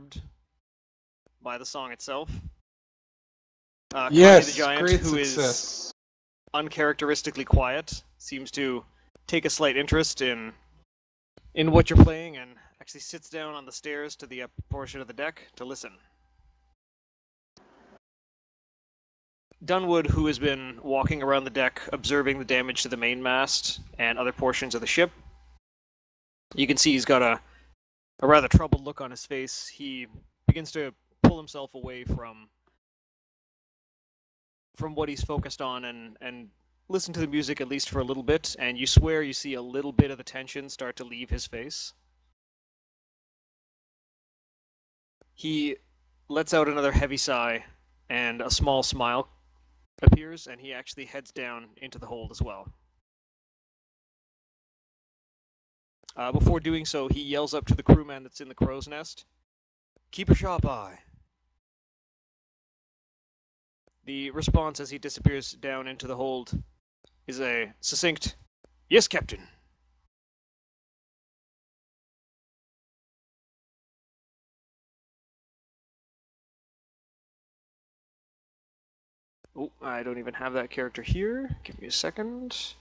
disturbed by the song itself. Uh, yes, the Giant, great who is success. uncharacteristically quiet, seems to take a slight interest in in what you're playing and actually sits down on the stairs to the upper portion of the deck to listen. Dunwood, who has been walking around the deck observing the damage to the mainmast and other portions of the ship, you can see he's got a, a rather troubled look on his face. He begins to pull himself away from from what he's focused on and, and listen to the music at least for a little bit, and you swear you see a little bit of the tension start to leave his face. He lets out another heavy sigh, and a small smile appears, and he actually heads down into the hold as well. Uh, before doing so, he yells up to the crewman that's in the crow's nest Keep a sharp eye. The response as he disappears down into the hold is a succinct, Yes, Captain. Oh, I don't even have that character here. Give me a second.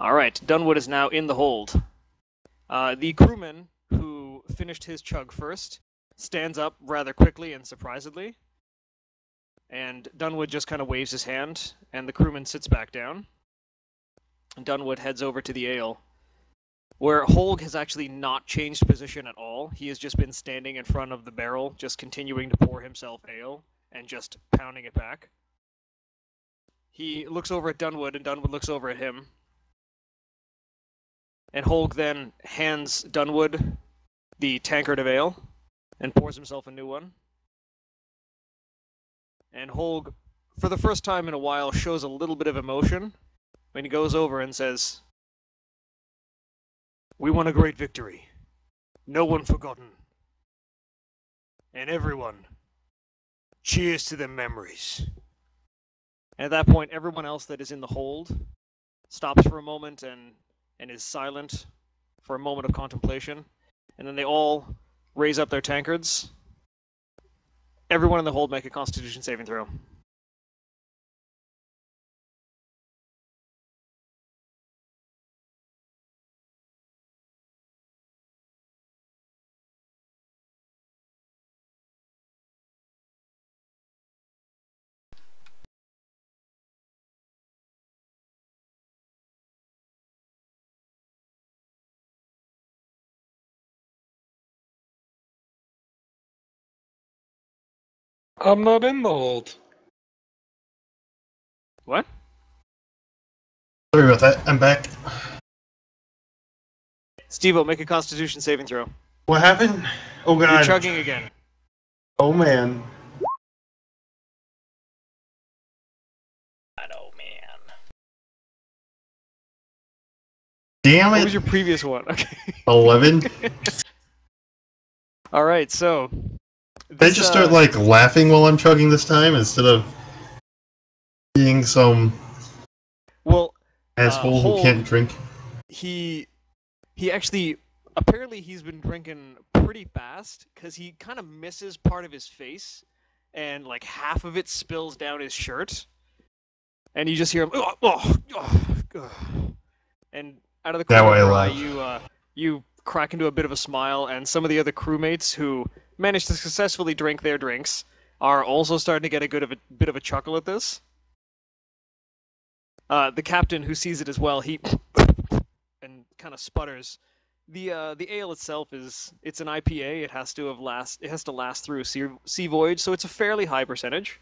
Alright, Dunwood is now in the hold. Uh, the crewman, who finished his chug first, stands up rather quickly and surprisedly. And Dunwood just kind of waves his hand, and the crewman sits back down. Dunwood heads over to the ale, where Holg has actually not changed position at all. He has just been standing in front of the barrel, just continuing to pour himself ale and just pounding it back. He looks over at Dunwood, and Dunwood looks over at him. And Holg then hands Dunwood the tankard of ale and pours himself a new one. And Holg, for the first time in a while, shows a little bit of emotion when he goes over and says, We won a great victory. No one forgotten. And everyone, cheers to their memories. And at that point, everyone else that is in the hold stops for a moment and, and is silent for a moment of contemplation. And then they all raise up their tankards. Everyone in the hold make a constitution saving throw. I'm not in the hold. What? Sorry about that. I'm back. Steve will make a constitution saving throw. What happened? Oh You're chugging again. Oh man. Oh man. Damn it. What was your previous one? Okay. Eleven. All right, so. This, just uh, start like laughing while I'm chugging this time instead of being some Well, asshole Hole- who can't drink? he he actually apparently he's been drinking pretty fast because he kind of misses part of his face and like half of it spills down his shirt. And you just hear him "Oh, oh, oh, oh," and out of the That corner way of your eye you uh, you crack into a bit of a smile and some of the other crewmates who managed to successfully drink their drinks are also starting to get a good of a bit of a chuckle at this uh, the captain who sees it as well he and kind of sputters. The uh, the ale itself is it's an IPA. It has to have last it has to last through a sea, sea voyage, so it's a fairly high percentage.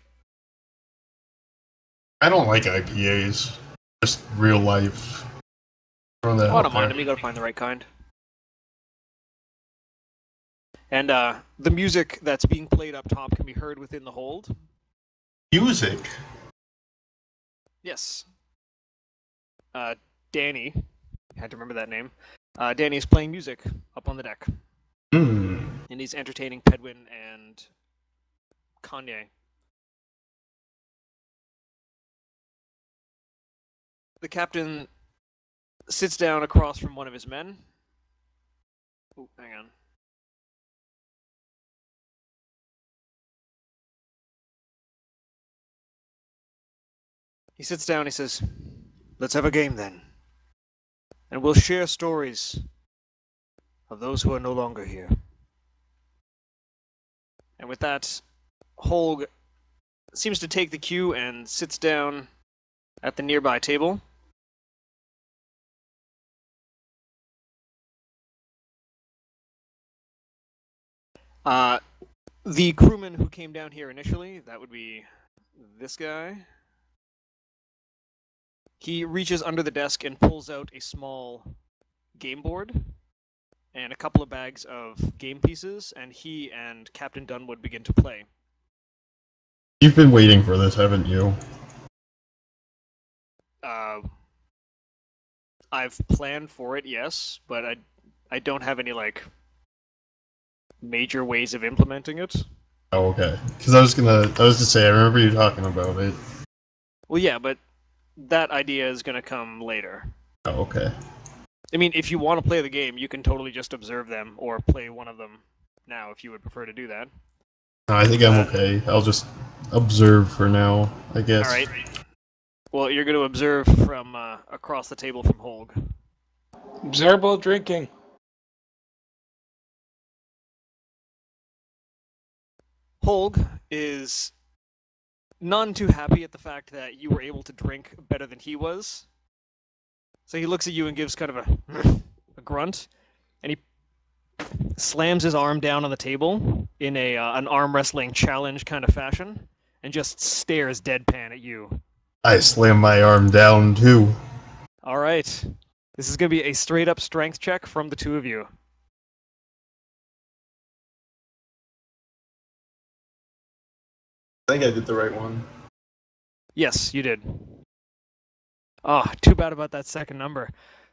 I don't like IPAs. Just real life. Throw that Oh, I don't mind them. You gotta find the right kind. And uh, the music that's being played up top can be heard within the hold. Music. Yes. Uh, Danny, had to remember that name. Uh, Danny is playing music up on the deck, Hmm. and he's entertaining Pedwin and Kanye. the captain sits down across from one of his men. Oh, hang on. He sits down, he says, Let's have a game then. And we'll share stories of those who are no longer here. And with that, Holg seems to take the cue and sits down at the nearby table. Uh, the crewman who came down here initially, that would be this guy. He reaches under the desk and pulls out a small game board and a couple of bags of game pieces, and he and Captain Dunwood begin to play. You've been waiting for this, haven't you? Uh, I've planned for it, yes, but I I don't have any like major ways of implementing it. Oh, okay. Because I was gonna, I was to say, I remember you talking about it. Well, yeah, but that idea is going to come later. Oh, okay. I mean, if you want to play the game, you can totally just observe them or play one of them now if you would prefer to do that. No, I think I'm okay. I'll just observe for now, I guess. All right. Well, you're going to observe from uh, across the table from Holg. Observable drinking. Holg is none too happy at the fact that you were able to drink better than he was. So he looks at you and gives kind of a, a grunt, and he slams his arm down on the table in a uh, an arm wrestling challenge kind of fashion, and just stares deadpan at you. I slam my arm down too. All right, this is gonna be a straight up strength check from the two of you. I think I did the right one. Yes, you did. Ah, too bad about that second number.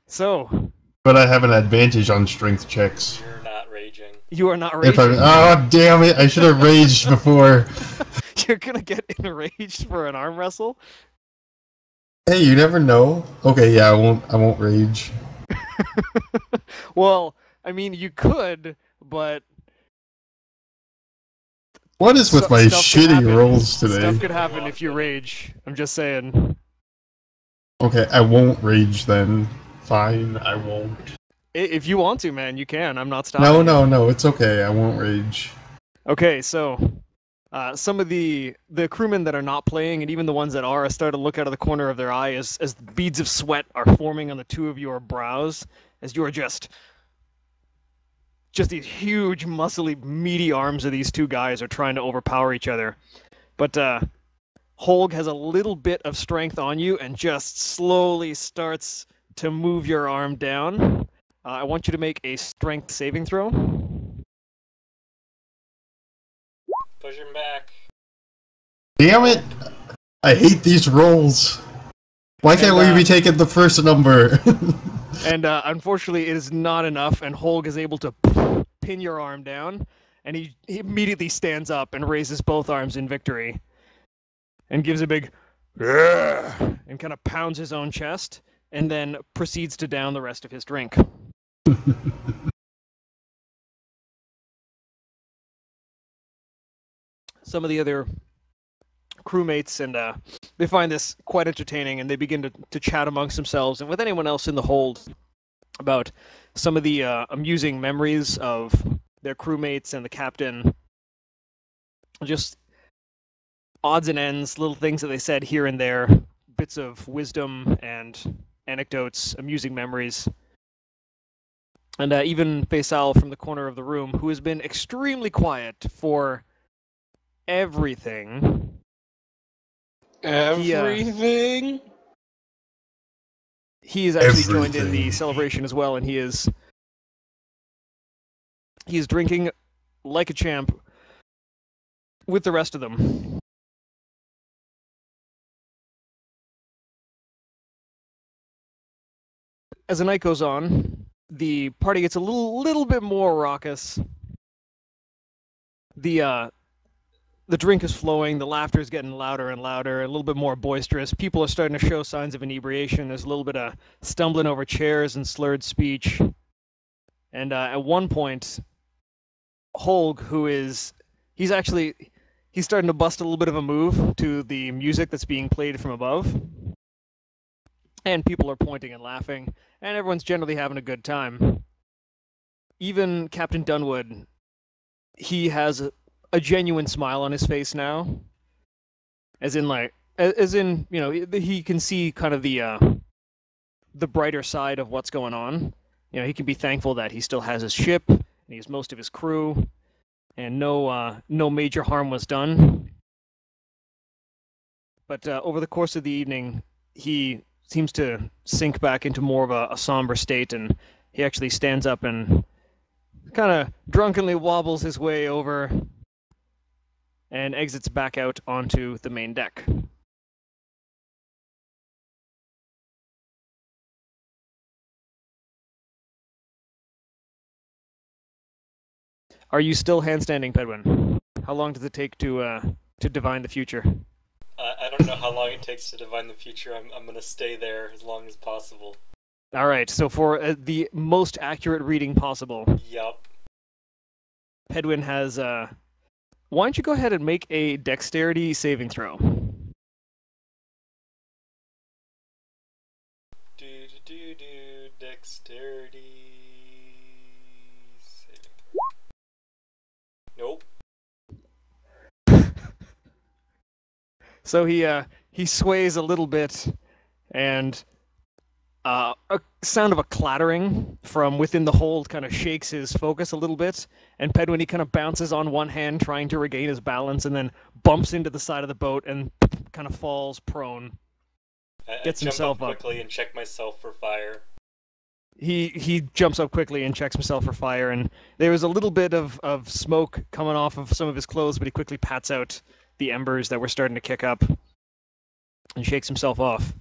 So, But I have an advantage on strength checks. You're not raging. you are not If raging. I, oh damn it! I should have raged before. You're gonna get enraged for an arm wrestle? Hey, you never know. Okay, yeah, I won't. I won't rage. well, I mean, you could, but What is with my shitty rolls today? Stuff could happen if you rage. I'm just saying. Okay, I won't rage then. Fine, I won't. If you want to, man, you can. I'm not stopping. No, no, no, it's okay. I won't rage. Okay, so uh, some of the the crewmen that are not playing, and even the ones that are, start to look out of the corner of their eye as as beads of sweat are forming on the two of your brows, as you are just just these huge, muscly, meaty arms of these two guys are trying to overpower each other. But uh, Holg has a little bit of strength on you and just slowly starts to move your arm down. Uh, I want you to make a strength saving throw. Push him back. Damn it! I hate these rolls. Why can't And, we uh, be taking the first number? And uh, unfortunately, it is not enough, and Holg is able to pin your arm down, and he, he immediately stands up and raises both arms in victory, and gives a big and kind of pounds his own chest, and then proceeds to down the rest of his drink. Some of the other crewmates and uh, they find this quite entertaining and they begin to, to chat amongst themselves and with anyone else in the hold about some of the uh, amusing memories of their crewmates and the captain. Just odds and ends little things that they said here and there bits of wisdom and anecdotes amusing memories. And uh, even Faisal from the corner of the room who has been extremely quiet for everything Everything. he is actually joined in the celebration as well, and he is he is drinking like a champ with the rest of them. As the night goes on, the party gets a little little bit more raucous. The uh, the drink is flowing, the laughter is getting louder and louder, a little bit more boisterous. People are starting to show signs of inebriation. There's a little bit of stumbling over chairs and slurred speech. And uh, at one point, Holg, who is he's actually he's starting to bust a little bit of a move to the music that's being played from above. And people are pointing and laughing, and everyone's generally having a good time. Even Captain Dunwood, he has a, a genuine smile on his face now. As in like as in, you know, he can see kind of the uh the brighter side of what's going on. You know, he can be thankful that he still has his ship and he has most of his crew and no uh, no major harm was done. But uh, over the course of the evening, he seems to sink back into more of a, a somber state, and he actually stands up and kind of drunkenly wobbles his way over and exits back out onto the main deck. Are you still handstanding, Pedwin? How long does it take to uh, to divine the future? Uh, I don't know how long it takes to divine the future. I'm, I'm gonna stay there as long as possible. All right. So for uh, the most accurate reading possible, Yup. Pedwin has. Why don't you go ahead and make a dexterity saving throw? Do do do do dexterity. Saving throw. Nope. So he uh, he sways a little bit, and uh, a sound of a clattering from within the hold kind of shakes his focus a little bit. And Pedwin he kind of bounces on one hand, trying to regain his balance, and then bumps into the side of the boat and kind of falls prone. I, I Gets jump himself up up. quickly and check myself for fire. he he jumps up quickly and checks himself for fire and there was a little bit of, of smoke coming off of some of his clothes but he quickly pats out the embers that were starting to kick up and shakes himself off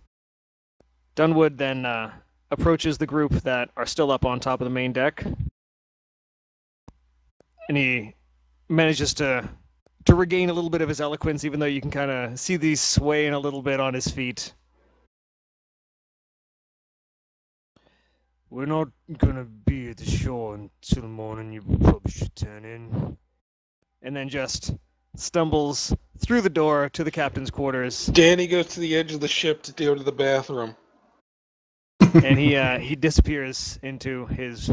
dunwood then uh, approaches the group that are still up on top of the main deck and he manages to to regain a little bit of his eloquence even though you can kind of see these swaying a little bit on his feet We're not gonna be at the shore until morning. You probably should turn in. And then just stumbles through the door to the captain's quarters, Danny goes to the edge of the ship to go to the bathroom. And he uh, he disappears into his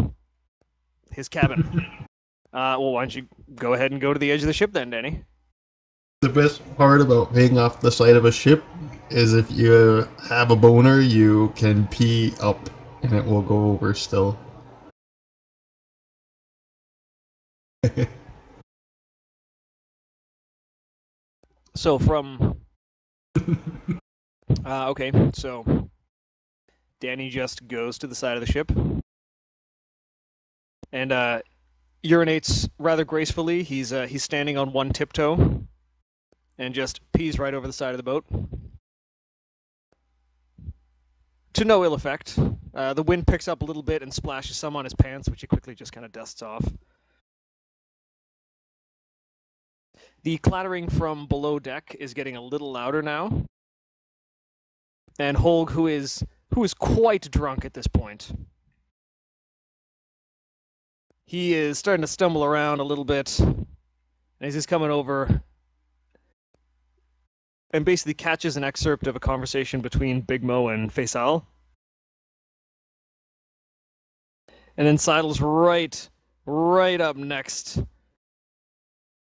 his cabin. Uh, well, why don't you go ahead and go to the edge of the ship then, Danny? The best part about being off the side of a ship is if you have a boner, you can pee up and it will go over still. So from uh, okay, so Danny just goes to the side of the ship and uh, urinates rather gracefully. He's uh, he's standing on one tiptoe and just pees right over the side of the boat. To no ill effect. Uh, the wind picks up a little bit and splashes some on his pants, which he quickly just kind of dusts off. The clattering from below deck is getting a little louder now. And Holg, who is who is quite drunk at this point, he is starting to stumble around a little bit. And as he's coming over and basically catches an excerpt of a conversation between Big Mo and Faisal. And then sidles right, right up next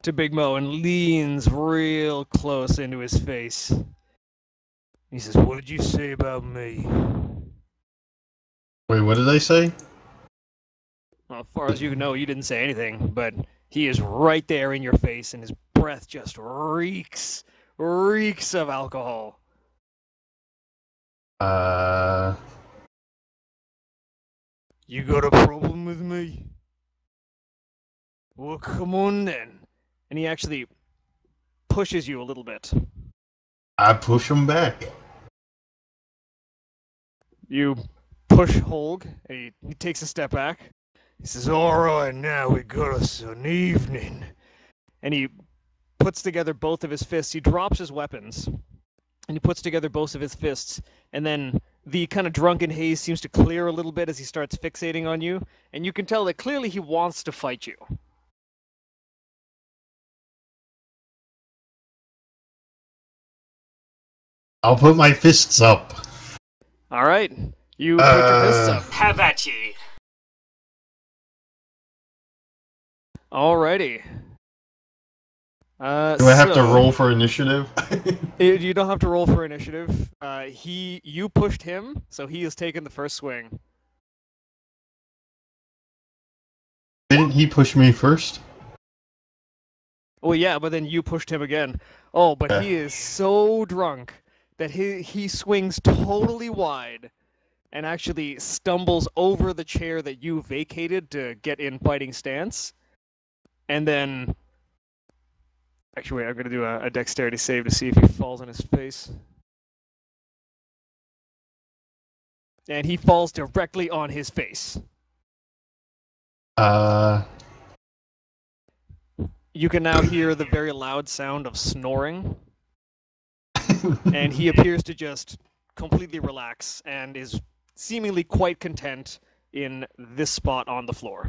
to Big Mo and leans real close into his face. He says, What did you say about me? Wait, what did I say? Well, as far as you know, you didn't say anything, but he is right there in your face, and his breath just reeks, reeks of alcohol. Uh, You got a problem with me? Well, come on then. And he actually pushes you a little bit. I push him back. You push Holg, and he, he takes a step back. He says, All right, now we got us an evening. And he puts together both of his fists. He drops his weapons, and he puts together both of his fists, and then the kind of drunken haze seems to clear a little bit as he starts fixating on you, and you can tell that clearly he wants to fight you. I'll put my fists up. All right, you put your fists Uh, up. Have at ye! Alrighty. Uh, Do I have to roll for initiative? You don't have to roll for initiative. Uh, he, you pushed him, so he has taken the first swing. Didn't he push me first? Well, yeah, but then you pushed him again. Oh, but Okay. he is so drunk that he he swings totally wide, and actually stumbles over the chair that you vacated to get in fighting stance, and then. Actually, wait, I'm gonna do a, a dexterity save to see if he falls on his face. And he falls directly on his face. Uh, You can now hear the very loud sound of snoring. And he appears to just completely relax and is seemingly quite content in this spot on the floor.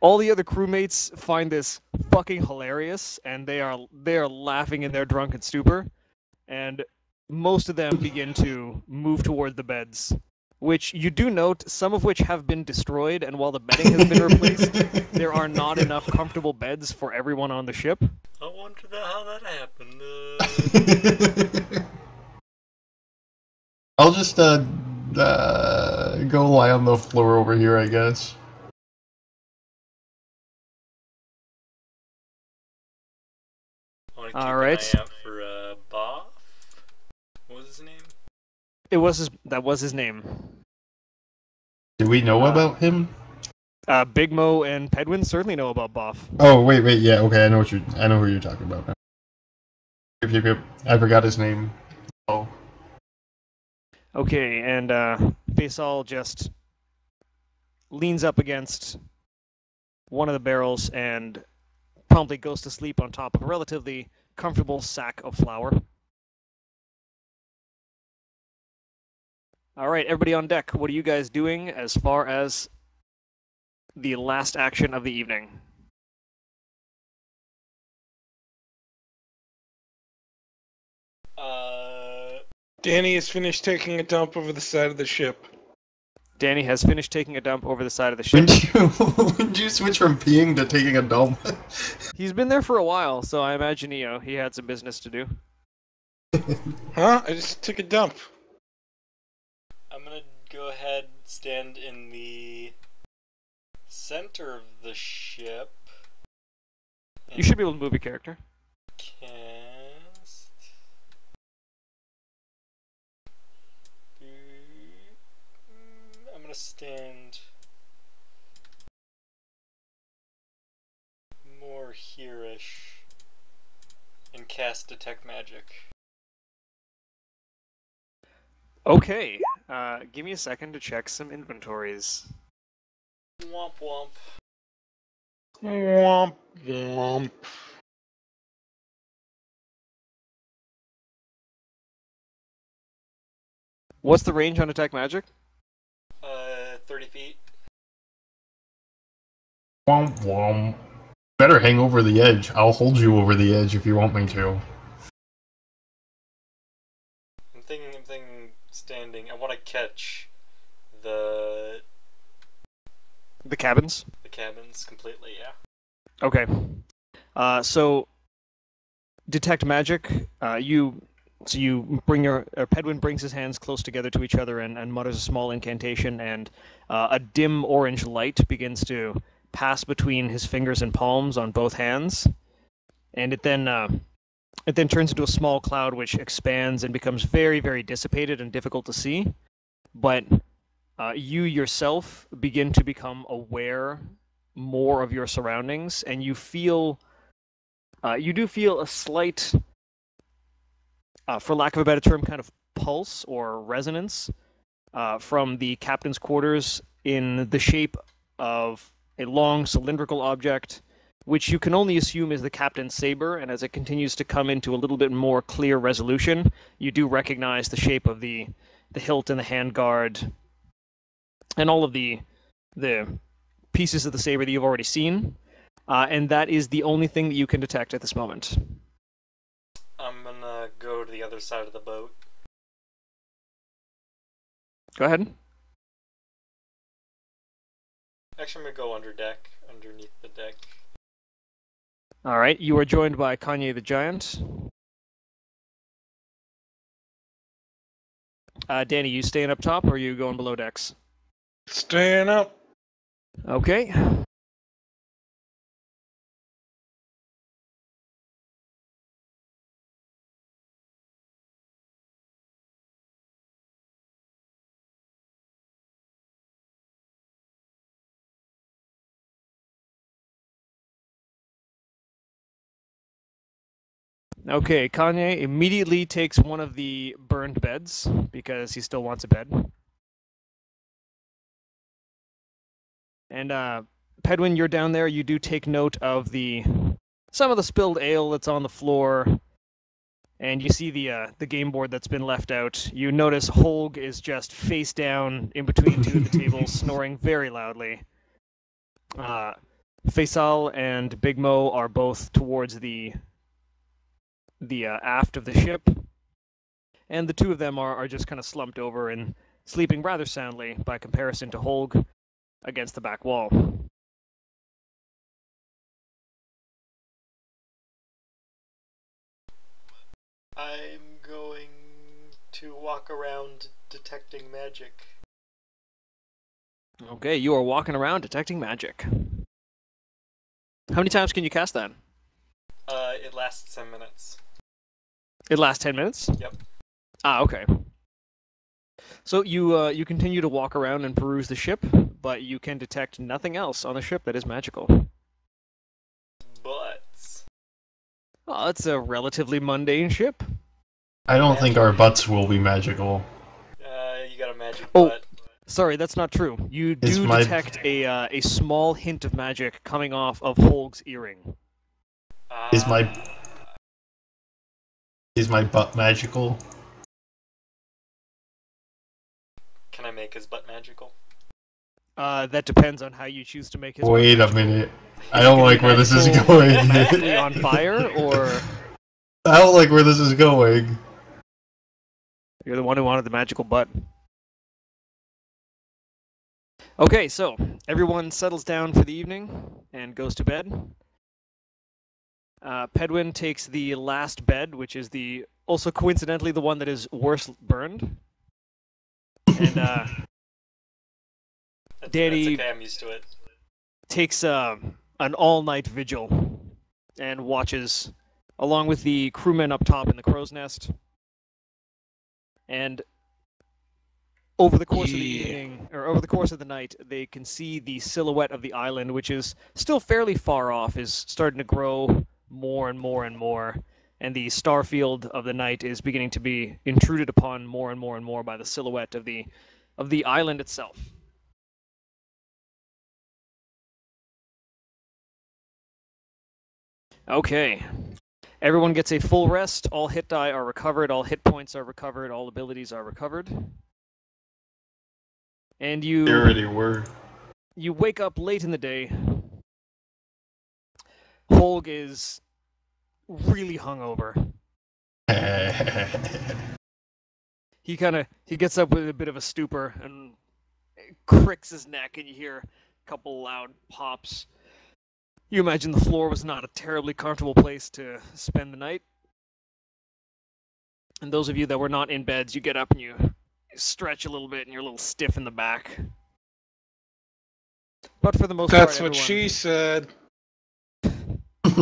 All the other crewmates find this fucking hilarious and they are they are laughing in their drunken stupor and most of them begin to move toward the beds which you do note some of which have been destroyed and while the bedding has been replaced there are not enough comfortable beds for everyone on the ship I wonder how that happened. Uh... I'll just uh, uh go lie on the floor over here, I guess. I want to keep Alright. an eye out for uh, Boff. What was his name? It was his, that was his name. Do we know Uh, about him? Uh, Big Mo and Pedwin certainly know about Boff. Oh wait, wait, yeah, okay, I know what you, I know who you're talking about now. Yep, yep, yep. I forgot his name. Oh, Okay, and uh, Faisal just leans up against one of the barrels and promptly goes to sleep on top of a relatively comfortable sack of flour. All right, everybody on deck, what are you guys doing as far as the last action of the evening? Uh, Danny has finished taking a dump over the side of the ship. Danny has finished taking a dump over the side of the ship. Wouldn't you, wouldn't you switch from peeing to taking a dump? He's been there for a while, so I imagine you know, he had some business to do. Huh? I just took a dump. I'm gonna go ahead stand in the center of the ship. You should be able to move your character. Cast. Mm, I'm gonna stand more here-ish and cast detect magic. Okay, uh, give me a second to check some inventories. Womp womp. Womp womp. What's the range on detect magic? Uh, 30 feet. womp womp. Better hang over the edge. I'll hold you over the edge if you want me to. I'm thinking, I'm thinking standing. I want to catch the The cabins. the cabins completely. Yeah. Okay. Uh, so detect magic. Uh, you so you bring your uh, Pedwin brings his hands close together to each other and, and mutters a small incantation, and uh, a dim orange light begins to pass between his fingers and palms on both hands, and it then uh, it then turns into a small cloud which expands and becomes very very dissipated and difficult to see, but uh, you yourself begin to become aware more of your surroundings and you feel uh, you do feel a slight uh, for lack of a better term kind of pulse or resonance uh, from the captain's quarters in the shape of a long cylindrical object which you can only assume is the captain's saber. And as it continues to come into a little bit more clear resolution, you do recognize the shape of the the hilt and the handguard, and all of the the pieces of the saber that you've already seen. Uh, and that is the only thing that you can detect at this moment. I'm gonna go to the other side of the boat. Go ahead. Actually, I'm gonna go under deck, underneath the deck. All right, you are joined by Kanye the Giant. Uh, Danny, you staying up top or are you going below decks? Staying up. Okay. Okay, Kanye immediately takes one of the burned beds because he still wants a bed. And uh, Pedwin, you're down there. You do take note of the some of the spilled ale that's on the floor, and you see the uh, the game board that's been left out. You notice Holg is just face down in between two of the tables, snoring very loudly. Uh, Faisal and Big Mo are both towards the the uh, aft of the ship, and the two of them are, are just kind of slumped over and sleeping rather soundly by comparison to Holg against the back wall. I'm going to walk around detecting magic. Okay, you are walking around detecting magic. How many times can you cast that? Uh, it lasts 10 minutes. It lasts ten minutes. Yep. Ah, okay. So you uh, you continue to walk around and peruse the ship, but you can detect nothing else on the ship that is magical. But Oh, it's a relatively mundane ship. I don't think our butts will be magical. uh, you got a magic Oh. butt. Sorry, that's not true. You Is do my- detect a uh, a small hint of magic coming off of Holg's earring. Is my- Is my butt magical? Can I make his butt magical? Uh, that depends on how you choose to make his. Wait a minute. I don't like where this is going. On fire, or I don't like where this is going. You're the one who wanted the magical butt. Okay, so everyone settles down for the evening and goes to bed. Uh, Pedwin takes the last bed, which is the also coincidentally the one that is worst burned. And uh, That's, Danny- That's okay, I'm used to it. takes uh, an all-night vigil and watches along with the crewmen up top in the crow's nest and over the course of the evening or over the course of the night they can see the silhouette of the island which is still fairly far off is starting to grow more and more and more and the star field of the night is beginning to be intruded upon more and more and more by the silhouette of the of the island itself Okay. Everyone gets a full rest. All hit die are recovered. All hit points are recovered. All abilities are recovered. And They you already were. you wake up late in the day. Holg is really hungover. He kind of he gets up with a bit of a stupor and cricks his neck, and you hear a couple loud pops. You imagine the floor was not a terribly comfortable place to spend the night. And those of you that were not in beds, you get up and you stretch a little bit, and you're a little stiff in the back. But for the most That's part, That's what everyone- she said.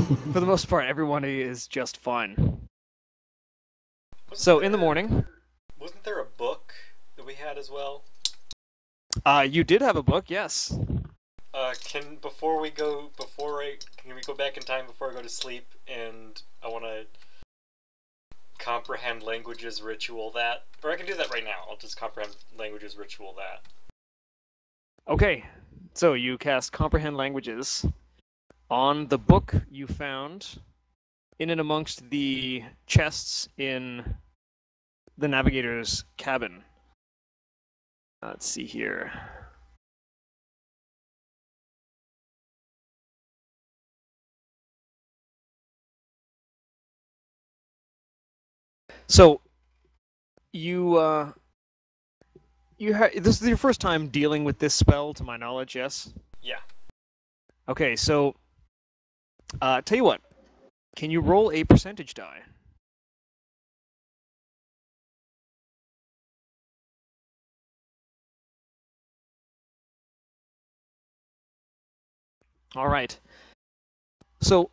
for the most part, everyone is just fine. Wasn't So in the morning, Wasn't there a book that we had as well? uh, you did have a book, yes. Uh, can before we go before I can we go back in time before I go to sleep and I want to comprehend languages ritual that or I can do that right now. I'll just comprehend languages ritual that. Okay, so you cast comprehend languages. On the book you found in and amongst the chests in the navigator's cabin. Let's see here. So, you uh, you ha- this is your first time dealing with this spell, to my knowledge. Yes. Yeah. Okay, so uh, tell you what, can you roll a percentage die? All right. So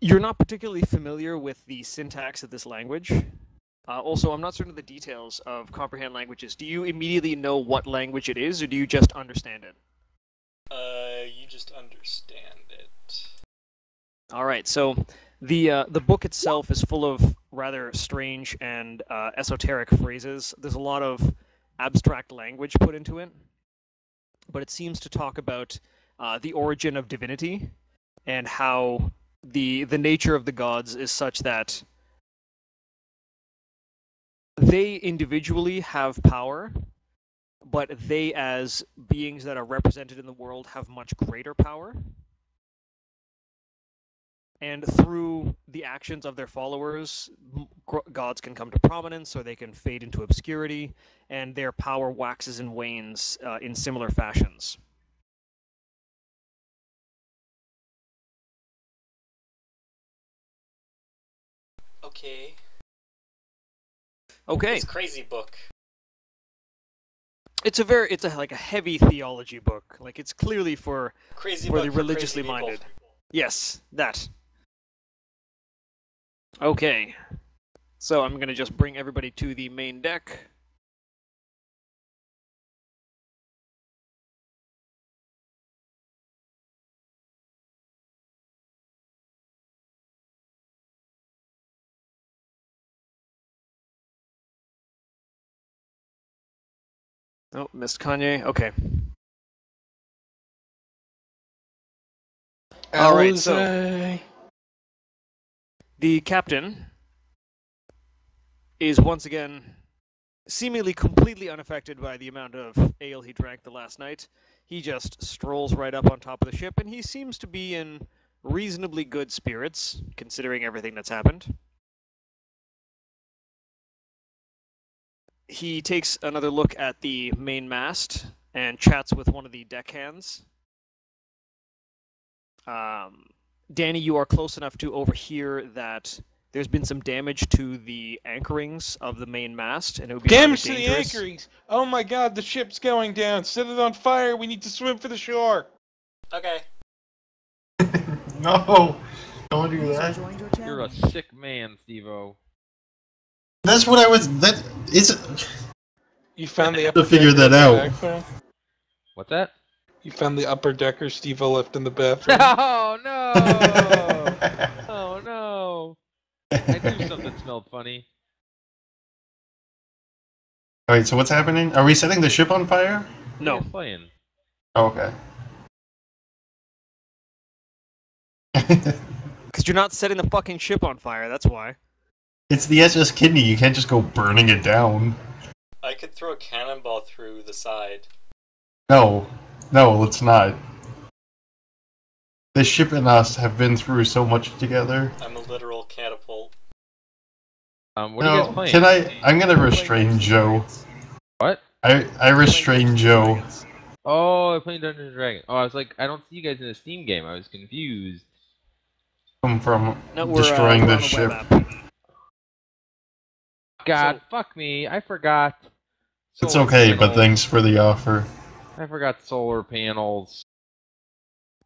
you're not particularly familiar with the syntax of this language. Uh, also, I'm not certain of the details of comprehend languages. Do you immediately know what language it is, or do you just understand it? Uh, you just understand it. All right. So the uh, the book itself is full of rather strange and uh, esoteric phrases. There's a lot of abstract language put into it, but it seems to talk about uh, the origin of divinity and how the the nature of the gods is such that they individually have power, but they as beings that are represented in the world have much greater power. And through the actions of their followers, gods can come to prominence or they can fade into obscurity, and their power waxes and wanes uh, in similar fashions. Okay. Okay, It's crazy book. it's a very it's a like a heavy theology book. Like it's clearly for Crazy for the for religiously crazy people. minded. Yes, that. Okay. So I'm going to just bring everybody to the main deck. Oh, missed Kanye. Okay. All right, so-. The captain is once again seemingly completely unaffected by the amount of ale he drank the last night. He just strolls right up on top of the ship, and he seems to be in reasonably good spirits, considering everything that's happened. He takes another look at the main mast and chats with one of the deckhands. Um, Danny, you are close enough to overhear that there's been some damage to the anchorings of the main mast, and it would be Damage to the anchorings! Oh my god, the ship's going down! Set it on fire! We need to swim for the shore! Okay. No, don't do User that. You're a sick man, Stevo. That's what I was. That is. You found the To figure that out. bathroom? What's that? You found the upper decker Steve left in the bathroom? Oh no! oh no! I knew something smelled funny. All right. So what's happening? Are we setting the ship on fire? No. you guys playing. Oh, okay. Because you're not setting the fucking ship on fire, that's why. it's the SS Kidney. You can't just go burning it down. I could throw a cannonball through the side. No, no, let's not. This ship and us have been through so much together. I'm a literal catapult. Um, what are you guys playing? can I? I'm gonna restrain Joe. What? I I restrain Joe. Oh, I'm playing Dungeons and Dragons. Oh, I was like, I don't see you guys in a Steam game. I was confused. Come from No, we're, uh, destroying we're the on the ship. God, So- fuck me. I forgot. It's okay, but thanks for the offer. I forgot solar panels.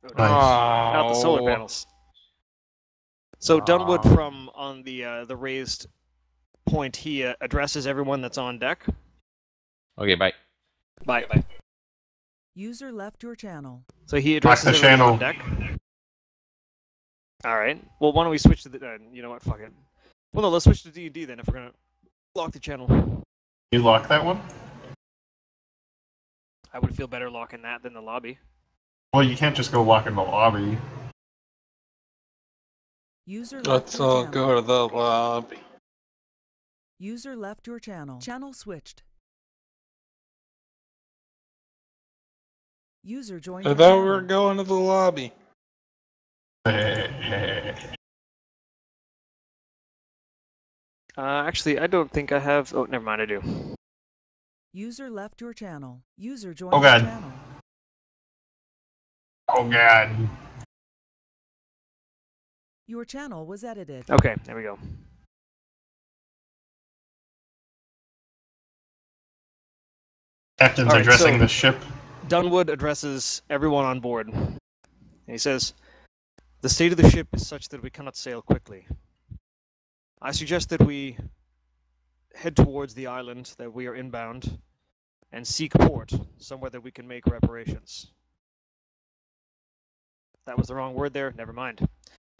Oh, Nice. Not the solar Oh. panels. So Dunwood Ah. from on the uh, the raised point, he uh, addresses everyone that's on deck. Okay, bye. Bye. Bye. User left your channel. So he Back addresses the everyone on channel. deck. All right. Well, why don't we switch to the? Uh, you know what? Fuck it. Well, no. Let's switch to D and D then. If we're gonna lock the channel, You lock that one? I would feel better locking that than the lobby. Well, you can't just go walk in the lobby. User left Let's your all channel. go to the lobby. User left your channel. Channel switched. User joined I thought we were going to the lobby. Uh, actually, I don't think I have. Oh, never mind. I do. User left your channel. User joined Oh, your God. channel. oh god. Your channel was edited. Okay, there we go. Captain's Alright, addressing so- the ship. Dunwood addresses everyone on board. And he says, The state of the ship is such that we cannot sail quickly. I suggest that we head towards the island that we are inbound and seek port, somewhere that we can make reparations. That was the wrong word there, never mind.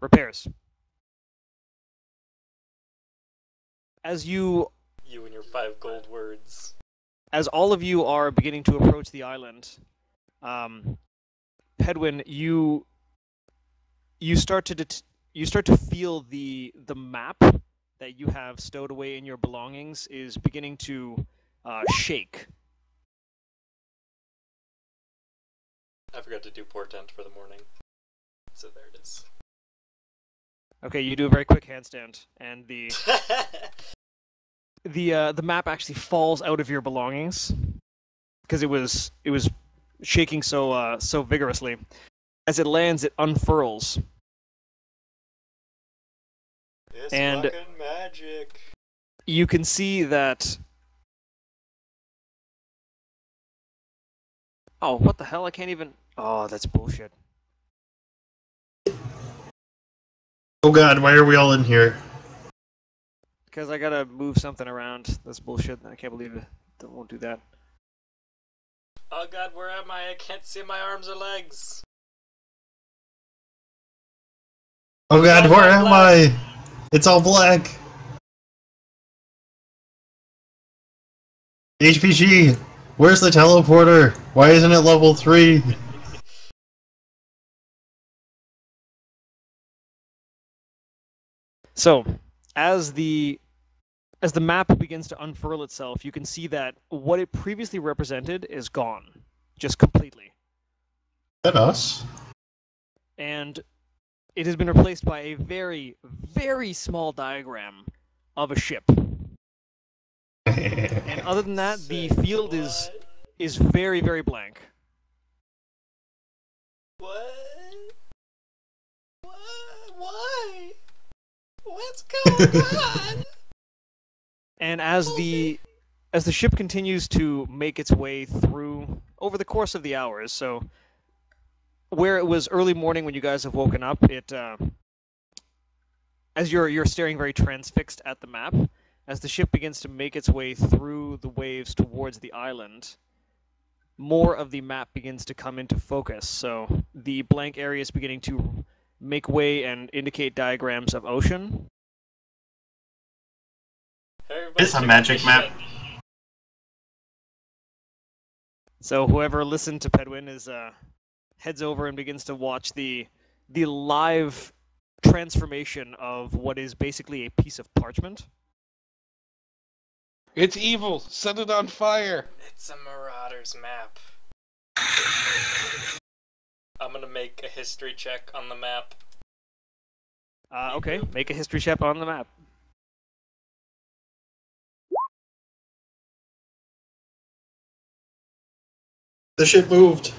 Repairs. As you You and your five gold words. as all of you are beginning to approach the island, um, Pedwin, you you start to det- you start to feel the the map that you have stowed away in your belongings is beginning to uh, shake. I forgot to do portent for the morning. So there it is. Okay, you do a very quick handstand, and the the uh, the map actually falls out of your belongings because it was it was shaking so uh, so vigorously. As it lands, it unfurls, it's And- fucking magic. you can see that. Oh, what the hell? I can't even. Oh, that's bullshit. Oh god, why are we all in here? Because I gotta move something around. That's bullshit. I can't believe it. That won't do that. Oh god, where am I? I can't see my arms or legs. Oh god, all where am black. I? It's all black. HPG, where's the teleporter? Why isn't it level 3? So, as the as the map begins to unfurl itself, you can see that what it previously represented is gone, just completely. That us? and it has been replaced by a very, very small diagram of a ship. And other than that, the field is is very, very blank. What? What? Why? What's going on? And as the as the ship continues to make its way through over the course of the hours, so where it was early morning when you guys have woken up, it uh, as you're you're staring very transfixed at the map, as the ship begins to make its way through the waves towards the island, more of the map begins to come into focus. So the blank area is beginning to make way and indicate diagrams of ocean. It's a magic map. So whoever listened to Pedwin is uh, heads over and begins to watch the the live transformation of what is basically a piece of parchment. It's evil. Set it on fire. It's a Marauders map. I'm gonna make a history check on the map. Uh, okay, make a history check on the map. The ship moved.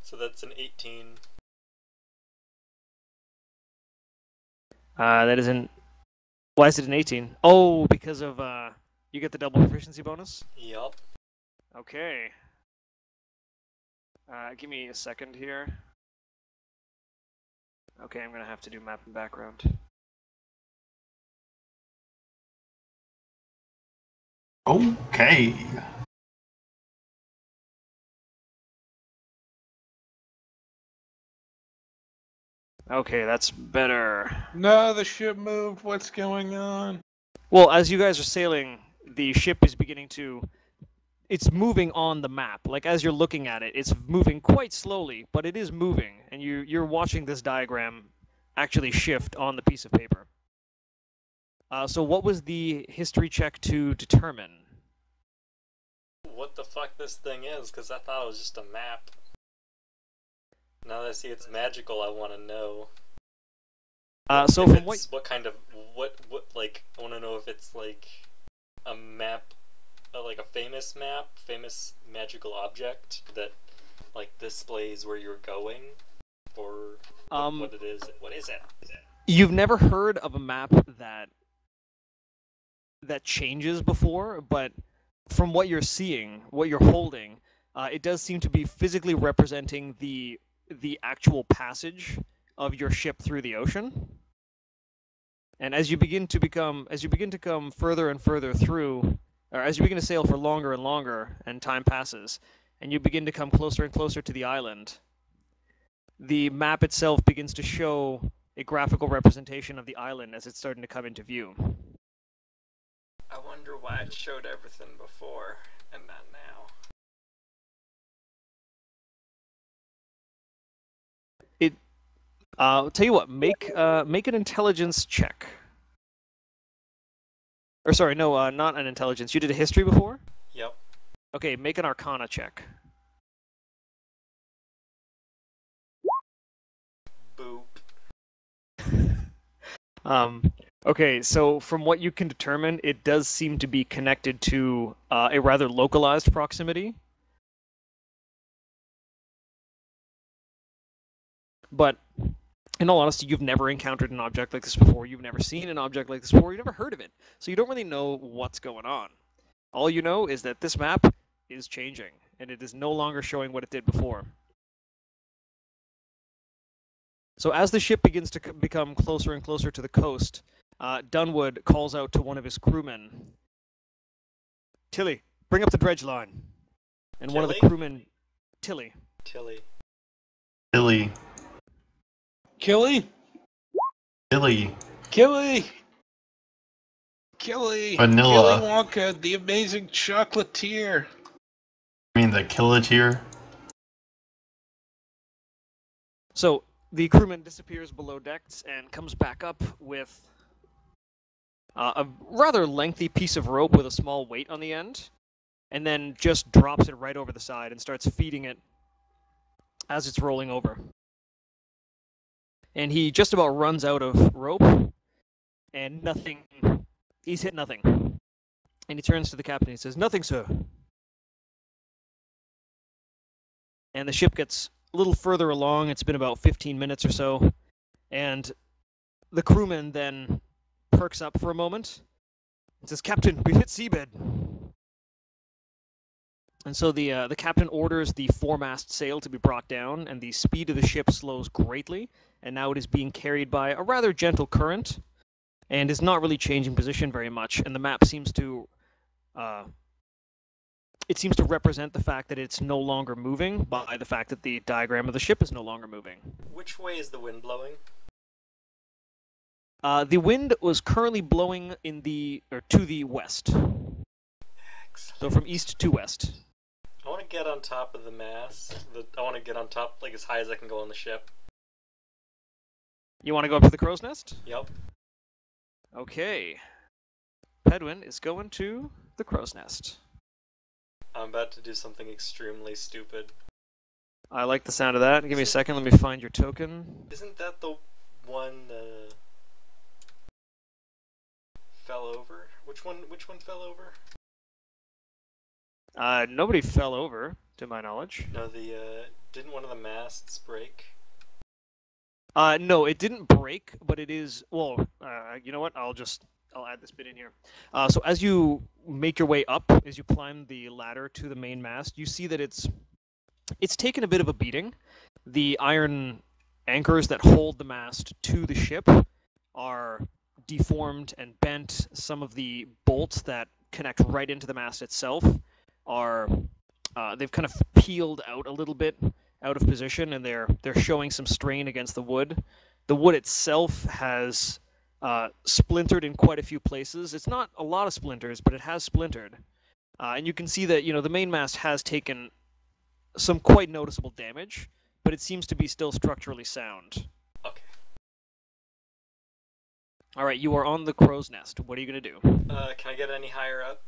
So that's an 18. Uh, that isn't. Why is it an 18? Oh, because of uh, you get the double proficiency bonus. Yup. Okay. Uh, give me a second here. Okay, I'm gonna have to do map and background. Okay. Okay, that's better. No, the ship moved. What's going on? Well, as you guys are sailing, the ship is beginning to. it's moving on the map. Like as you're looking at it, it's moving quite slowly, but it is moving, and you you're watching this diagram actually shift on the piece of paper. Uh, so what was the history check to determine? What the fuck this thing is? Because I thought it was just a map. Now that I see it's magical, I want to know. Uh, so from what what kind of what what like I want to know if it's like a map, uh, like a famous map, famous magical object that like displays where you're going, or what- Um, what it is. What is it? You've never heard of a map that that changes before, but from what you're seeing, what you're holding, uh, it does seem to be physically representing the the actual passage of your ship through the ocean. And as you begin to become, as you begin to come further and further through, or as you begin to sail for longer and longer, and time passes, and you begin to come closer and closer to the island, the map itself begins to show a graphical representation of the island as it's starting to come into view. I wonder why it showed everything before and not Uh, I'll tell you what, make uh, make an intelligence check. Or sorry, no, uh, not an intelligence. You did a history before. Yep. Okay, make an Arcana check. Boop. Um, okay, so from what you can determine, it does seem to be connected to uh, a rather localized proximity. But in all honesty, you've never encountered an object like this before. You've never seen an object like this before. You've never heard of it. So you don't really know what's going on. All you know is that this map is changing, and it is no longer showing what it did before. So as the ship begins to c- become closer and closer to the coast, uh, Dunwood calls out to one of his crewmen, Tilly, bring up the dredge line. And one of the crewmen, Tilly, Tilly. Billy. Killy? Killy. Killy! Killy! Vanilla. Killy Wonka, the amazing chocolatier. I mean the Killatier. So the crewman disappears below decks and comes back up with uh, a rather lengthy piece of rope with a small weight on the end, and then just drops it right over the side and starts feeding it as it's rolling over. And he just about runs out of rope, and nothing. He's hit nothing. And he turns to the captain and he says, Nothing, sir. and the ship gets a little further along. It's been about 15 minutes or so, and the crewman then perks up for a moment and says, "Captain, we've hit seabed." And so the uh, the captain orders the foremast sail to be brought down, and the speed of the ship slows greatly. And now it is being carried by a rather gentle current, and is not really changing position very much. And the map seems to uh, it seems to represent the fact that it's no longer moving by the fact that the diagram of the ship is no longer moving. Which way is the wind blowing? Uh, the wind was currently blowing in the or to the west, Excellent. so from east to west. I want to get on top of the mast. The, I want to get on top, like as high as I can go on the ship. You want to go up to the crow's nest? Yep. Okay. Pedwin is going to the crow's nest. I'm about to do something extremely stupid. I like the sound of that. Give me a second. Let me find your token. Isn't that the one that fell over? Which one? Which one fell over? Uh, nobody fell over, to my knowledge. No, the uh, didn't one of the masts break? Uh, no, it didn't break, but it is. Well, uh, you know what? I'll just I'll add this bit in here. Uh, so as you make your way up, as you climb the ladder to the main mast, you see that it's it's taken a bit of a beating. The iron anchors that hold the mast to the ship are deformed and bent. Some of the bolts that connect right into the mast itself are uh, they've kind of peeled out a little bit out of position and they're they're showing some strain against the wood. The wood itself has uh, splintered in quite a few places. It's not a lot of splinters, but it has splintered. Uh, and you can see that you know the main mast has taken some quite noticeable damage, but it seems to be still structurally sound. Okay. All right, you are on the crow's nest. What are you gonna do? Uh, can I get any higher up?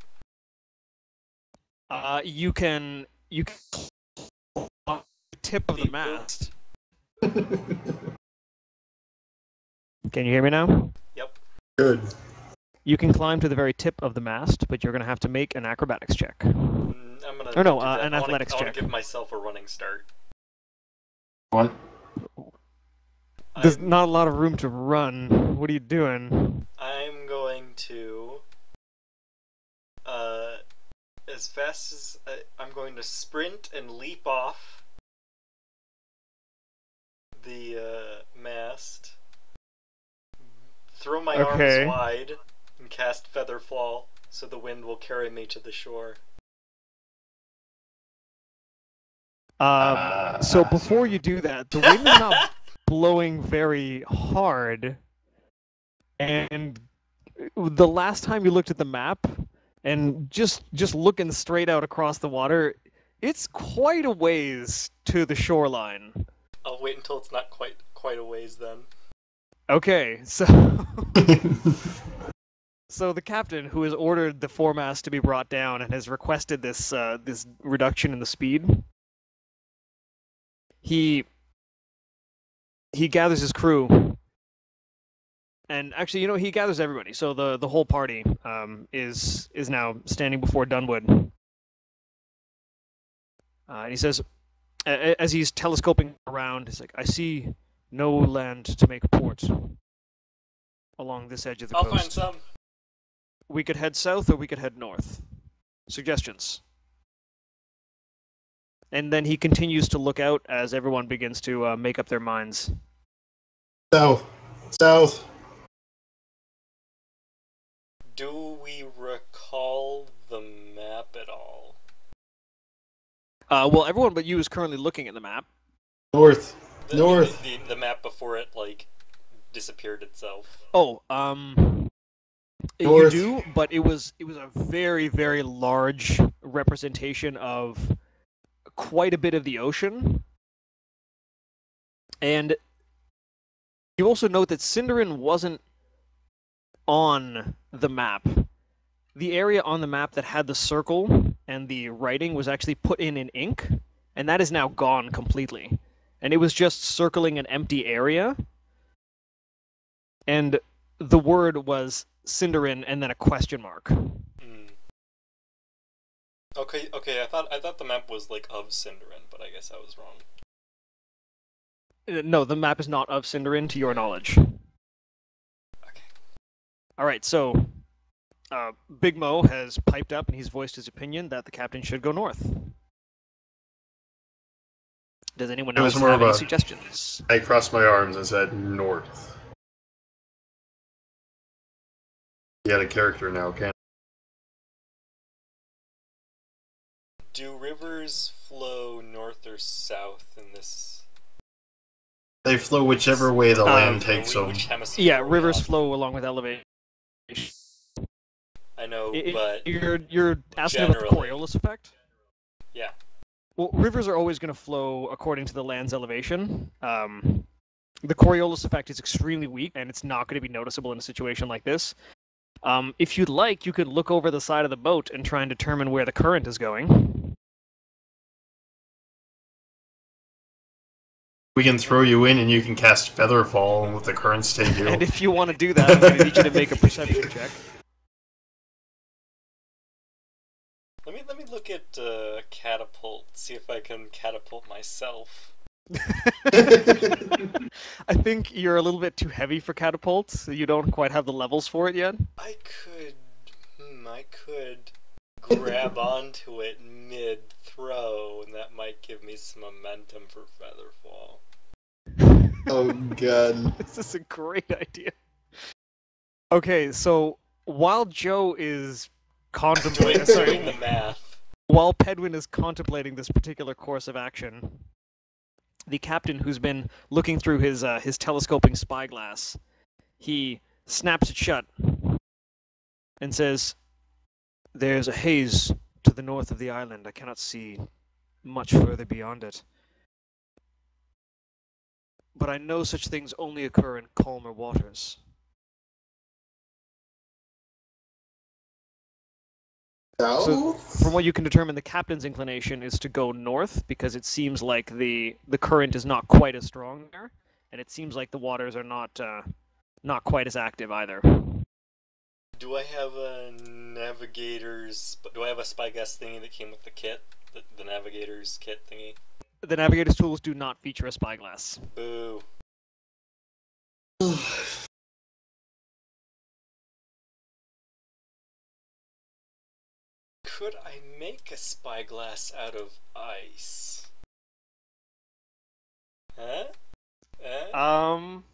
Uh, you can you can tip of the The- mast. Can you hear me now? Yep. Good. You can climb to the very tip of the mast, but you're gonna have to make an acrobatics check. Mm, I'm gonna. Or no, uh, that. an I wanna- athletics I wanna give myself a running start. What? There's I'm, not a lot of room to run. What are you doing? I'm going to. Uh, as fast as I, I'm going to sprint and leap off the uh, mast, throw my Okay. arms wide, and cast Feather Fall so the wind will carry me to the shore. Um, so before you do that, the wind is not blowing very hard, and the last time you looked at the map, and just just looking straight out across the water, it's quite a ways to the shoreline. I'll wait until it's not quite quite a ways then. Okay, so so the captain, who has ordered the foremast to be brought down and has requested this uh, this reduction in the speed, he he gathers his crew, and actually, you know, he gathers everybody. So the the whole party um, is is now standing before Dunwood, uh, and he says, a- a- as he's telescoping around, he's like, "I see no land to make port along this edge of the I'll coast." find some. we could head south or we could head north. Suggestions. And then he continues to look out as everyone begins to uh, make up their minds. South. South. Do we recall the map at all? Uh, well, everyone but you is currently looking at the map. North. The, North. The, the, the map before it like disappeared itself. Oh, um, you do, but it was it was a very very large representation of quite a bit of the ocean, and you also note that Cinderin wasn't on the map. The area on the map that had the circle and the writing was actually put in in ink, and that is now gone completely. And it was just circling an empty area and the word was Cinderin and then a question mark. Hmm. Okay, okay. I thought I thought the map was like of Cinderin, but I guess I was wrong. Uh, No, the map is not of Cinderin to your knowledge. Okay. All right, so uh, Big Mo has piped up and he's voiced his opinion that the captain should go north. Does anyone It else more have any a- suggestions? I crossed my arms and said north. You had a character now, can Do rivers flow north or south in this? They flow whichever way the Um, land takes whi- them. Which Yeah, rivers flow along with elevation. I know, I- I- but You're you're asking about the. Coriolis effect? yeah. Well, rivers are always going to flow according to the land's elevation. Um, the Coriolis effect is extremely weak, and it's not going to be noticeable in a situation like this. Um, if you'd like, you could look over the side of the boat and try and determine where the current is going. We can throw you in and you can cast Featherfall and let the currents take you. And if you want to do that, I'm going to need you to make a perception check. Let me let me look at uh, catapult. See if I can catapult myself. I think you're a little bit too heavy for catapults. You don't quite have the levels for it yet. I could, hmm, I could grab onto it mid throw, and that might give me some momentum for featherfall. oh god. this is a great idea. Okay, so while Joe is contemplating, Doing, the math. while Pedwin is contemplating this particular course of action, the captain, who's been looking through his uh, his telescoping spyglass, he snaps it shut and says, "There's a haze to the north of the island. I cannot see much further beyond it. But I know such things only occur in calmer waters. So, from what you can determine, the captain's inclination is to go north because it seems like the the current is not quite as strong there, and it seems like the waters are not uh, not quite as active either. Do I have a navigator's? Do I have a spyglass thingy that came with the kit? The, the navigator's kit thingy. The navigator's tools do not feature a spyglass. Boo. Could I make a spyglass out of ice? Huh? Huh? Um.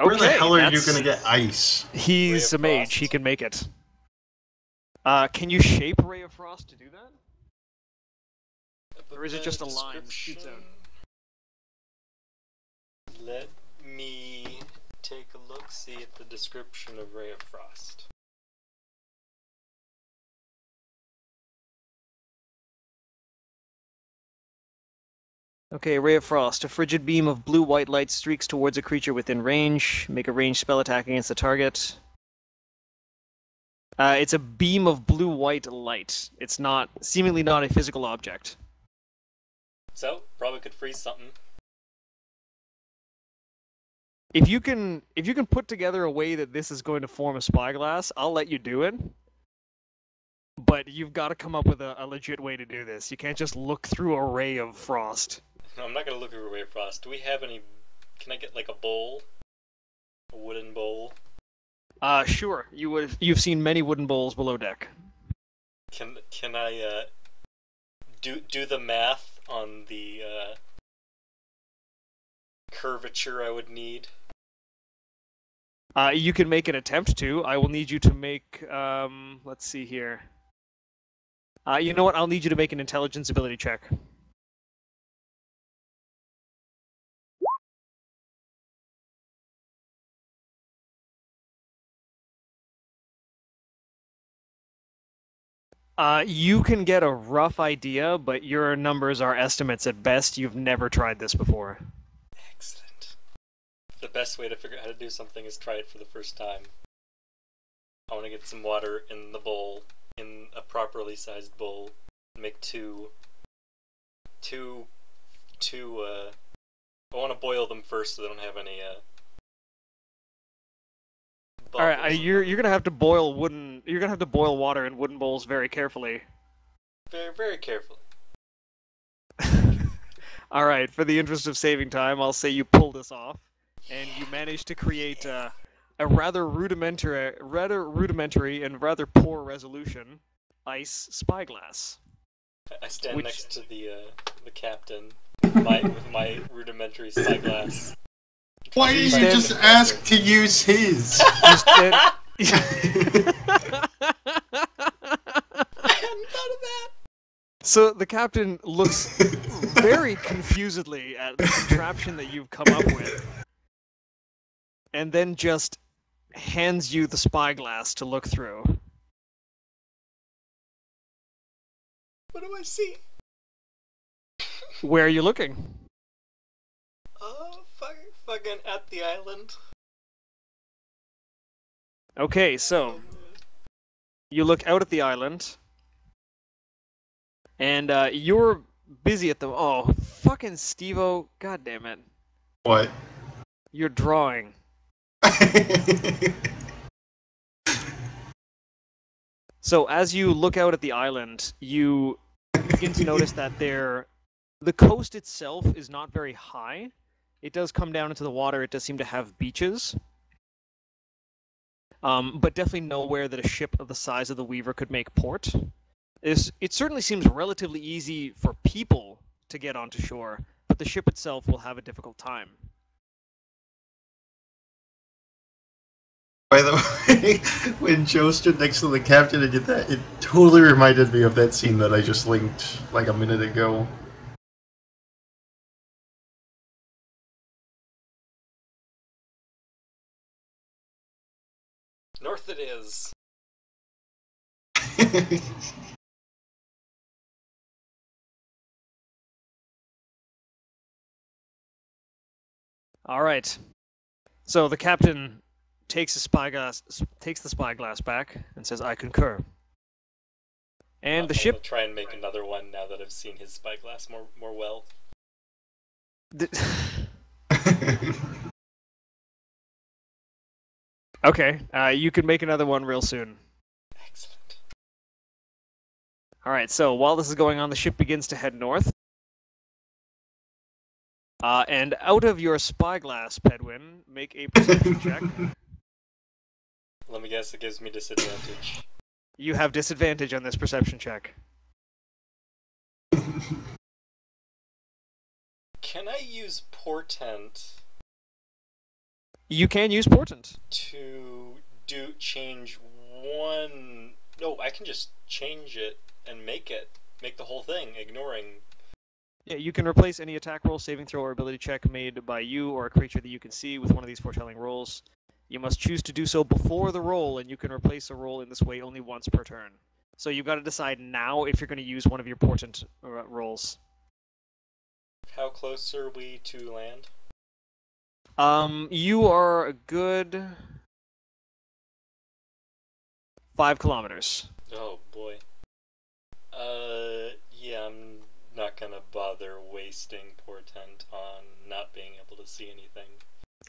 Okay, Where the hell are you gonna get ice? He's a of mage. He can make it. Uh, can you shape Ray of Frost to do that? Or is it just a line shoots out? Let me take a look, see at the description of Ray of Frost. Okay, Ray of Frost. A frigid beam of blue-white light streaks towards a creature within range. Make a ranged spell attack against the target. Uh, it's a beam of blue-white light. It's not seemingly not a physical object. So, probably could freeze something. If you can, if you can put together a way that this is going to form a spyglass, I'll let you do it. But you've got to come up with a, a legit way to do this. You can't just look through a ray of frost. I'm not gonna look Ray of Frost. Do we have any? Can I get like a bowl? A wooden bowl? Uh, sure. You would. You've seen many wooden bowls below deck. Can can I uh, do do the math on the uh, curvature I would need? Uh, you can make an attempt to. I will need you to make. Um, let's see here. Uh, you know what? I'll need you to make an intelligence ability check. Uh, you can get a rough idea, but your numbers are estimates at best. You've never tried this before. Excellent. The best way to figure out how to do something is try it for the first time. I want to get some water in the bowl, in a properly sized bowl. Make two, two, two. Uh, I want to boil them first so they don't have any. Uh, All right, uh, you're you're gonna have to boil wooden. You're gonna have to boil water in wooden bowls very carefully. very very carefully. All right, for the interest of saving time, I'll say you pull this off, and you manage to create uh, a rather rudimentary, rather rudimentary and rather poor resolution ice spyglass. I- I stand Which- next to the uh, the captain with my with my rudimentary spyglass. Why didn't you just ask to use his? I hadn't thought of that. so the captain looks very confusedly at the contraption that you've come up with, and then just hands you the spyglass to look through. What do I see? Where are you looking? Fuck, fucking at the island. Okay, so you look out at the island, and uh, you're busy at the. Oh, fucking Stevo! God damn it! what? You're drawing. So as you look out at the island, you begin to notice that there, the coast itself is not very high. It does come down into the water. It does seem to have beaches, um, but definitely nowhere that a ship of the size of the Weaver could make port. It's, it certainly seems relatively easy for people to get onto shore, but the ship itself will have a difficult time. By the way, when Joe stood next to the captain and did that, it totally reminded me of that scene that I just linked like a minute ago. It is. All right. So the captain takes the spyglass takes the spyglass back and says, "I concur." And the I'm ship gonna try and make another one now that I've seen his spyglass more more well. th- Okay, uh, you can make another one real soon. Excellent. All right, so while this is going on, the ship begins to head north. Uh, and out of your spyglass, Pedwin, make a perception check. Let me guess, it gives me disadvantage. You have disadvantage on this perception check. Can I use portent You can use portent. to do change one? No, I can just change it and make it make the whole thing, ignoring. Yeah, you can replace any attack roll, saving throw, or ability check made by you or a creature that you can see with one of these foretelling rolls. You must choose to do so before the roll, and you can replace a roll in this way only once per turn. So you've got to decide now if you're going to use one of your portent uh, rolls. How close are we to land? Um, you are a good five kilometers. Oh boy. Uh, yeah, I'm not gonna bother wasting portent on not being able to see anything.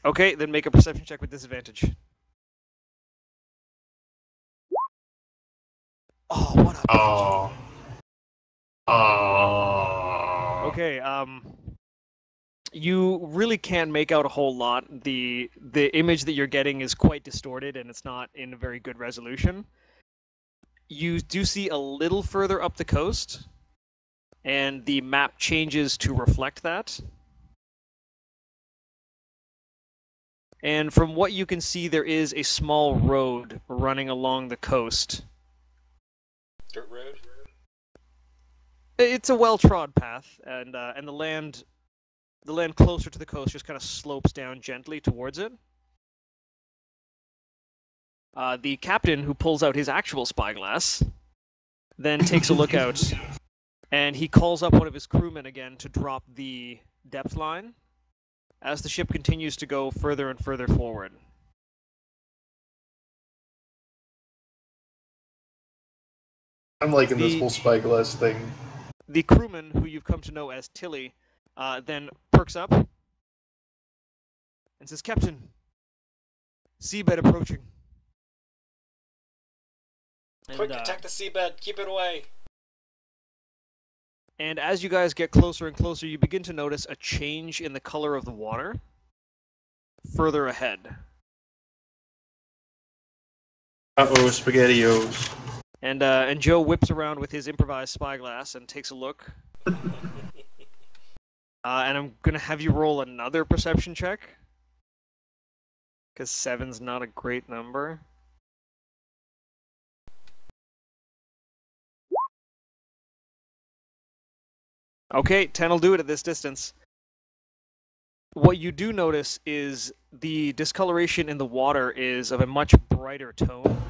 Okay, then make a perception check with disadvantage. Oh, what a Oh. Oh. Okay, um you really can't make out a whole lot. The the image that you're getting is quite distorted and it's not in a very good resolution. You do see a little further up the coast and the map changes to reflect that. And from what you can see there is a small road running along the coast. Dirt road? It's a well-trod path, and uh, and the land, the land closer to the coast just kind of slopes down gently towards it. Uh, the captain, who pulls out his actual spyglass, then takes a look out, and he calls up one of his crewmen again to drop the depth line as the ship continues to go further and further forward. I'm liking this whole spyglass thing. the crewman, who you've come to know as Tilly, uh, then perks up and says, Captain, seabed approaching. And, Quick, uh, attack the seabed! Keep it away! and as you guys get closer and closer, you begin to notice a change in the color of the water further ahead. Uh oh, spaghettios. And uh, and Joe whips around with his improvised spyglass and takes a look. Uh, and I'm gonna have you roll another perception check. Because seven's not a great number. Okay, 10 will do it at this distance. What you do notice is the discoloration in the water is of a much brighter tone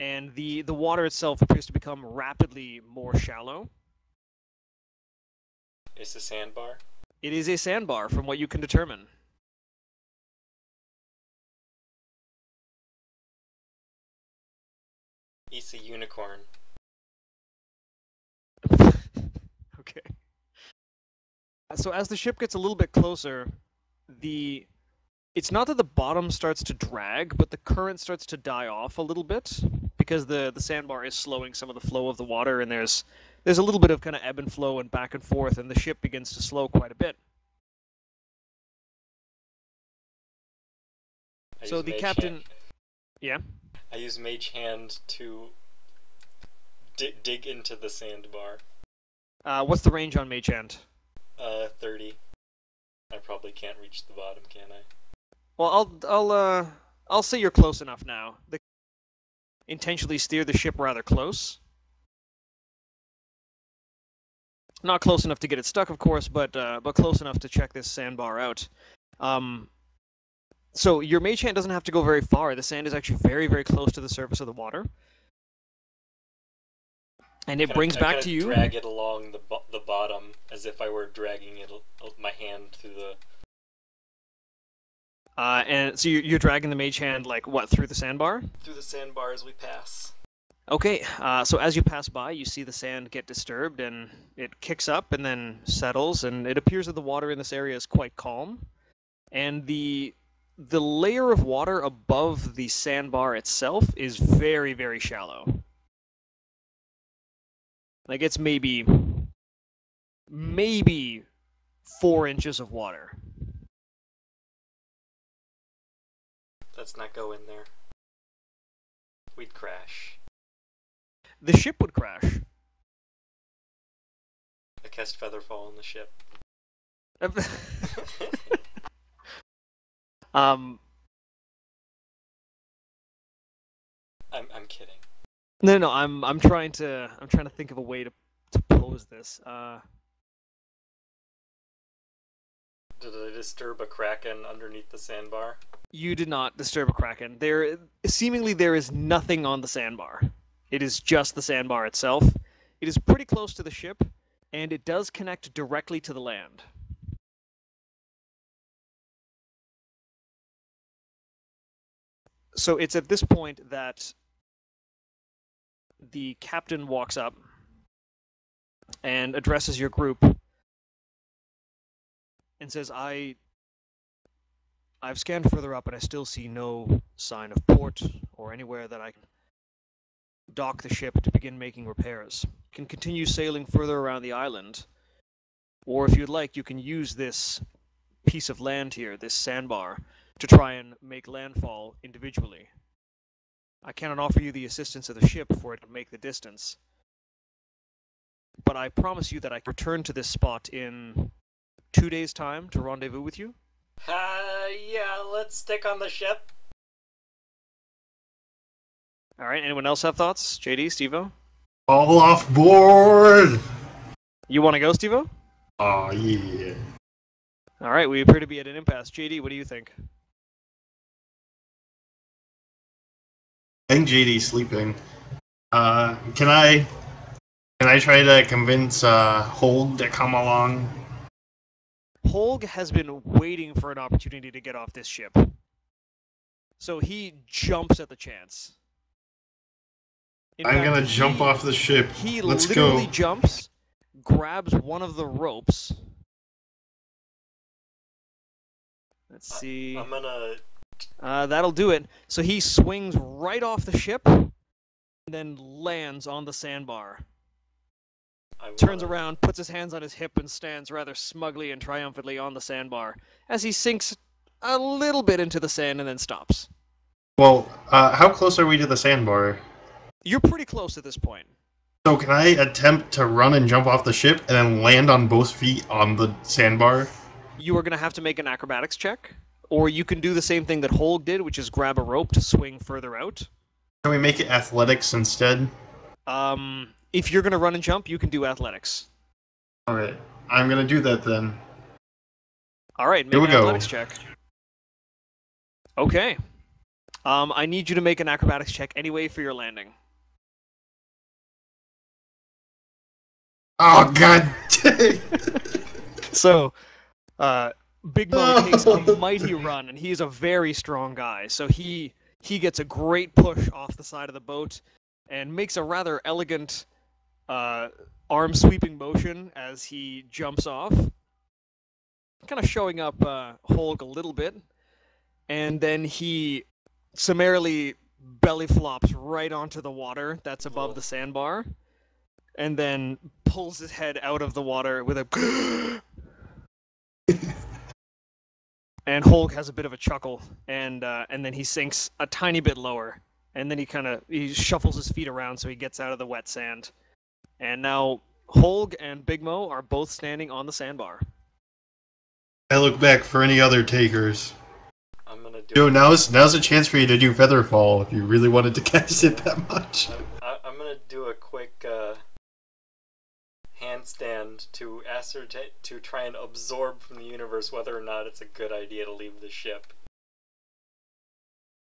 and the the water itself appears to become rapidly more shallow. It's a sandbar. It is a sandbar, from what you can determine. It's a unicorn. okay. So as the ship gets a little bit closer, the it's not that the bottom starts to drag, but the current starts to die off a little bit because the the sandbar is slowing some of the flow of the water, and there's there's a little bit of kind of ebb and flow and back and forth, and the ship begins to slow quite a bit. I So the captain- Hand. Yeah. I use Mage Hand to di- dig into the sandbar. Uh, what's the range on Mage Hand? Uh, 30. I probably can't reach the bottom, can I? Well, I'll I'll uh I'll say you're close enough now. The intentionally steer the ship rather close. Not close enough to get it stuck, of course, but uh, but close enough to check this sandbar out. Um, so your mage hand doesn't have to go very far. The sand is actually very very close to the surface of the water. and it Kinda- brings I back to you. Drag it along the bo- the bottom as if I were dragging it my hand through the. Uh, and so you're, you're dragging the mage hand like what through the sandbar? through the sandbar as we pass. Okay, uh, so as you pass by, you see the sand get disturbed and it kicks up and then settles, and it appears that the water in this area is quite calm. And the the layer of water above the sandbar itself is very, very shallow. Like it's maybe maybe four inches of water. Let's not go in there. We'd crash. The ship would crash. I cast Featherfall on the ship. um, I'm I'm kidding. No, no, I'm I'm trying to I'm trying to think of a way to to pose this. Uh, Did I disturb a kraken underneath the sandbar? you did not disturb a kraken. There, seemingly, there is nothing on the sandbar. It is just the sandbar itself. It is pretty close to the ship, and it does connect directly to the land. So it's at this point that the captain walks up and addresses your group and says, "I I've scanned further up, and I still see no sign of port or anywhere that I can dock the ship to begin making repairs. Can continue sailing further around the island, or if you'd like, you can use this piece of land here, this sandbar, to try and make landfall individually. I cannot offer you the assistance of the ship for it to make the distance, but I promise you that I can return to this spot in two days' time to rendezvous with you." Uh, yeah, let's stick on the ship. All right. Anyone else have thoughts? JD, Stevo? All off board! You want to go, Stevo? Oh yeah. All right. We appear to be at an impasse. JD, what do you think? I think JD's sleeping. Uh, can I can I try to convince uh Holg to come along? Holg has been waiting for an opportunity to get off this ship. So he jumps at the chance. In I'm fact, gonna jump he- off the ship. He Let's literally go. jumps, grabs one of the ropes. Let's see. I'm gonna. Uh, that'll do it. So he swings right off the ship, and then lands on the sandbar. Turns wanna- around, puts his hands on his hip, and stands rather smugly and triumphantly on the sandbar as he sinks a little bit into the sand and then stops. Well, uh, how close are we to the sandbar? You're pretty close at this point. So can I attempt to run and jump off the ship and then land on both feet on the sandbar? You are going to have to make an acrobatics check, or you can do the same thing that Holg did, which is grab a rope to swing further out. Can we make it athletics instead? Um, if you're going to run and jump, you can do athletics. Alright. I'm gonna do that then. All right, make Here we an go. athletics check. Okay. Um, I need you to make an acrobatics check anyway for your landing. Oh god So, uh, Big Mo No. takes a mighty run, and he's a very strong guy. So he he gets a great push off the side of the boat, and makes a rather elegant uh, arm sweeping motion as he jumps off, kind of showing up uh, Holg a little bit, and then he summarily belly flops right onto the water that's above Whoa. the sandbar, and then pulls his head out of the water with a. and Holg has a bit of a chuckle, and uh, and then he sinks a tiny bit lower, and then he kind of he shuffles his feet around so he gets out of the wet sand, and now Holg and Big Mo are both standing on the sandbar. I look back for any other takers. I'm gonna do. Joe, now's now's a chance for you to do Featherfall if you really wanted to cast it that much. I'm, I- I'm gonna do a quick uh, handstand to ascertain to try and absorb from the universe whether or not it's a good idea to leave the ship.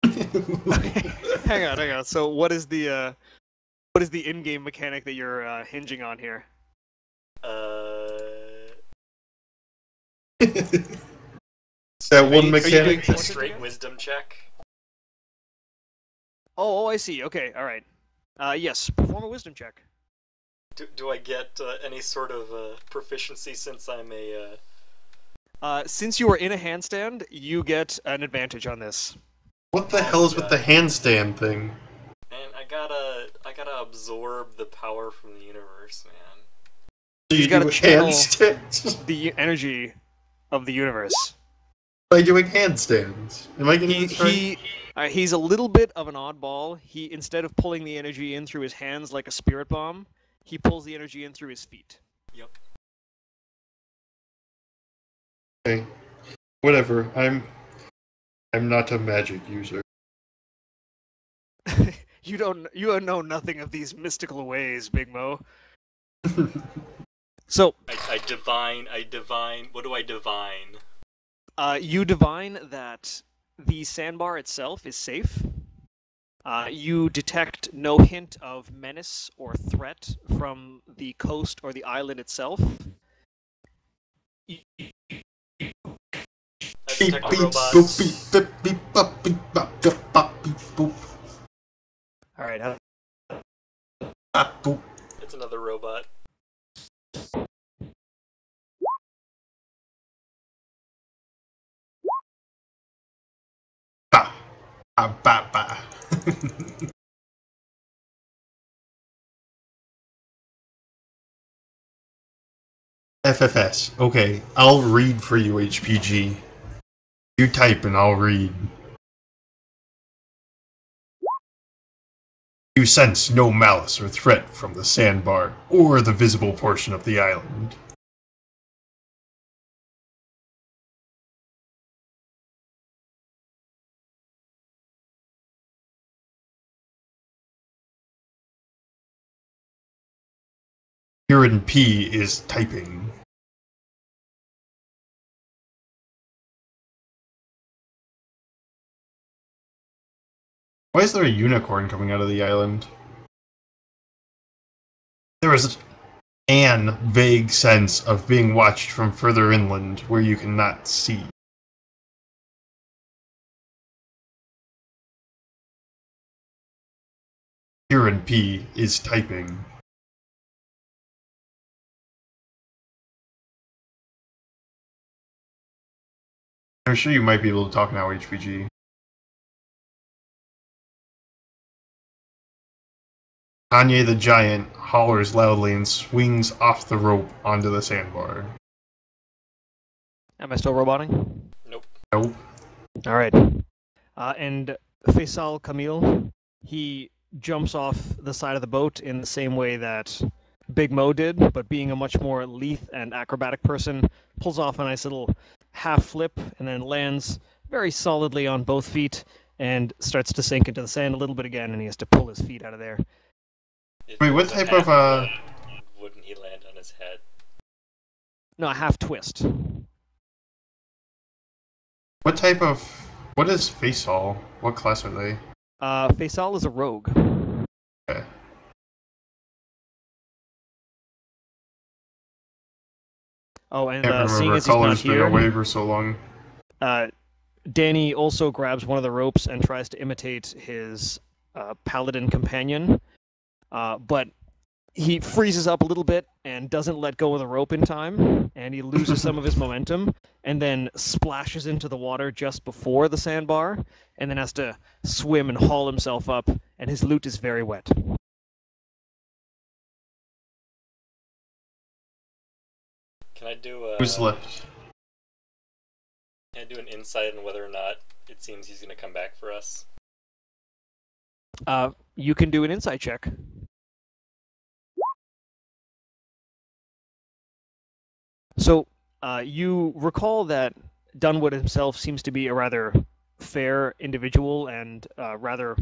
hang on, hang on. So what is the uh, what is the in-game mechanic that you're uh, hinging on here? Uh, that one you- are you doing mechanic. a straight wisdom check. Oh, oh, I see. Okay, all right. Uh, yes, perform a wisdom check. Do, do I get uh, any sort of uh, proficiency since I'm a? Uh... Uh, since you are in a handstand, you get an advantage on this. What the hell is with the handstand thing? And I gotta, I gotta absorb the power from the universe, man. Do He's you gotta do channel- handstands? The energy of the universe. By doing handstands? Am I getting He, this right? he uh, he's a little bit of an oddball. He instead of pulling the energy in through his hands like a spirit bomb, he pulls the energy in through his feet. Yep. Okay. Whatever. I'm. I'm not a magic user. you don't you know nothing of these mystical ways, Big Mo. So I, I divine, I divine. What do I divine? uh, you divine that the sandbar itself is safe. Uh, you detect no hint of menace or threat from the coast or the island itself. All right. uh. It's another robot. Ba, ba, ba, ba. FFS. Okay, I'll read for you, HPG. You type and I'll read. You sense no malice or threat from the sandbar or the visible portion of the island. Kieran P is typing. Why is there a unicorn coming out of the island? There is an vague sense of being watched from further inland where you cannot see. Kieran P is typing. I'm sure you might be able to talk now, HPG. Kanye the Giant hollers loudly and swings off the rope onto the sandbar. Am I still roboting? Nope. Nope. All right. Uh, and Faisal Camille, he jumps off the side of the boat in the same way that Big Mo did, but being a much more lithe and acrobatic person, pulls off a nice little half flip and then lands very solidly on both feet and starts to sink into the sand a little bit again, and he has to pull his feet out of there. If Wait, what type of, uh, Wouldn't he land on his head? No, a half twist. What type of. What is Faisal? What class are they? Uh, Faisal is a rogue. Okay. Oh, and uh, seeing as he's not been here, away for so long. uh, Danny also grabs one of the ropes and tries to imitate his uh, paladin companion, uh, but he freezes up a little bit and doesn't let go of the rope in time, and he loses some of his momentum, and then splashes into the water just before the sandbar, and then has to swim and haul himself up, and his loot is very wet. Can I do a? Who's left? Can I do an insight on whether or not it seems he's gonna come back for us? Uh, you can do an insight check. So, uh, you recall that Dunwood himself seems to be a rather fair individual and uh, rather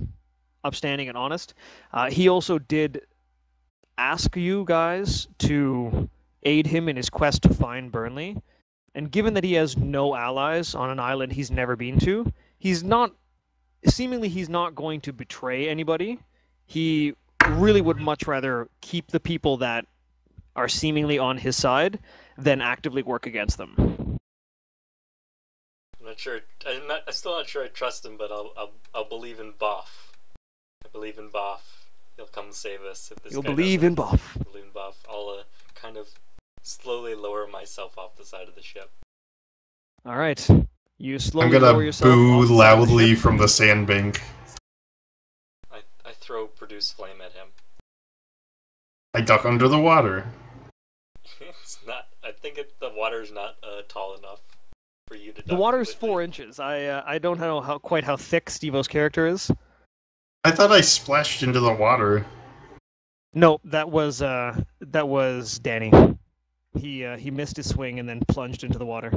upstanding and honest. Uh, he also did ask you guys to aid him in his quest to find Burnley. And given that he has no allies on an island he's never been to, he's not seemingly he's not going to betray anybody. He really would much rather keep the people that are seemingly on his side than actively work against them. I'm not sure. I'm not. I'm still not sure I trust him, but I'll. I'll, I'll believe in Boff. I believe in Boff. He'll come save us if this. You'll believe in Buff. Believe in Boff. I'll uh, kind of slowly lower myself off the side of the ship. All right. You slowly I'm gonna lower yourself off boo the side of the loudly from the sandbank. I I throw produce flame at him. I duck under the water. it's not. I think it, the water's not uh, tall enough for you to. The duck water is completely. four inches. I uh, I don't know how quite how thick Stevo's character is. I thought I splashed into the water. No, that was uh that was Danny. He uh, he missed his swing and then plunged into the water.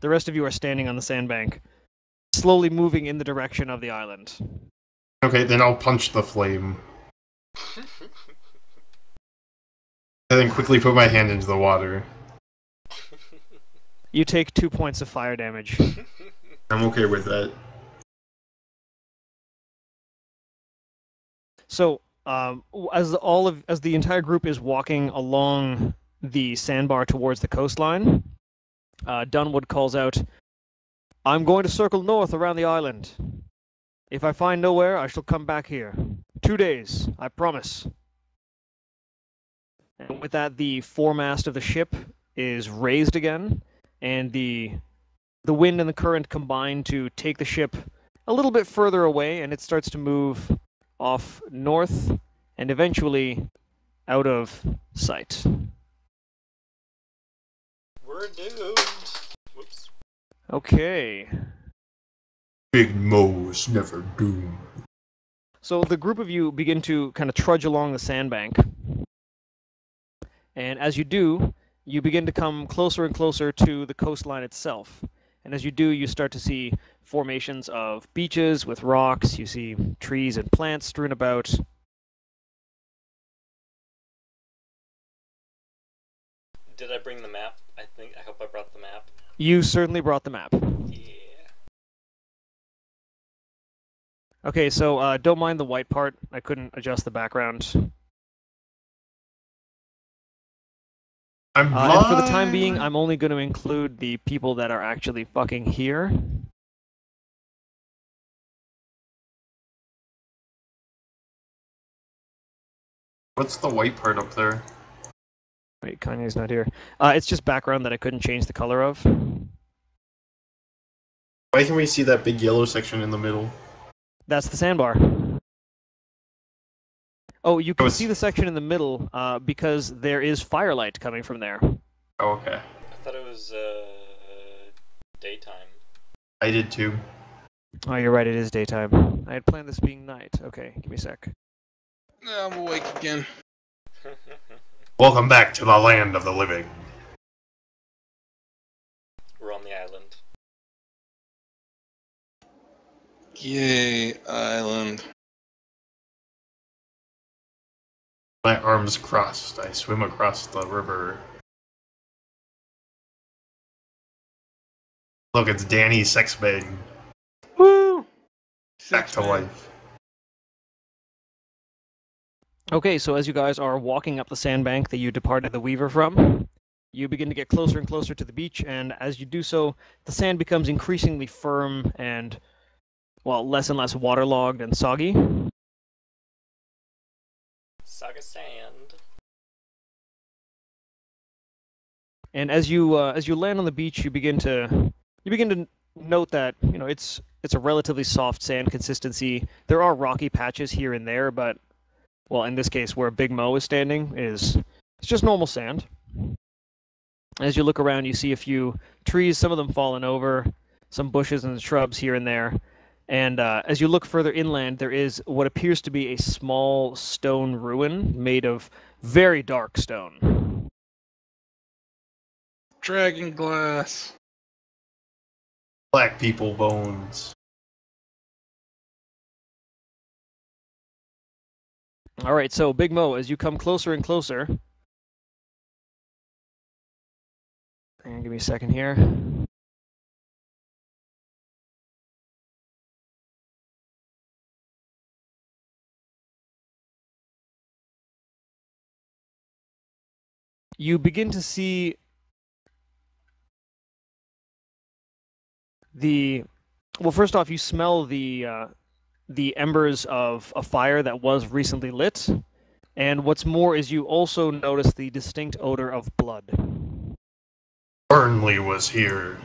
The rest of you are standing on the sandbank, slowly moving in the direction of the island. Okay, then I'll punch the flame. And then quickly put my hand into the water. You take two points of fire damage. I'm okay with that. So, um, as all of as the entire group is walking along the sandbar towards the coastline, uh, Dunwood calls out, "I'm going to circle north around the island. If I find nowhere, I shall come back here. Two days, I promise." And with that, the foremast of the ship is raised again, and the the wind and the current combine to take the ship a little bit further away, and it starts to move off north and eventually out of sight. We're doomed. Whoops. Okay. Big Mo's never doomed. So the group of you begin to kind of trudge along the sandbank. And as you do, you begin to come closer and closer to the coastline itself. And as you do, you start to see formations of beaches with rocks. You see trees and plants strewn about. Did I bring the map? I think. I hope I brought the map. You certainly brought the map. Yeah. Okay, so uh, don't mind the white part. I couldn't adjust the background. I'm Uh, and for the time being, I'm only going to include the people that are actually fucking here. What's the white part up there? Wait, Kanye's not here. Uh, it's just background that I couldn't change the color of. Why can we see that big yellow section in the middle? That's the sandbar. Oh, you can it's- see the section in the middle uh, because there is firelight coming from there. Oh, okay. I thought it was uh daytime. I did too. Oh, you're right. It is daytime. I had planned this being night. Okay, give me a sec. I'm awake again. Welcome back to the land of the living. We're on the island. Yay, island. My arms crossed. I swim across the river. Look, it's Danny Sexbang Woo! back Six to man. life. Okay, so as you guys are walking up the sandbank that you departed the Weaver from, you begin to get closer and closer to the beach, and as you do so, the sand becomes increasingly firm and, well, less and less waterlogged and soggy. Saga sand. And as you uh, as you land on the beach, you begin to you begin to note that you know it's it's a relatively soft sand consistency. There are rocky patches here and there, but well, in this case, where Big Mo is standing is it's just normal sand. As you look around, you see a few trees, some of them fallen over, some bushes and shrubs here and there. And uh, as you look further inland, there is what appears to be a small stone ruin made of very dark stone. Dragon glass. Black people bones. All right, so Big Mo, as you come closer and closer, and give me a second here. You begin to see the well. First off, you smell the uh, the embers of a fire that was recently lit. And what's more is you also notice the distinct odor of blood. Burnley was here.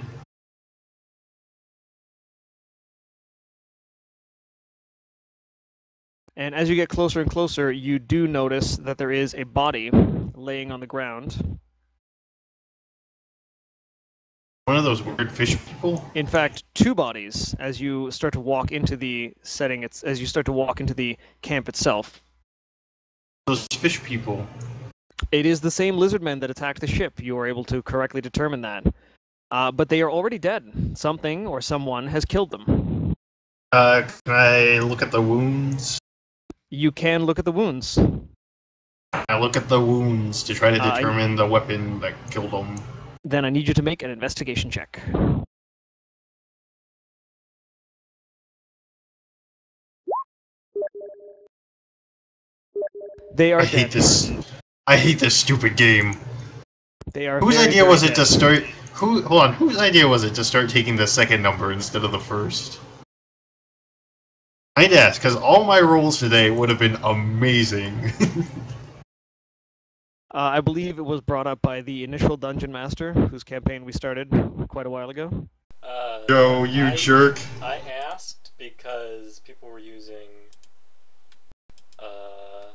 and as you get closer and closer you do notice that there is a body laying on the ground One of those weird fish people. in fact two bodies as you start to walk into the setting it's as you start to walk into the camp itself Those fish people. It is the same lizard men that attacked the ship. You were able to correctly determine that. Uh, but they are already dead. Something or someone has killed them. Uh, can I look at the wounds? You can look at the wounds. I look at the wounds to try to Uh, determine the weapon that killed them. Then I need you to make an investigation check. They are I hate dead. this. I hate this stupid game. They are Whose idea was it to start? Who? Hold on. Whose idea was it to start taking the second number instead of the first? I'd ask because all my rolls today would have been amazing. Uh, I believe it was brought up by the initial dungeon master, whose campaign we started quite a while ago. Uh, Joe, you I- jerk. I asked because people were using uh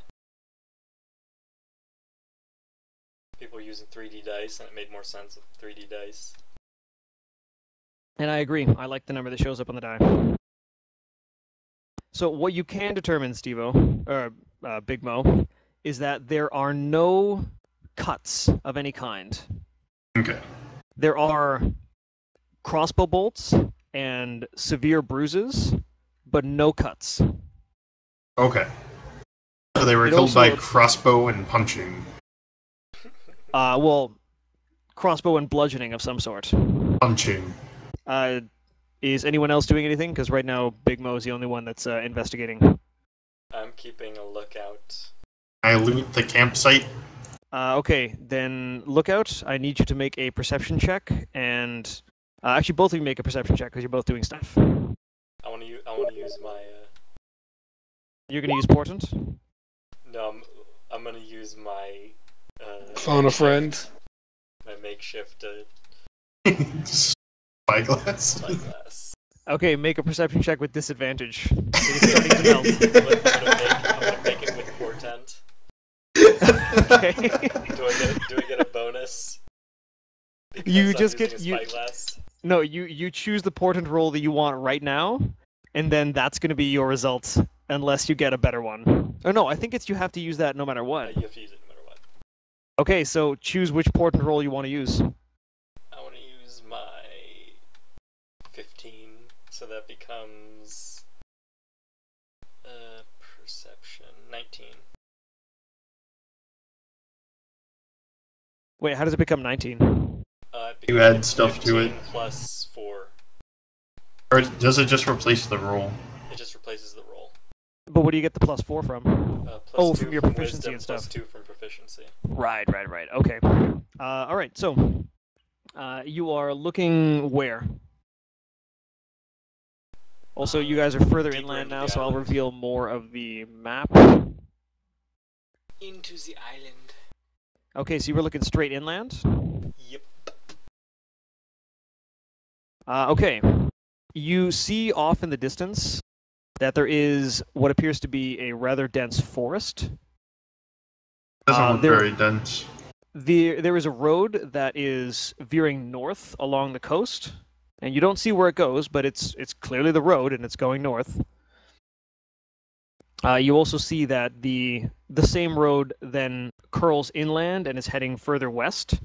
people were using 3D dice and it made more sense with 3D dice. And I agree. I like the number that shows up on the die. So what you can determine, Stevo, or uh, Big Mo, is that there are no cuts of any kind. Okay. There are crossbow bolts and severe bruises, but no cuts. Okay. So they were It killed by also- crossbow and punching. Uh, well, crossbow and bludgeoning of some sort. Punching. Uh, is anyone else doing anything? Because right now, Big Mo is the only one that's uh, investigating. I'm keeping a lookout. I loot the campsite. Uh, okay, then lookout. I need you to make a perception check, and uh, actually, both of you make a perception check because you're both doing stuff. I want to use I want to use my uh, You're gonna use portent. no I'm, I'm going to use my uh Phone a friend. my makeshift uh, Spyglass. spyglass. Okay, make a perception check with disadvantage. It is starting to melt. I'm gonna, I'm gonna make I'm gonna make it with portent. Okay. Do I get a, do I get a bonus? Because You I'm just get- you- no, you you choose the portent roll that you want right now, and then that's gonna be your result, unless you get a better one. Or no, I think it's you have to use that no matter what. you have to use it no matter what. Okay, so choose which portent roll you want to use. I want to use my 15, so that becomes uh, perception 19. Wait, how does it become 19? Uh, it You add stuff to it. plus four. Or does it just replace the roll? It just replaces the roll. But what do you get the plus four from? Uh, plus Oh, two from your from proficiency wisdom, and stuff. two from proficiency. Right, right, right. Okay. Uh, all right. So, uh, you are looking where? Also, you guys are further Deeper inland now, so I'll reveal more of the map. Into the island. Okay, so you were looking straight inland. Yep. Uh, okay. You see off in the distance that there is what appears to be a rather dense forest. Doesn't Uh, look there- very dense. the there is a road that is veering north along the coast, and you don't see where it goes, but it's it's clearly the road and it's going north. Uh, you also see that the the same road then curls inland and is heading further west,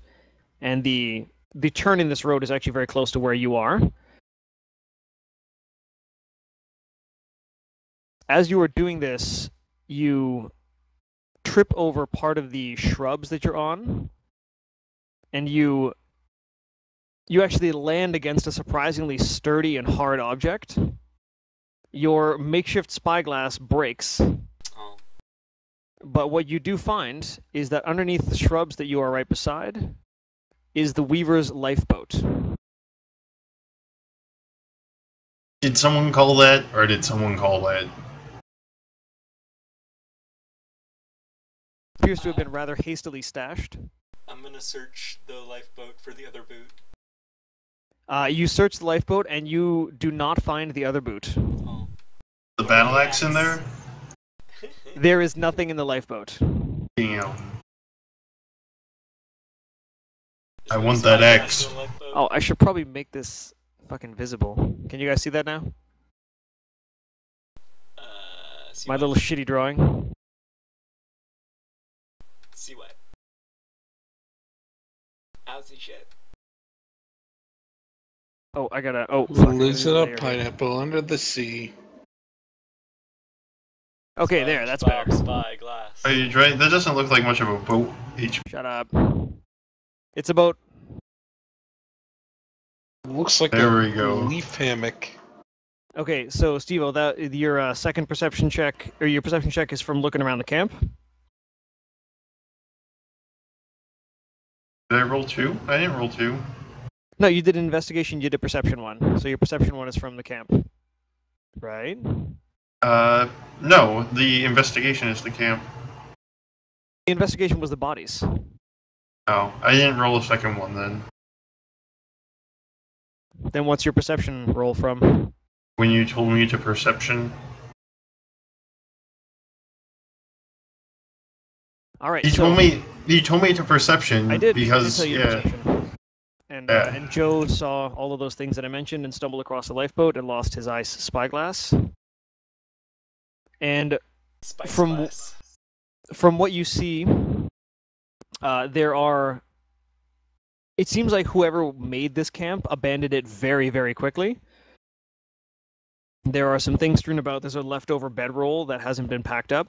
and the the turn in this road is actually very close to where you are. As you are doing this, you trip over part of the shrubs that you're on. And you you actually land against a surprisingly sturdy and hard object your makeshift spyglass breaks Oh. But what you do find is that underneath the shrubs that you are right beside is the Weaver's lifeboat. Did someone call that, or did someone call that? Appears to have been rather hastily stashed. I'm gonna search the lifeboat for the other boot. Uh, you search the lifeboat and you do not find the other boot. Oh. The battle axe in there? There is nothing in the lifeboat. Damn. I want that spyglass X. in the lifeboat? Oh, I should probably make this fucking visible. Can you guys see that now? Uh, see My what? little shitty drawing. See what? How's Owsy shit. Oh, I gotta. Oh, fuck. Lives in there's a pineapple under the sea. Okay, there. That's SpongeBob better. Spyglass. Are you trying? That doesn't look like much of a boat. H. Shut up. It's about. Looks like There a we go. leaf hammock. Okay, so Stevo, that your uh, second perception check or your perception check is from looking around the camp. Did I roll two? I didn't roll two. No, you did an investigation. You did a perception one. So your perception one is from the camp, right? Uh, no. The investigation is the camp. The investigation was the bodies. Oh, I didn't roll a second one then. Then what's your perception roll from? When you told me to perception, All right. you so told me you told me to perception I did. because I did yeah. perception. And uh, and Joe saw all of those things that I mentioned and stumbled across a lifeboat and lost his ice spyglass. And Spice from- from what you see, uh, there are. It seems like whoever made this camp abandoned it very, very quickly. There are some things strewn about. There's a leftover bedroll that hasn't been packed up.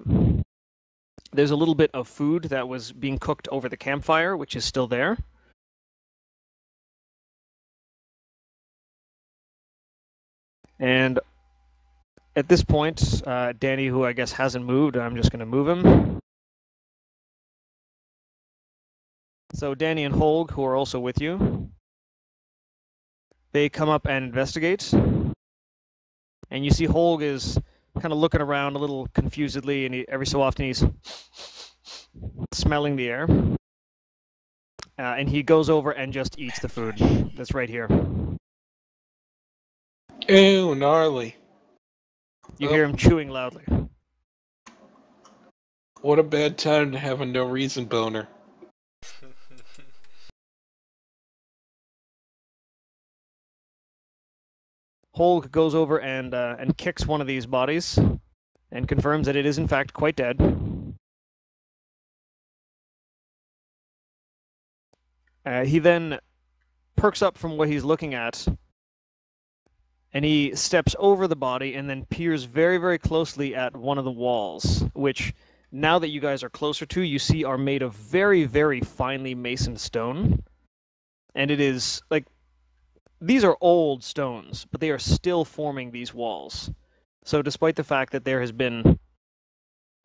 There's a little bit of food that was being cooked over the campfire, which is still there. And at this point, uh, Danny, who I guess hasn't moved, I'm just going to move him. So Danny and Holg, who are also with you, they come up and investigate. And you see Holg is kind of looking around a little confusedly, and he, every so often he's smelling the air. Uh, and he goes over and just eats the food that's right here. Ew, gnarly. You Oh. hear him chewing loudly. What a bad time to have a no reason boner. Holg goes over and uh, and kicks one of these bodies, and confirms that it is in fact quite dead. Uh, he then perks up from what he's looking at, and he steps over the body and then peers very very closely at one of the walls, which now that you guys are closer to, you see are made of very very finely masoned stone, and it is like these are old stones, but they are still forming these walls. So, despite the fact that there has been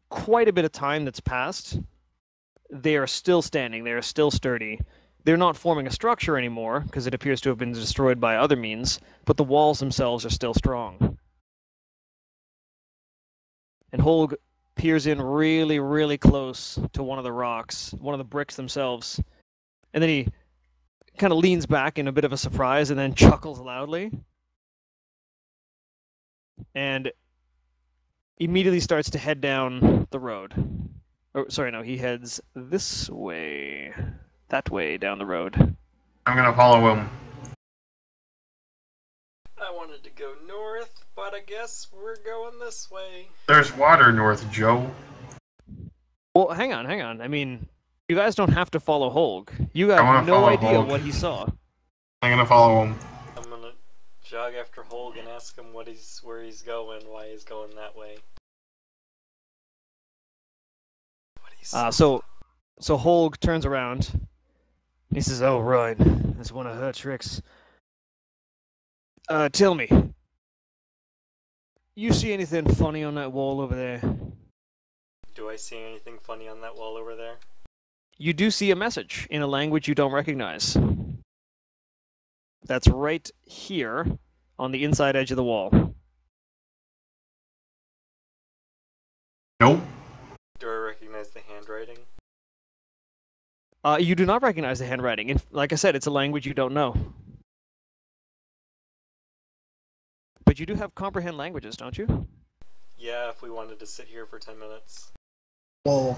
quite a bit of time that's passed, they are still standing. They are still sturdy. They're not forming a structure anymore because it appears to have been destroyed by other means, but the walls themselves are still strong. And Holg peers in really, really close to one of the rocks, one of the bricks themselves, and then he kind of leans back in a bit of a surprise and then chuckles loudly and immediately starts to head down the road. Oh, sorry, no, he heads this way, that way down the road. I'm gonna follow him. I wanted to go north, but I guess we're going this way. There's water north, Joe. Well, hang on, hang on. I mean, you guys don't have to follow Holg. You I have no idea Holg. what he saw. I'm gonna follow him. I'm gonna jog after Holg and ask him what he's where he's going, why he's going that way. What Uh, so, so Holg turns around. He says, "Oh, right, that's one of her tricks." Uh, tell me, you see anything funny on that wall over there? do I I see anything funny on that wall over there? You do see a message in a language you don't recognize. That's right here on the inside edge of the wall. Nope. Do I recognize the handwriting? Uh, you do not recognize the handwriting. And like I said, it's a language you don't know. But you do have comprehend languages, don't you? Yeah, if we wanted to sit here for 10 minutes. Well,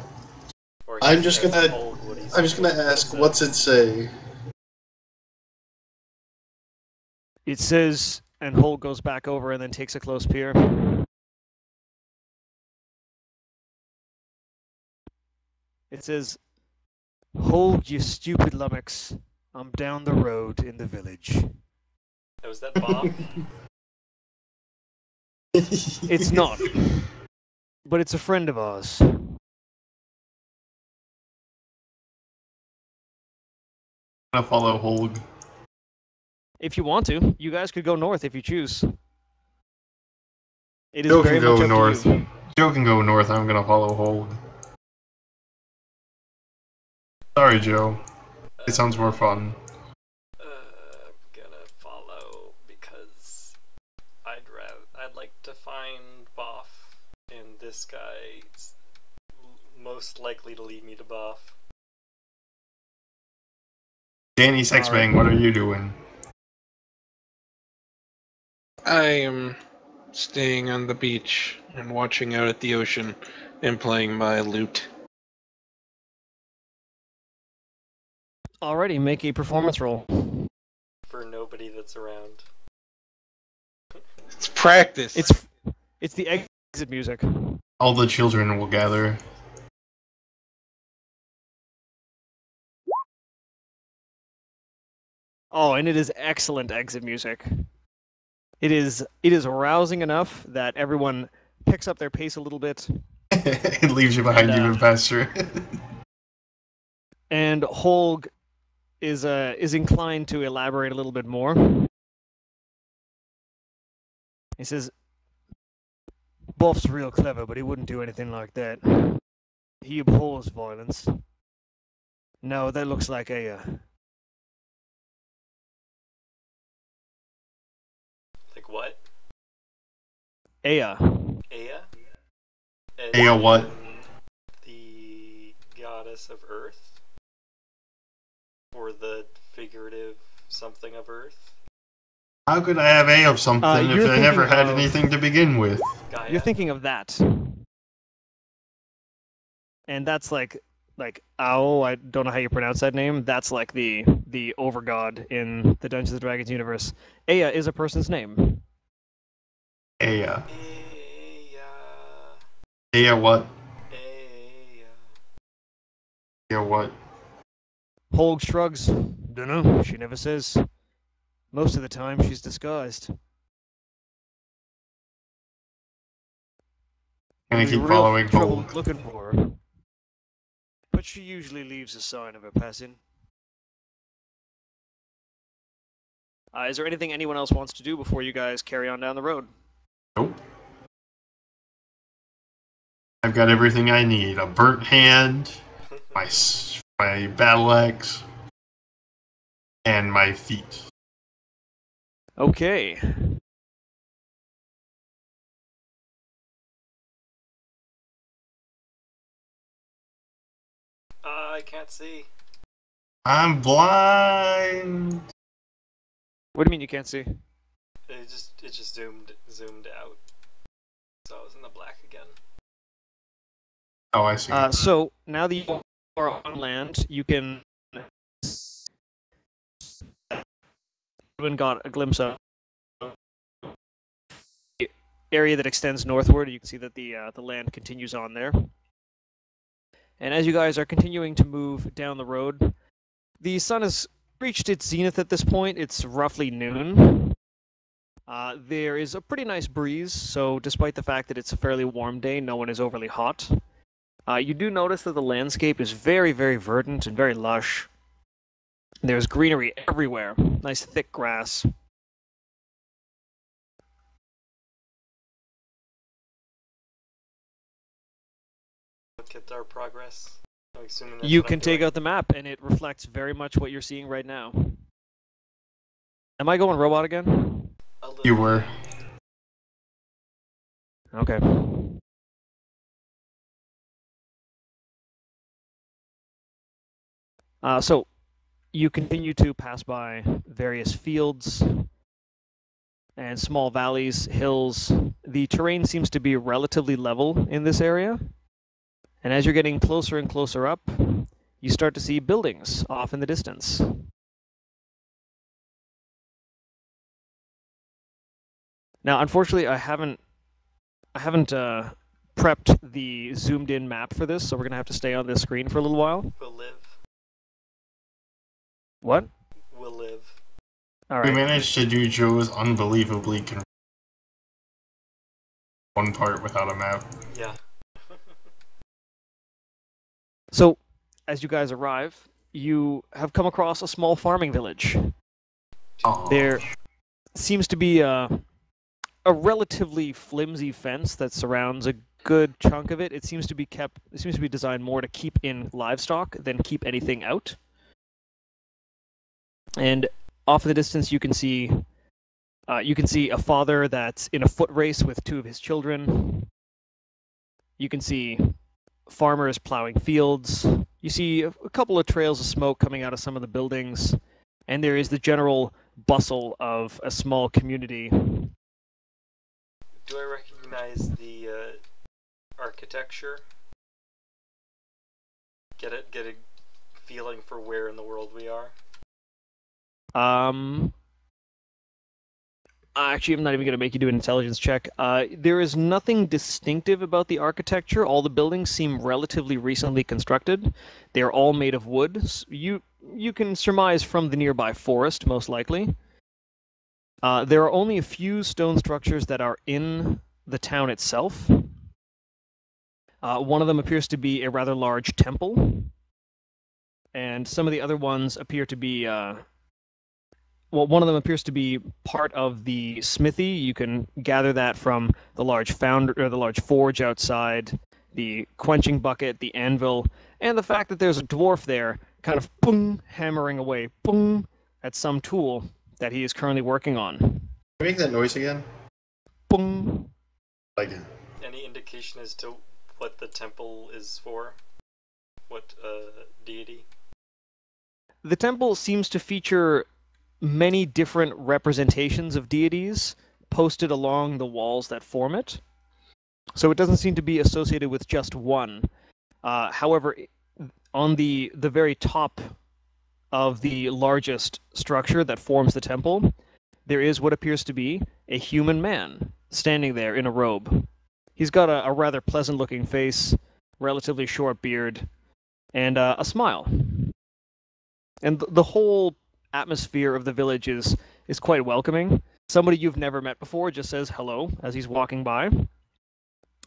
I'm just gonna- old what he's I'm just gonna what it ask, what's it say? It says, and Holg goes back over and then takes a close peer. It says, Holg you stupid lummox. I'm down the road in the village. Oh, is that Bob? It's not. But it's a friend of ours. I'm gonna follow Holg. If you want to, you guys could go north if you choose. It is Joe very can go up north. Joe can go north. I'm gonna follow Holg. Sorry, Joe. It sounds more fun. uh, I'm gonna follow because I'd rather I'd like to find Boff, and this guy's most likely to lead me to Boff. Danny Sexbang, what are you doing? I am staying on the beach and watching out at the ocean and playing my lute. Alrighty, make a performance roll. For nobody that's around. It's practice. It's it's the exit music. All the children will gather. Oh, and it is excellent exit music. It is it is rousing enough that everyone picks up their pace a little bit, it leaves you behind And, uh, even faster. and Holg is uh is inclined to elaborate a little bit more. He says, "Boff's real clever, but he wouldn't do anything like that. He abhors violence. No, that looks like a uh, Like what? Aya. Aya? As Aya what? The goddess of Earth? Or the figurative something of Earth? How could I have A of something Uh, if I never had of- anything to begin with? Gaia? You're thinking of that. And that's like like Ao, I don't know how you pronounce that name. That's like the the overgod in the Dungeons and Dragons universe. Aya is a person's name. Aya. Aya. Aya what? Aya. Aya what? Holg shrugs. Dunno, she never says. Most of the time she's disguised. Can I We're keep real following trouble Holg? looking for her. But she usually leaves a sign of her passing. Uh, is there anything anyone else wants to do before you guys carry on down the road? Nope. I've got everything I need. A burnt hand, my my battle axe, and my feet. Okay. Uh, I can't see. I'm blind. What do you mean you can't see? It just it just zoomed zoomed out. So I was in the black again. Oh, I see. Uh, so now that you are on land, you can. Everyone got a glimpse of the area that extends northward. You can see that the uh, the land continues on there. And as you guys are continuing to move down the road, the sun has reached its zenith at this point. It's roughly noon. Uh, there is a pretty nice breeze, so despite the fact that it's a fairly warm day, no one is overly hot. Uh, you do notice that the landscape is very, very verdant and very lush. There's greenery everywhere, nice thick grass. Look at our progress. I'm assuming that's You can take out the map, and it reflects very much what you're seeing right now. Am I going robot again? You were. Okay. Uh, so, you continue to pass by various fields and small valleys, hills. The terrain seems to be relatively level in this area. And as you're getting closer and closer up, you start to see buildings off in the distance. Now, unfortunately, I haven't I haven't uh, prepped the zoomed in map for this, so we're gonna have to stay on this screen for a little while. We'll live. What? We'll live. All We managed to do Joe's unbelievably con- one part without a map. Yeah. So, as you guys arrive, you have come across a small farming village. Aw. There seems to be a, a relatively flimsy fence that surrounds a good chunk of it. It seems to be kept. It seems to be designed more to keep in livestock than keep anything out. And off in the distance, you can see. Uh, you can see a father that's in a foot race with two of his children. You can see farmers plowing fields. You see a, couple of trails of smoke coming out of some of the buildings, and there is the general bustle of a small community. Do I recognize the uh, architecture? Get it? Get a feeling for where in the world we are. Um, actually, I'm not even going to make you do an intelligence check. Uh, there is nothing distinctive about the architecture. All the buildings seem relatively recently constructed. They are all made of wood. You you can surmise from the nearby forest, most likely. Uh, there are only a few stone structures that are in the town itself. Uh, one of them appears to be a rather large temple, and some of the other ones appear to be uh, well, one of them appears to be part of the smithy. You can gather that from the large found or the large forge outside, the quenching bucket, the anvil, and the fact that there's a dwarf there, kind of boom, hammering away, boom, at some tool that he is currently working on. Can you make that noise again? Boom. Like. Any indication as to what the temple is for? What uh, deity? The temple seems to feature many different representations of deities posted along the walls that form it. So it doesn't seem to be associated with just one. Uh, however, on the the very top of the largest structure that forms the temple, there is what appears to be a human man standing there in a robe. He's got a, a rather pleasant-looking face, relatively short beard, and uh, a smile. And th- the whole atmosphere of the village is is quite welcoming. Somebody you've never met before just says hello as he's walking by,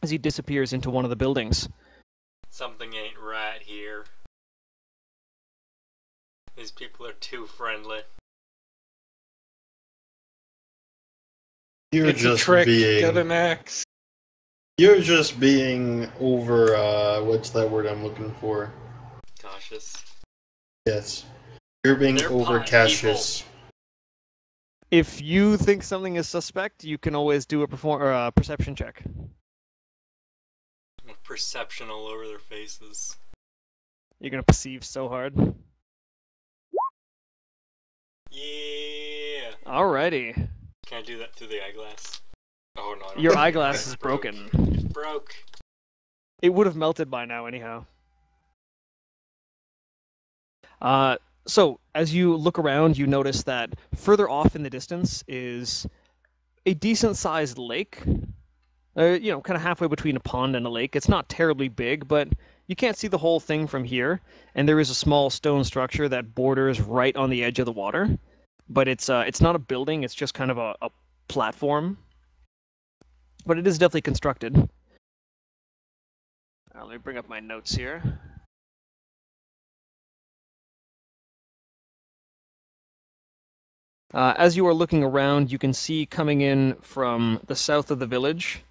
as he disappears into one of the buildings. Something ain't right here. These people are too friendly. You're it's a just trick. being. Get an axe. You're just being over. uh What's that word I'm looking for? Cautious. Yes. You're being They're over pot cautious. If you think something is suspect, you can always do a perform or a perception check. Perception all over their faces. You're gonna perceive so hard. Yeah. Alrighty, Can I do that through the eyeglass? Oh no. I don't your eyeglass is broke. broken. It's broke. It would have melted by now, anyhow. Uh, so, as you look around, you notice that further off in the distance is a decent sized lake. Uh, you know, kind of halfway between a pond and a lake. It's not terribly big, but you can't see the whole thing from here. And there is a small stone structure that borders right on the edge of the water. But it's uh, it's not a building. It's just kind of a, a platform. But it is definitely constructed. Uh, let me bring up my notes here. Uh, as you are looking around, you can see coming in from the south of the village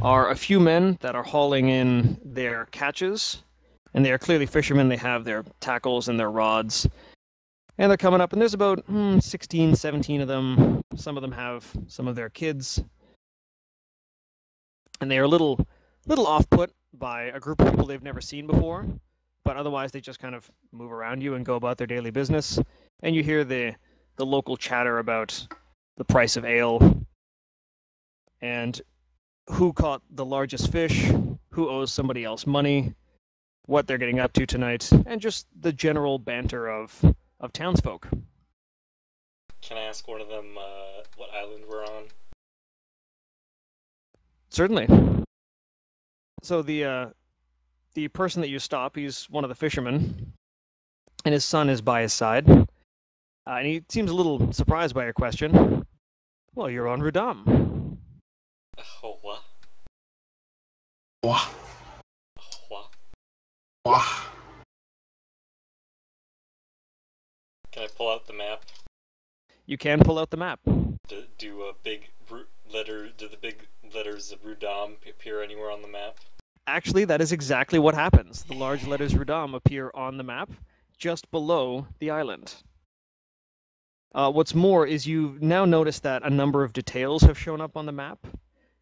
are a few men that are hauling in their catches, and they are clearly fishermen. They have their tackles and their rods, and they're coming up. And there's about hmm, 16, 17 of them. Some of them have some of their kids, and they are a little, little off-put by a group of people they've never seen before. But otherwise, they just kind of move around you and go about their daily business. And you hear the the local chatter about the price of ale and who caught the largest fish, who owes somebody else money, what they're getting up to tonight, and just the general banter of of townsfolk. Can I ask one of them uh, what island we're on? Certainly. So the uh, the person that you stop, he's one of the fishermen, and his son is by his side. Uh, and he seems a little surprised by your question. Well, you're on Rudam. Oh, what? Wah, What? wah. Can I pull out the map? You can pull out the map. Do, do a big ru- letter? Do the big letters of Rudam appear anywhere on the map? Actually, that is exactly what happens. The large letters Rudam appear on the map just below the island. Uh, what's more is you now notice that a number of details have shown up on the map.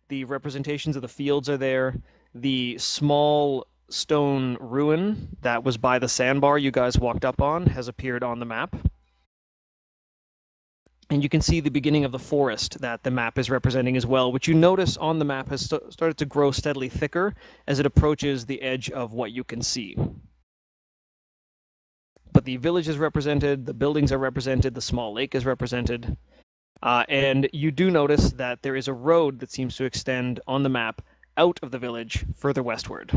The representations of the fields are there. The small stone ruin that was by the sandbar you guys walked up on has appeared on the map. And you can see the beginning of the forest that the map is representing as well, which you notice on the map has st- started to grow steadily thicker as it approaches the edge of what you can see. But the village is represented, the buildings are represented, the small lake is represented. Uh, and you do notice that there is a road that seems to extend on the map out of the village further westward.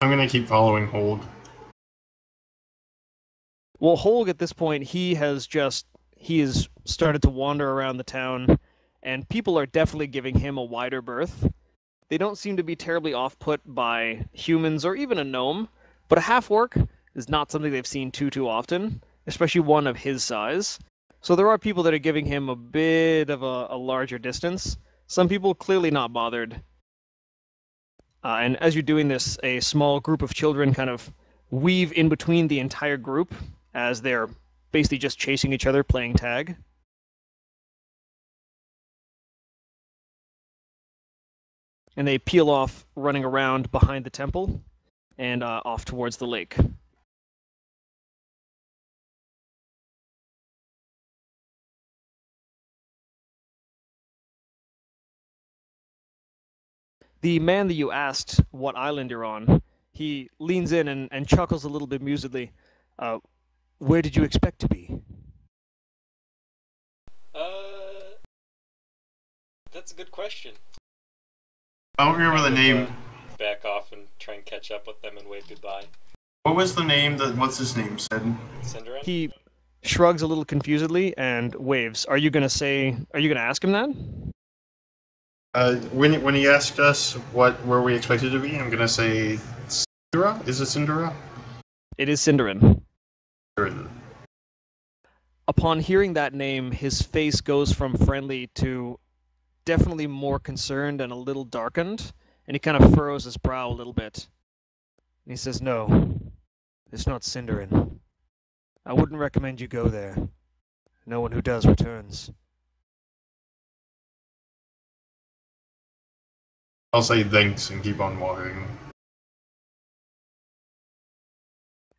I'm gonna keep following Holg. Well, Holg at this point, he has just he has started to wander around the town, and people are definitely giving him a wider berth. They don't seem to be terribly off-put by humans or even a gnome, but a half-orc is not something they've seen too too often, especially one of his size. So there are people that are giving him a bit of a, a larger distance. Some people clearly not bothered. Uh, and as you're doing this, a small group of children kind of weave in between the entire group as they're basically just chasing each other playing tag. And they peel off running around behind the temple and uh, off towards the lake. The man that you asked what island you're on, he leans in and, and chuckles a little bit musedly. Uh, where did you expect to be? Uh, that's a good question. I don't remember the name. back off and try and catch up with them and wave goodbye. What was the name that what's his name said? Cinderin? He shrugs a little confusedly and waves. Are you gonna say? Are you gonna ask him that? Uh, when when he asked us what were we expected to be, I'm gonna say Cindera. Is it Cindera? It is Cinderin. Or- Upon hearing that name, his face goes from friendly to definitely more concerned and a little darkened, and he kind of furrows his brow a little bit. And he says, "No, it's not Cinderin. I wouldn't recommend you go there. No one who does returns." I'll say thanks and keep on walking.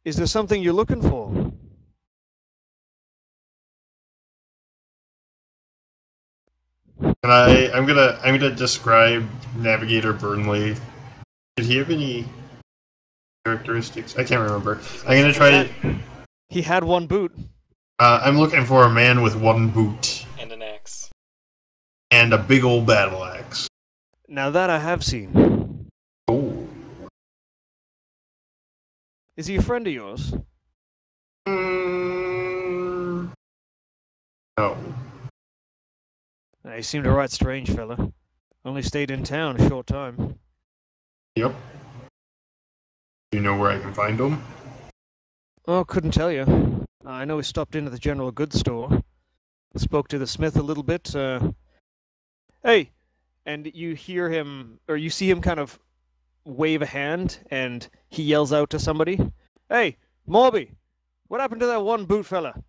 Is there something you're looking for? And I I'm gonna I'm gonna describe Navigator Burnley. Did he have any characteristics? I can't remember. I'm gonna try to. He had one boot. Uh, I'm looking for a man with one boot and an axe. and a big old battle axe. Now that I have seen. Oh. Is he a friend of yours? Mm, no. He seemed a right strange fella. Only stayed in town a short time. Yep. Do you know where I can find him? Oh, couldn't tell you. I know he stopped in at the general goods store. spoke to the smith a little bit. Uh, hey, and you hear him, or you see him kind of wave a hand, and he yells out to somebody, "Hey, Morby, what happened to that one boot fella?"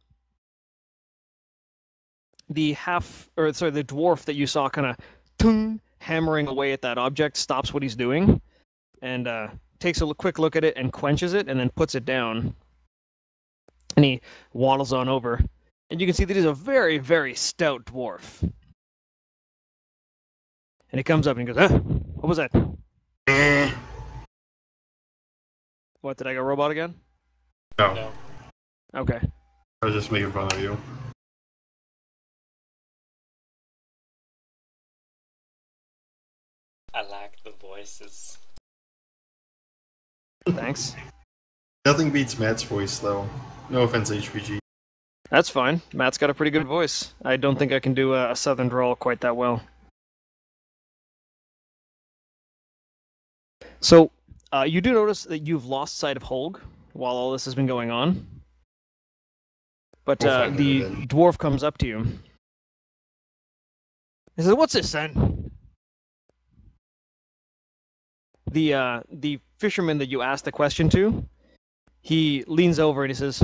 The half, or sorry, the dwarf that you saw kind of hammering away at that object stops what he's doing, and uh, takes a quick look at it and quenches it, and then puts it down. And he waddles on over, and you can see that he's a very, very stout dwarf. And he comes up and he goes, huh? What was that? Eh, What, did I go robot again? no, No. Okay. I was just making fun of you. I like the voices. Thanks. Nothing beats Matt's voice, though. No offense, HPG. That's fine. Matt's got a pretty good voice. I don't think I can do a, a southern drawl quite that well. So, uh, you do notice that you've lost sight of Holg while all this has been going on. But uh, the dwarf comes up to you. He says, "What's this, then?" The uh, the fisherman that you asked the question to, he leans over and he says,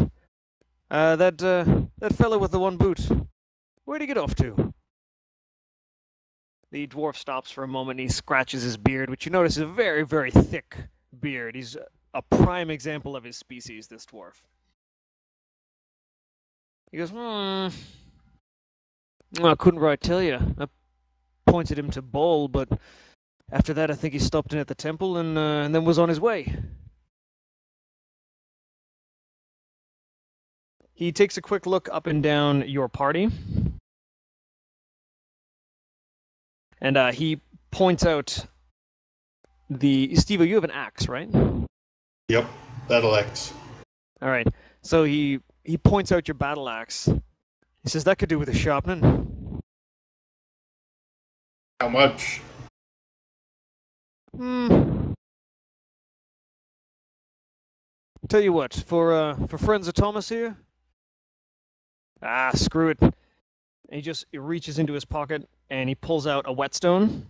uh, that uh, that fellow with the one boot. Where'd he get off to? The dwarf stops for a moment. and He scratches his beard, which you notice is a very, very thick beard. He's a prime example of his species. This dwarf. He goes, hmm. I couldn't right tell you. I pointed him to Ball, but after that, I think he stopped in at the temple and uh, and then was on his way. He takes a quick look up and down your party. And uh, he points out the Steve, you have an axe, right? Yep, that'll X. All right. So he he points out your battle axe. He says that could do with a sharpening. How much? Hmm. Tell you what, for uh for friends of Thomas here. Ah, screw it. And he just he reaches into his pocket and he pulls out a whetstone,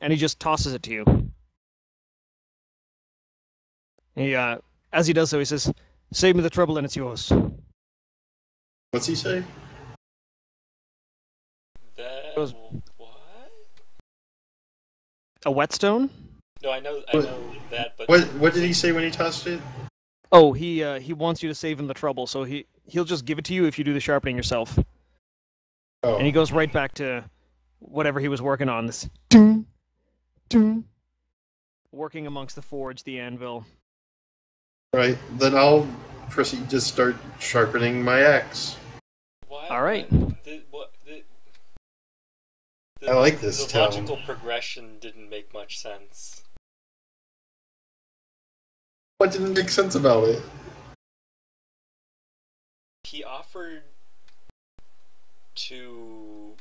and he just tosses it to you. He uh, as he does so, he says, "Save me the trouble, and it's yours." What's he say? That was- what? A whetstone? No, I know, I What- know that, but What What did he say when he tossed it? Oh, he uh, he wants you to save him the trouble, so he he'll just give it to you if you do the sharpening yourself. Oh, And he goes right back to whatever he was working on. This ding, ding, working amongst the forge, the anvil. right. Then I'll proceed to start sharpening my axe. Why? All right. what- The, what, the, the, I like this The town. logical progression didn't make much sense. What didn't make sense about it? He offered to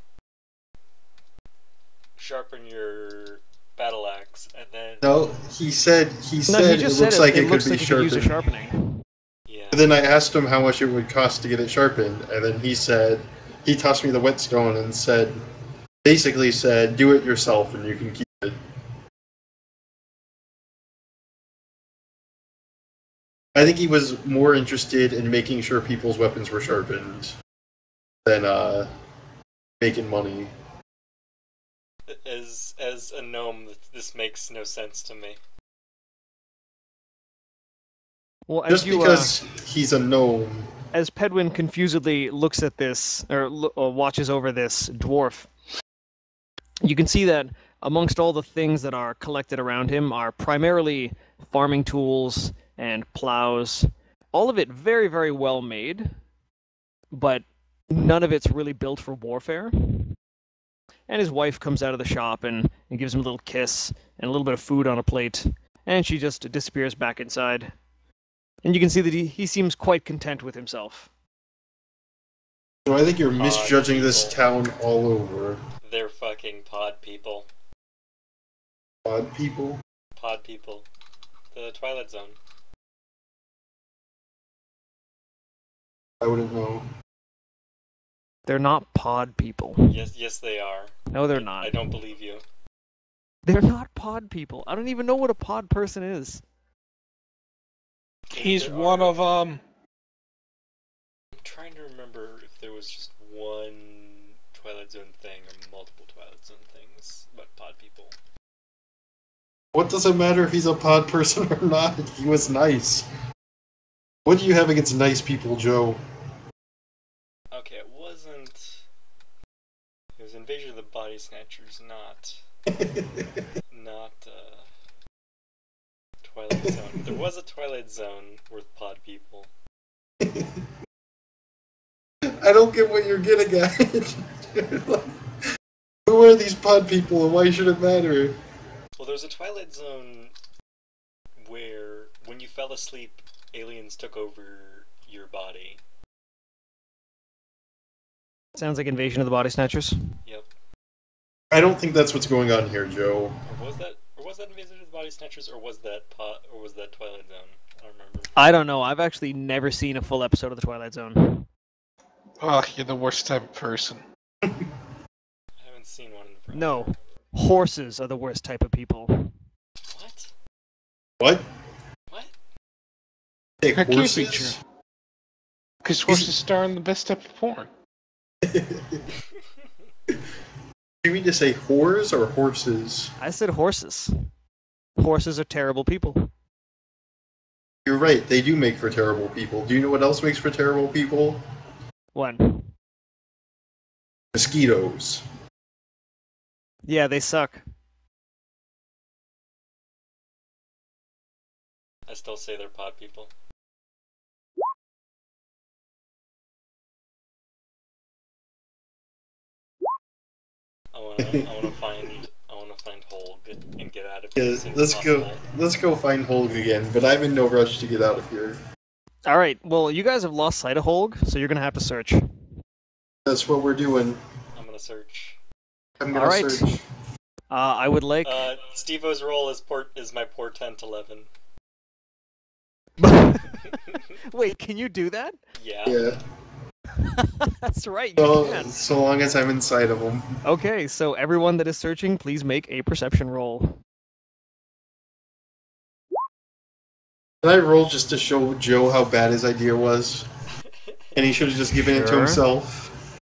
sharpen your battle axe, and then No, he said he No, said he it said looks it, like it it, looks could like be you could use a sharpened. sharpening. yeah, But then I asked him how much it would cost to get it sharpened, and then he said he tossed me the whetstone and said, basically said, do it yourself and you can keep it. I think he was more interested in making sure people's weapons were sharpened than uh, making money. as as a gnome, this makes no sense to me. Well, as Just you uh, because he's a gnome. as Pedwin confusedly looks at this or, or watches over this dwarf, you can see that amongst all the things that are collected around him are primarily farming tools and plows. All of it very, very well made, but none of it's really built for warfare. And his wife comes out of the shop and, and gives him a little kiss and a little bit of food on a plate, and she just disappears back inside. And you can see that he, he seems quite content with himself. So I think you're Odd misjudging this people. town all over. They're fucking pod people. Pod people. Pod people. The Twilight Zone. I wouldn't know. They're not pod people. Yes, yes, they are. No, they're I- not. I don't believe you. They're not pod people. I don't even know what a pod person is. He's There one are- of um. I'm trying to remember if there was just one Twilight Zone thing or multiple Twilight Zone things about pod people. What does it matter if he's a pod person or not? He was nice. What do you have against nice people, Joe? Okay, it wasn't. It was Invasion of the Body Snatchers, not not uh, Twilight Zone. There was a Twilight Zone worth pod people. I don't get what you're getting at. Who are these pod people and why should it matter? Well, there's a Twilight Zone where when you fell asleep, aliens took over your body. Sounds like Invasion of the Body Snatchers. Yep. I don't think that's what's going on here, Joe. Or was that or was that Invasion of the Body Snatchers or was that pod or was that Twilight Zone? I don't remember. I don't know. I've actually never seen a full episode of The Twilight Zone. Oh, you're the worst type of person. I haven't seen one in forever. No. Horses are the worst type of people. What? What? What? Hey, I can't be horses? true. Because horses star in the best type of porn. Do you mean to say whores or horses? I said horses. Horses are terrible people. You're right, they do make for terrible people. Do you know what else makes for terrible people? One. Mosquitoes. Yeah, they suck. I still say they're pod people. I wanna, I wanna find, I wanna find Holg and get out of here. Yeah, as soon as let's go. Let's go find Holg again. But I'm in no rush to get out of here. All right. Well, you guys have lost sight of Holg, so you're gonna have to search. That's what we're doing. I'm gonna search. I'm gonna Alright. search. Uh, I would like. Uh, Steve-O's role is port is my portent eleven. Wait, can you do that? Yeah. Yeah. That's right. You So, can. so long as I'm inside of them. Okay, so everyone that is searching, please make a perception roll. Can I roll just to show Joe how bad his idea was? And he should have just given it to himself.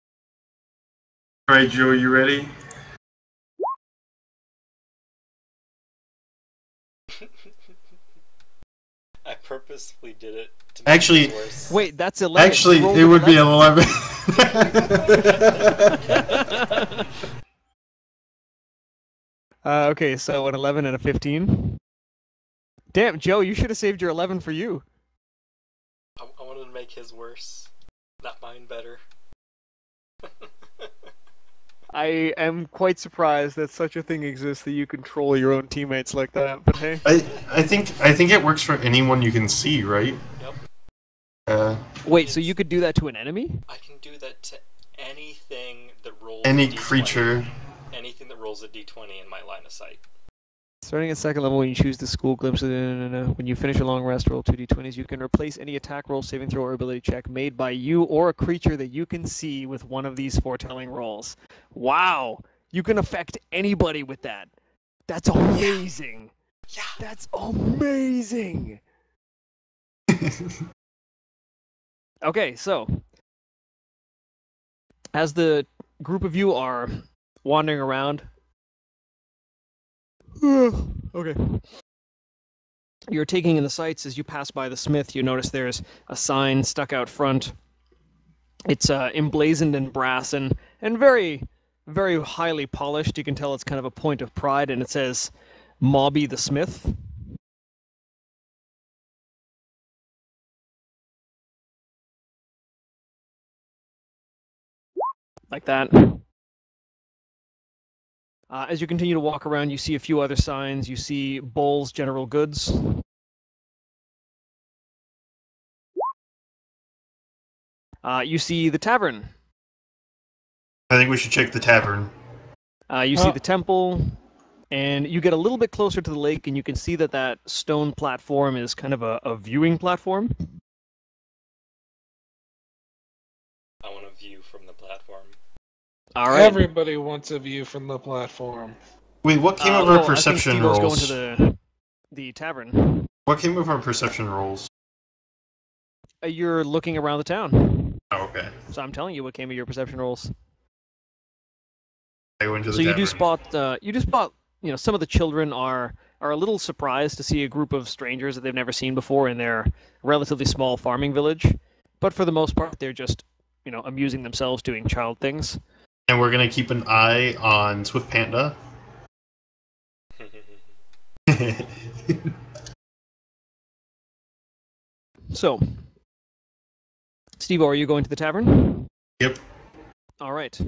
Alright, Joe, you ready? I purposefully did it to Actually- make it worse. Wait, that's eleven. Actually, it would be 11. an 11. uh, okay, so an eleven and a fifteen. Damn, Joe, you should have saved your eleven for you. I, I wanted to make his worse, not mine better. I am quite surprised that such a thing exists that you control your own teammates like that. But hey, I, I think I think it works for anyone you can see, right? Yep. Uh, wait, so you could do that to an enemy? I can do that to anything that rolls. any a D20. creature. Anything that rolls a d20 in my line of sight. Starting at second level, when you choose the school glimpse, of the- no, no, no. when you finish a long rest, roll two d20s. You can replace any attack roll, saving throw, or ability check made by you or a creature that you can see with one of these foretelling rolls. Wow, you can affect anybody with that. That's amazing. Yeah. That's amazing. Okay, so as the group of you are wandering around, okay, you're taking in the sights as you pass by the smith. You notice there's a sign stuck out front. It's uh, emblazoned in brass and and very very highly polished. You can tell it's kind of a point of pride, and it says "Mobby the Smith." Like that. Uh, as you continue to walk around, you see a few other signs. You see Bowles General Goods. Uh, you see the tavern. I think we should check the tavern. Uh, you see Oh. the temple, and you get a little bit closer to the lake, and you can see that that stone platform is kind of a, a viewing platform. I want to view from the platform. platform. All right. Everybody wants a view from the platform. Wait, what came Uh, of well, our I think perception Steve-O's rolls? going to the the tavern. What came of our perception rolls? Uh, You're looking around the town, Oh, okay. so I'm telling you what came of your perception rolls. I went to the So you do spot uh, you do spot you know some of the children are are a little surprised to see a group of strangers that they've never seen before in their relatively small farming village, but for the most part they're just you know amusing themselves doing child things. And we're gonna keep an eye on Swift Panda. So, Steve, are you going to the tavern? Yep. All right.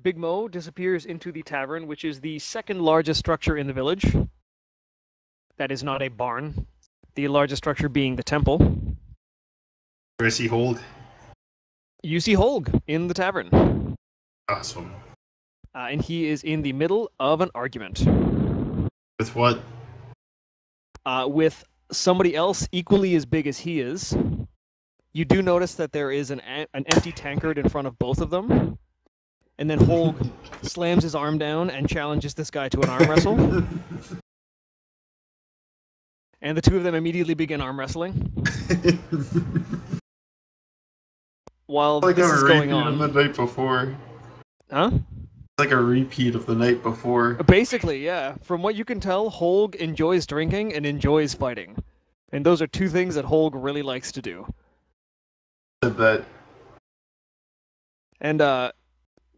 Big Mo disappears into the tavern, which is the second largest structure in the village. That is not a barn. The largest structure being the temple. Where is he Holg? You see Holg in the tavern, Awesome. uh, and he is in the middle of an argument With what? uh, with somebody else equally as big as he is. You do notice that there is an an empty tankard in front of both of them, and then Holg slams his arm down and challenges this guy to an arm wrestle. And the two of them immediately begin arm wrestling. While like this is going of the on, night before. Huh? It's like a repeat of the night before. Basically, yeah. From what you can tell, Holg enjoys drinking and enjoys fighting, and those are two things that Holg really likes to do. Said that. And uh,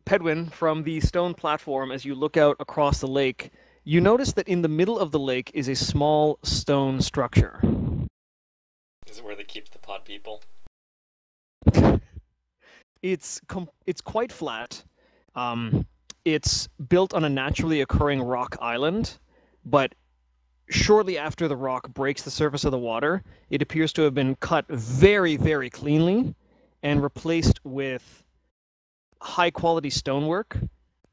Pedwin, from the stone platform, as you look out across the lake, you notice that in the middle of the lake is a small stone structure. Is it where they keep the pod people? It's com- it's quite flat. Um, it's built on a naturally occurring rock island, but shortly after the rock breaks the surface of the water, it appears to have been cut very, very cleanly and replaced with high quality stonework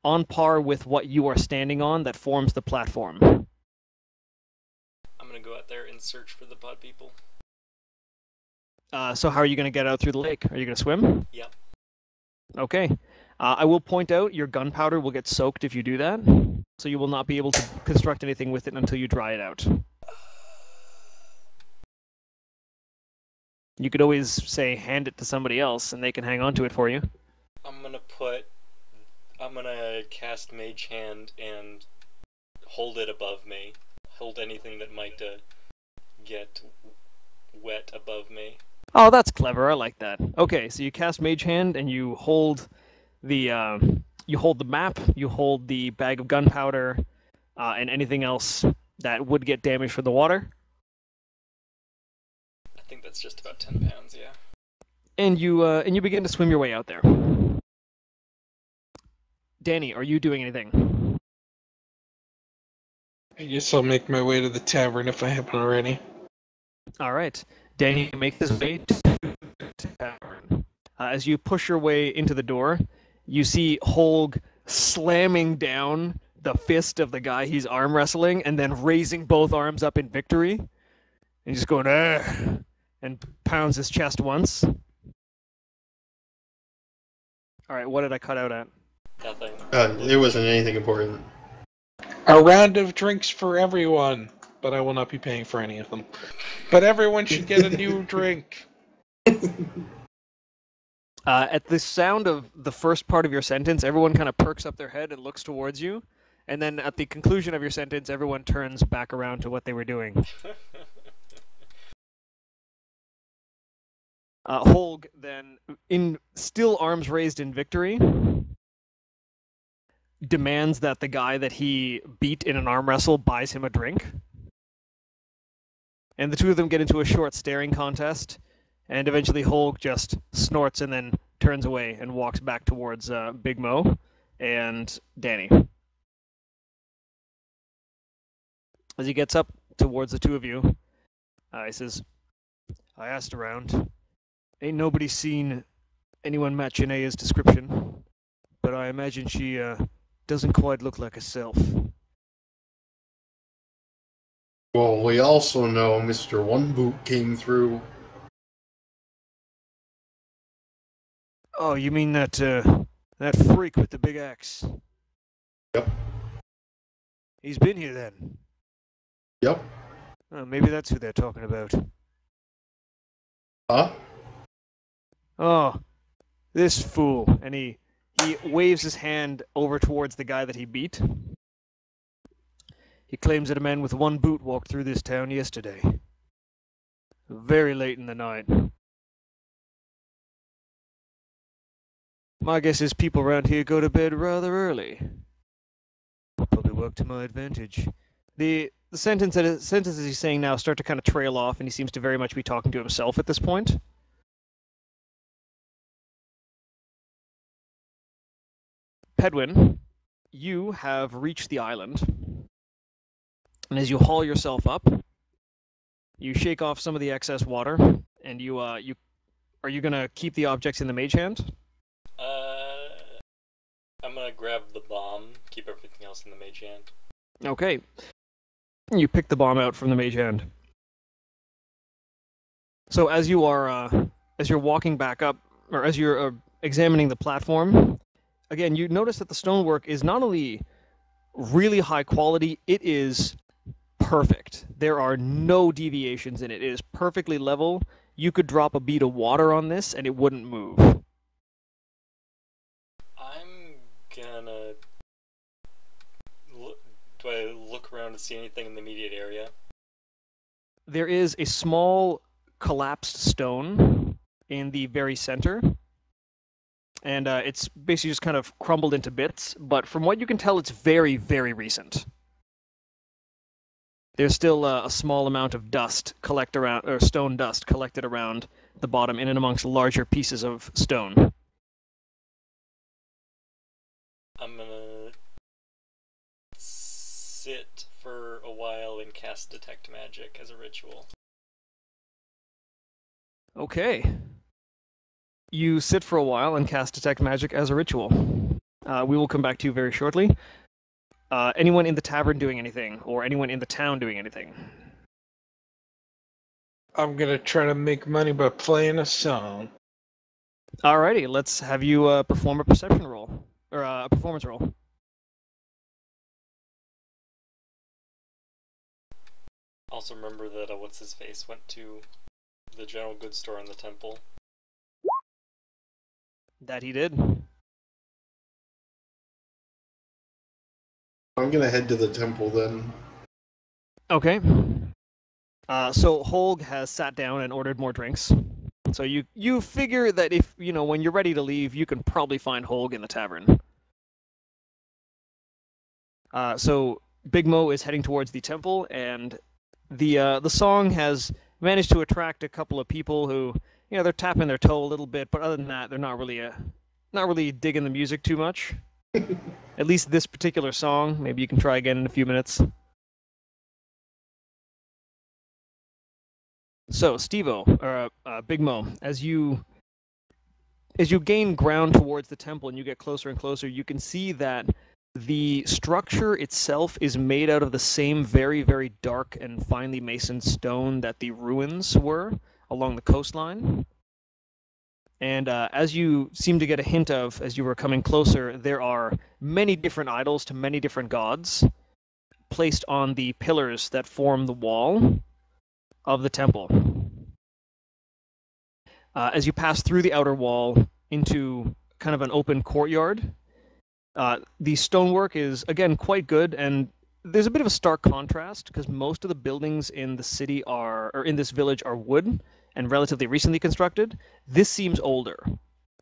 on par with what you are standing on that forms the platform. I'm gonna go out there and search for the pod people. Uh, so, how are you going to get out through the lake? Are you going to swim? Yep. Okay. Uh, I will point out your gunpowder will get soaked if you do that, so you will not be able to construct anything with it until you dry it out. You could always say hand it to somebody else and they can hang on to it for you. I'm gonna put. I'm gonna cast Mage Hand and hold it above me. Hold anything that might uh, get wet above me. Oh, that's clever. I like that. Okay, so you cast Mage Hand and you hold the uh, you hold the map, you hold the bag of gunpowder, uh, and anything else that would get damaged from the water, I think that's just about ten pounds. Yeah. and you uh, and you begin to swim your way out there. Danny, are you doing anything? I guess I'll make my way to the tavern if I haven't already. All right, Danny, make this way to the tavern. Uh, as you push your way into the door, you see Holg slamming down the fist of the guy he's arm wrestling, and then raising both arms up in victory, and just going ah, and pounds his chest once. All right, what did I cut out at? Nothing. Uh, it wasn't anything important. A round of drinks for everyone, but I will not be paying for any of them. But everyone should get a new drink. Uh, at the sound of the first part of your sentence, everyone kind of perks up their head and looks towards you. And then at the conclusion of your sentence, everyone turns back around to what they were doing. Uh, Holg then, in still arms raised in victory, demands that the guy that he beat in an arm wrestle buys him a drink. And the two of them get into a short staring contest, and eventually Holg just snorts and then turns away and walks back towards uh, Big Mo and Danny. As he gets up towards the two of you, uh, he says, I asked around. Ain't nobody seen anyone match Janae's description, but I imagine she uh, doesn't quite look like herself. Well, we also know Mr. One Boot came through. Oh, you mean that uh, That freak with the big axe. Yep. He's been here then. Yep. Oh, maybe that's who they're talking about. Huh? Oh, this fool. And he, he waves his hand over towards the guy that he beat. He claims that a man with one boot walked through this town yesterday. Very late in the night. My guess is people around here go to bed rather early. Probably work to my advantage. The the sentence that sentences he's saying now start to kind of trail off, and he seems to very much be talking to himself at this point. Pedwin, you have reached the island, and as you haul yourself up, you shake off some of the excess water, and you uh you are you gonna keep the objects in the mage hand? Uh, I'm gonna grab the bomb, keep everything else in the mage hand. Okay. You pick the bomb out from the mage hand. So as you are uh, as you're walking back up, or as you're uh, examining the platform, again you notice that the stonework is not only really high quality, it is perfect. There are no deviations in it. It is perfectly level. You could drop a bead of water on this and it wouldn't move. I'm gonna. Look, do I look around and see anything in the immediate area? there is a small collapsed stone in the very center. And uh, it's basically just kind of crumbled into bits, but from what you can tell, it's very, very recent. There's still uh, a small amount of dust collect around, or stone dust collected around the bottom, in and amongst larger pieces of stone. I'm gonna sit for a while and cast detect magic as a ritual. Okay. You sit for a while and cast Detect Magic as a ritual. Uh, we will come back to you very shortly. Uh, anyone in the tavern doing anything, or anyone in the town doing anything? I'm gonna try to make money by playing a song. Alrighty, let's have you uh, perform a perception roll, or uh, a performance roll. Also, remember that uh, what's his face went to the general goods store in the temple. That he did. I'm gonna head to the temple then. Okay. Uh, so Holg has sat down and ordered more drinks. So you you figure that if you know when you're ready to leave, you can probably find Holg in the tavern. Uh, so Big Mo is heading towards the temple, and the uh, the song has managed to attract a couple of people who you know they're tapping their toe a little bit, but other than that, they're not really uh, not really digging the music too much. At least this particular song. Maybe you can try again in a few minutes. So, Stevo, or uh, uh, Big Mo, as you as you gain ground towards the temple and you get closer and closer, you can see that the structure itself is made out of the same very, very dark and finely masoned stone that the ruins were along the coastline. And uh, as you seem to get a hint of as you were coming closer, there are many different idols to many different gods placed on the pillars that form the wall of the temple. Uh, as you pass through the outer wall into kind of an open courtyard, uh, the stonework is again quite good, and there's a bit of a stark contrast because most of the buildings in the city are, or in this village, are wood and relatively recently constructed. This seems older,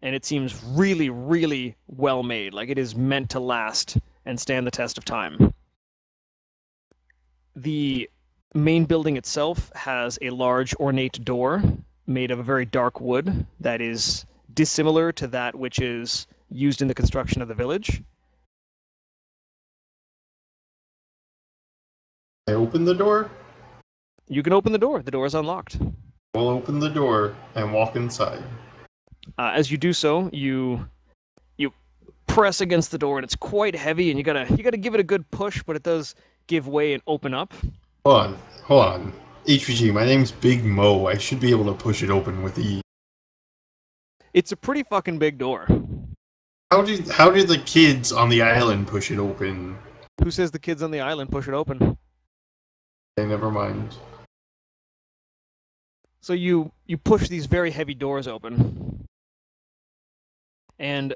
and it seems really, really well made. Like it is meant to last and stand the test of time. The main building itself has a large ornate door made of a very dark wood that is dissimilar to that which is used in the construction of the village. I open the door. You can open the door. The door is unlocked. We'll open the door and walk inside. Uh, as you do so, you you press against the door, and it's quite heavy, and you gotta you gotta give it a good push, but it does give way and open up. Hold on, hold on. HVG, my name's Big Mo. I should be able to push it open with ease. It's a pretty fucking big door. How did how did the kids on the island push it open? Who says the kids on the island push it open? Okay, never mind. So you you push these very heavy doors open, and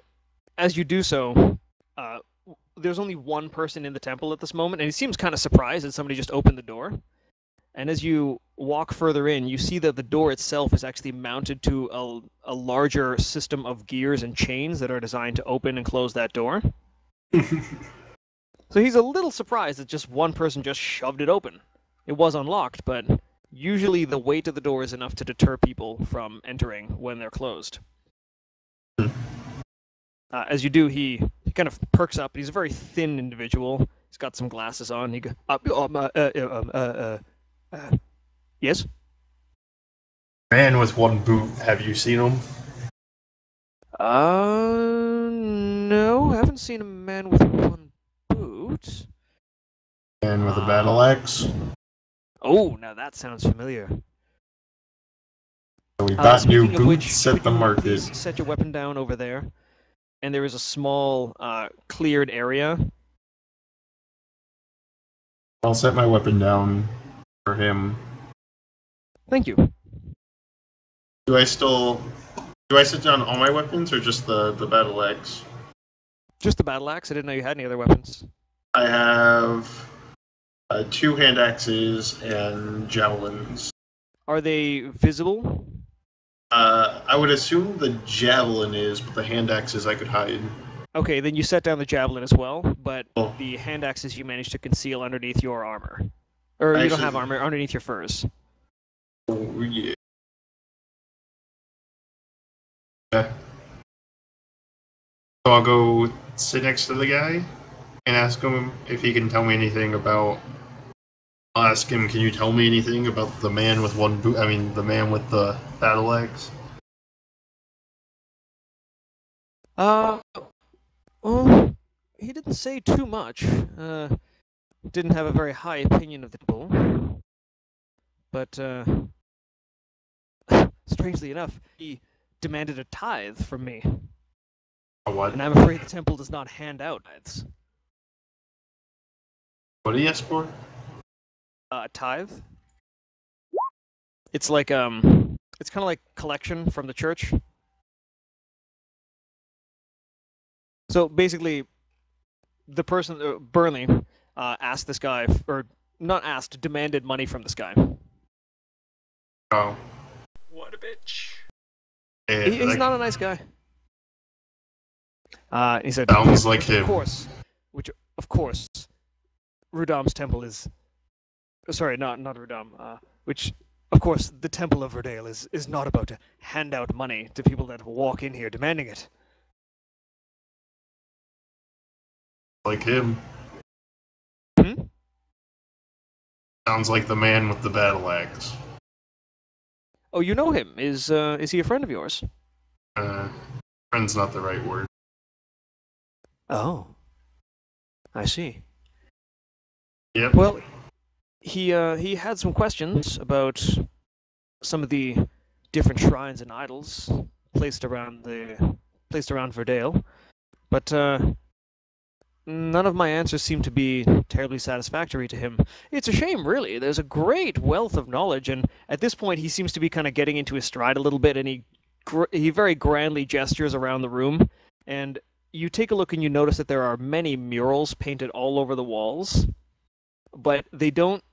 as you do so, uh, there's only one person in the temple at this moment, and he seems kind of surprised that somebody just opened the door. And as you walk further in, you see that the door itself is actually mounted to a, a larger system of gears and chains that are designed to open and close that door. So he's a little surprised that just one person just shoved it open. It was unlocked, but usually the weight of the door is enough to deter people from entering when they're closed. Hmm. Uh, as you do, he, he kind of perks up. He's a very thin individual. He's got some glasses on. He go, uh, um, uh, uh, um, uh, uh, uh, yes? Man with one boot. Have you seen him? Uh, no, haven't seen a man with one boot. Man with a battle axe. Oh, now that sounds familiar. So we Uh, got new of which, boots at the market. Set your weapon down over there, and there is a small uh, cleared area. I'll set my weapon down for him. Thank you. Do I still do I set down all my weapons or just the the battle axe? Just the battle axe. I didn't know you had any other weapons. I have uh, two hand axes and javelins. Are they visible? Uh, I would assume the javelin is, but the hand axes I could hide. Okay, then you set down the javelin as well, but Oh. the hand axes you managed to conceal underneath your armor. Or you don't have armor underneath your furs. Oh, yeah. Okay. So I'll go sit next to the guy and ask him if he can tell me anything about. I'll ask him, can you tell me anything about the man with one boot? I mean, the man with the battle axe. Uh, well, he didn't say too much. Uh, didn't have a very high opinion of the bull. But, uh, strangely enough, he demanded a tithe from me, A what? and I'm afraid the temple does not hand out tithes. What do you ask for? Uh, a tithe? It's like, um, it's kind of like collection from the church. So basically, the person, uh, Burnley, uh, asked this guy, or not asked, demanded money from this guy. Oh, What a bitch. yeah, He, he's that not a nice guy. Uh, he said, sounds like which him. Of course, which of course, Rudam's temple is. Sorry, not not Rudam. Uh, which of course the temple of Verdale is is not about to hand out money to people that walk in here demanding it. like him. Sounds like the man with the battle axe. Oh, you know him? Is uh, is he a friend of yours? Uh, friend's not the right word. Oh, I see. Yep. Well, he uh, he had some questions about some of the different shrines and idols placed around the placed around Verdale, but uh, none of my answers seem to be terribly satisfactory to him. It's a shame, really. There's a great wealth of knowledge, and at this point, he seems to be kind of getting into his stride a little bit, and he gr- he very grandly gestures around the room, and you take a look and you notice that there are many murals painted all over the walls, but they don't.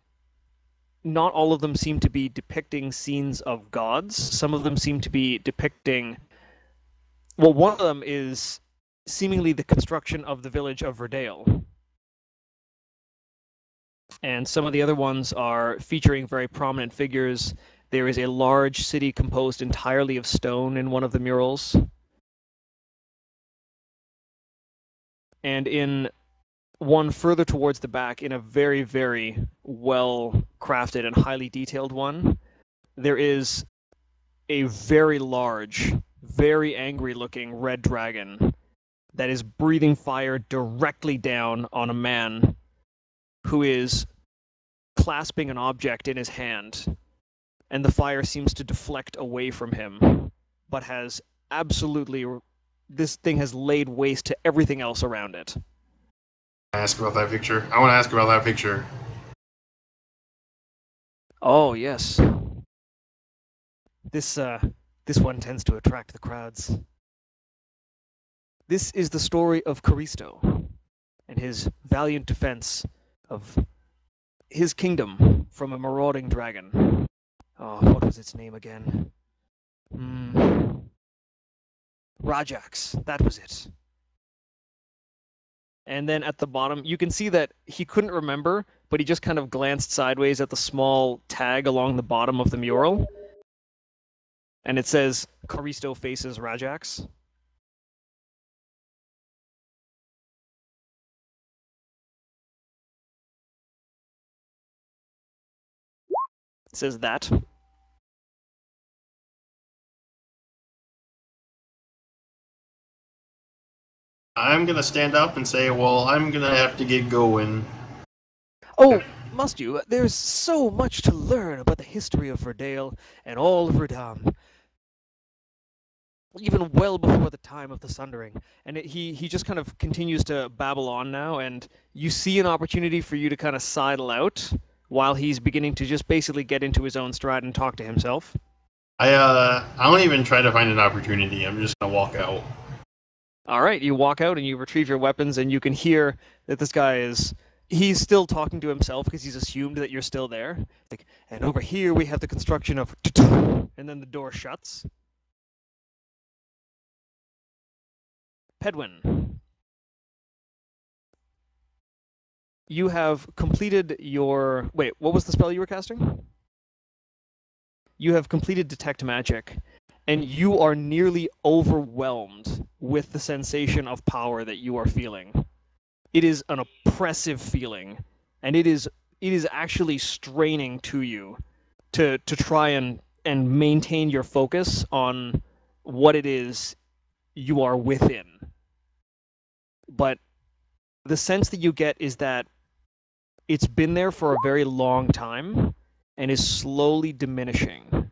Not all of them seem to be depicting scenes of gods. Some of them seem to be depicting. Well, one of them is seemingly the construction of the village of Verdale. And some of the other ones are featuring very prominent figures. There is a large city composed entirely of stone in one of the murals. and in one further towards the back, in a very, very well crafted and highly detailed one, there is a very large, very angry looking red dragon that is breathing fire directly down on a man who is clasping an object in his hand. And the fire seems to deflect away from him, but has absolutely this thing has laid waste to everything else around it. Ask about that picture. I want to ask about that picture. Oh yes. This uh this one tends to attract the crowds. This is the story of Caristo and his valiant defense of his kingdom from a marauding dragon. Oh, what was its name again? Hmm. Rajax, that was it. And then at the bottom, you can see that he couldn't remember, but he just kind of glanced sideways at the small tag along the bottom of the mural. And it says, Caristo faces Rajax. Says that. I'm gonna stand up and say, well, I'm gonna have to get going. Oh, must you? There's so much to learn about the history of Verdale and all of Verdam. Even well before the time of the Sundering. And it, he, he just kind of continues to babble on now, and you see an opportunity for you to kind of sidle out while he's beginning to just basically get into his own stride and talk to himself. I uh, I don't even try to find an opportunity. I'm just gonna walk out. All right, you walk out and you retrieve your weapons, and you can hear that this guy is. He's still talking to himself because he's assumed that you're still there. Like, and over here we have the construction of. And then the door shuts. Pedwin. You have completed your. Wait, what was the spell you were casting? You have completed Detect Magic, and you are nearly overwhelmed with the sensation of power that you are feeling. It is an oppressive feeling, and it is it is actually straining to you to to try and and maintain your focus on what it is you are within. But the sense that you get is that it's been there for a very long time and is slowly diminishing.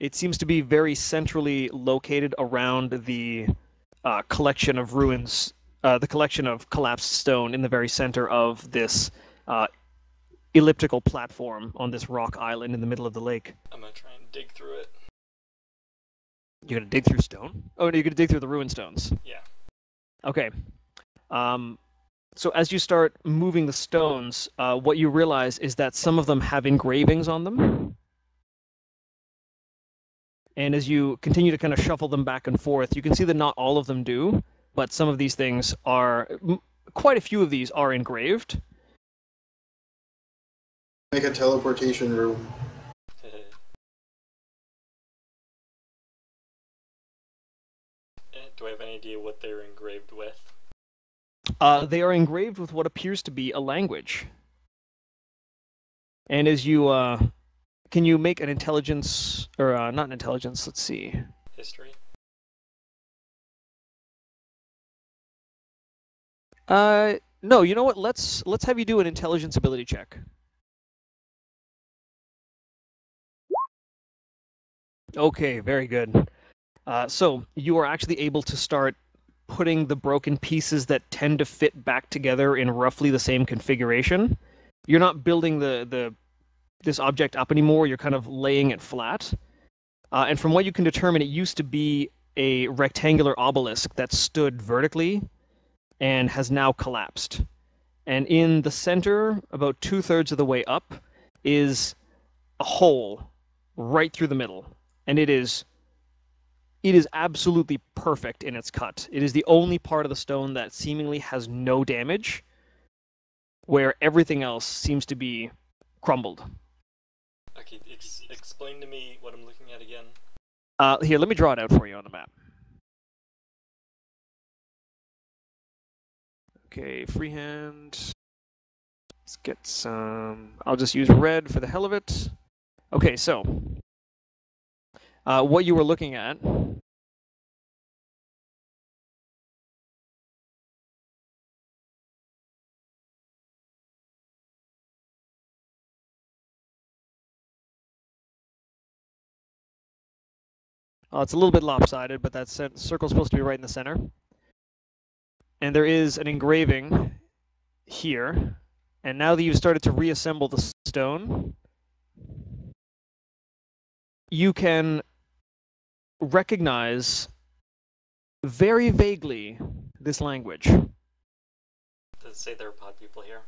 It seems to be very centrally located around the uh, collection of ruins, uh, the collection of collapsed stone in the very center of this uh, elliptical platform on this rock island in the middle of the lake. I'm gonna try and dig through it. You're gonna dig through stone? Oh, no, you're gonna dig through the ruin stones. Yeah. Okay. Um, so as you start moving the stones, uh, what you realize is that some of them have engravings on them. And as you continue to kind of shuffle them back and forth, you can see that not all of them do, but some of these things are, m- quite a few of these are engraved. Make a teleportation room. Eh, Do I have any idea what they're engraved with? Uh, they are engraved with what appears to be a language. And as you, uh, can you make an intelligence, or uh, not an intelligence, let's see. History? Uh, no, you know what? Let's let's have you do an intelligence ability check. Okay, very good. Uh, so you are actually able to start putting the broken pieces that tend to fit back together in roughly the same configuration. You're not building the the this object up anymore. You're kind of laying it flat. Uh, and from what you can determine, it used to be a rectangular obelisk that stood vertically and has now collapsed. And in the center, about two thirds of the way up, is a hole right through the middle. And it is it is absolutely perfect in its cut. It is the only part of the stone that seemingly has no damage, where everything else seems to be crumbled. Okay, ex- explain to me what I'm looking at again. Uh, here, let me draw it out for you on the map. Okay, freehand. Let's get some. I'll just use red for the hell of it. Okay, so uh, what you were looking at Well, it's a little bit lopsided, but that circle's supposed to be right in the center. And there is an engraving here. And now that you've started to reassemble the stone, you can recognize very vaguely this language. Does it say there are pod people here?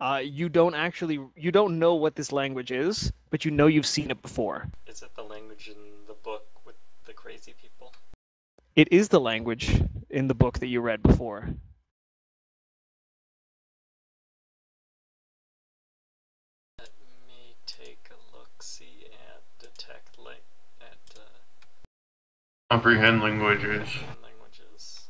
Uh, you don't actually you don't know what this language is, but you know you've seen it before. Is it the language in the book with the crazy people? It is the language in the book that you read before. Let me take a look, see, and detect like at uh, Comprehend languages. languages.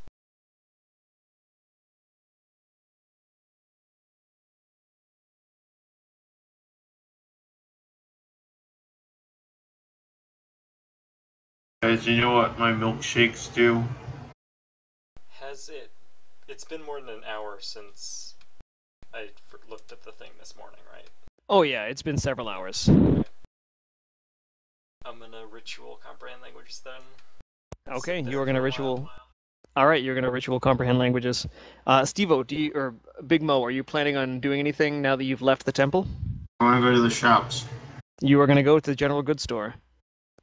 Guys, you know what my milkshakes do? Has it? It's been more than an hour since I f- looked at the thing this morning, right? Oh yeah, it's been several hours. I'm gonna ritual comprehend languages then. It's Okay, you are gonna ritual. All right, you're gonna ritual comprehend languages. Uh, Stevo, do you or Big Mo, are you planning on doing anything now that you've left the temple? I want to go to the shops. You are gonna go to the general goods store.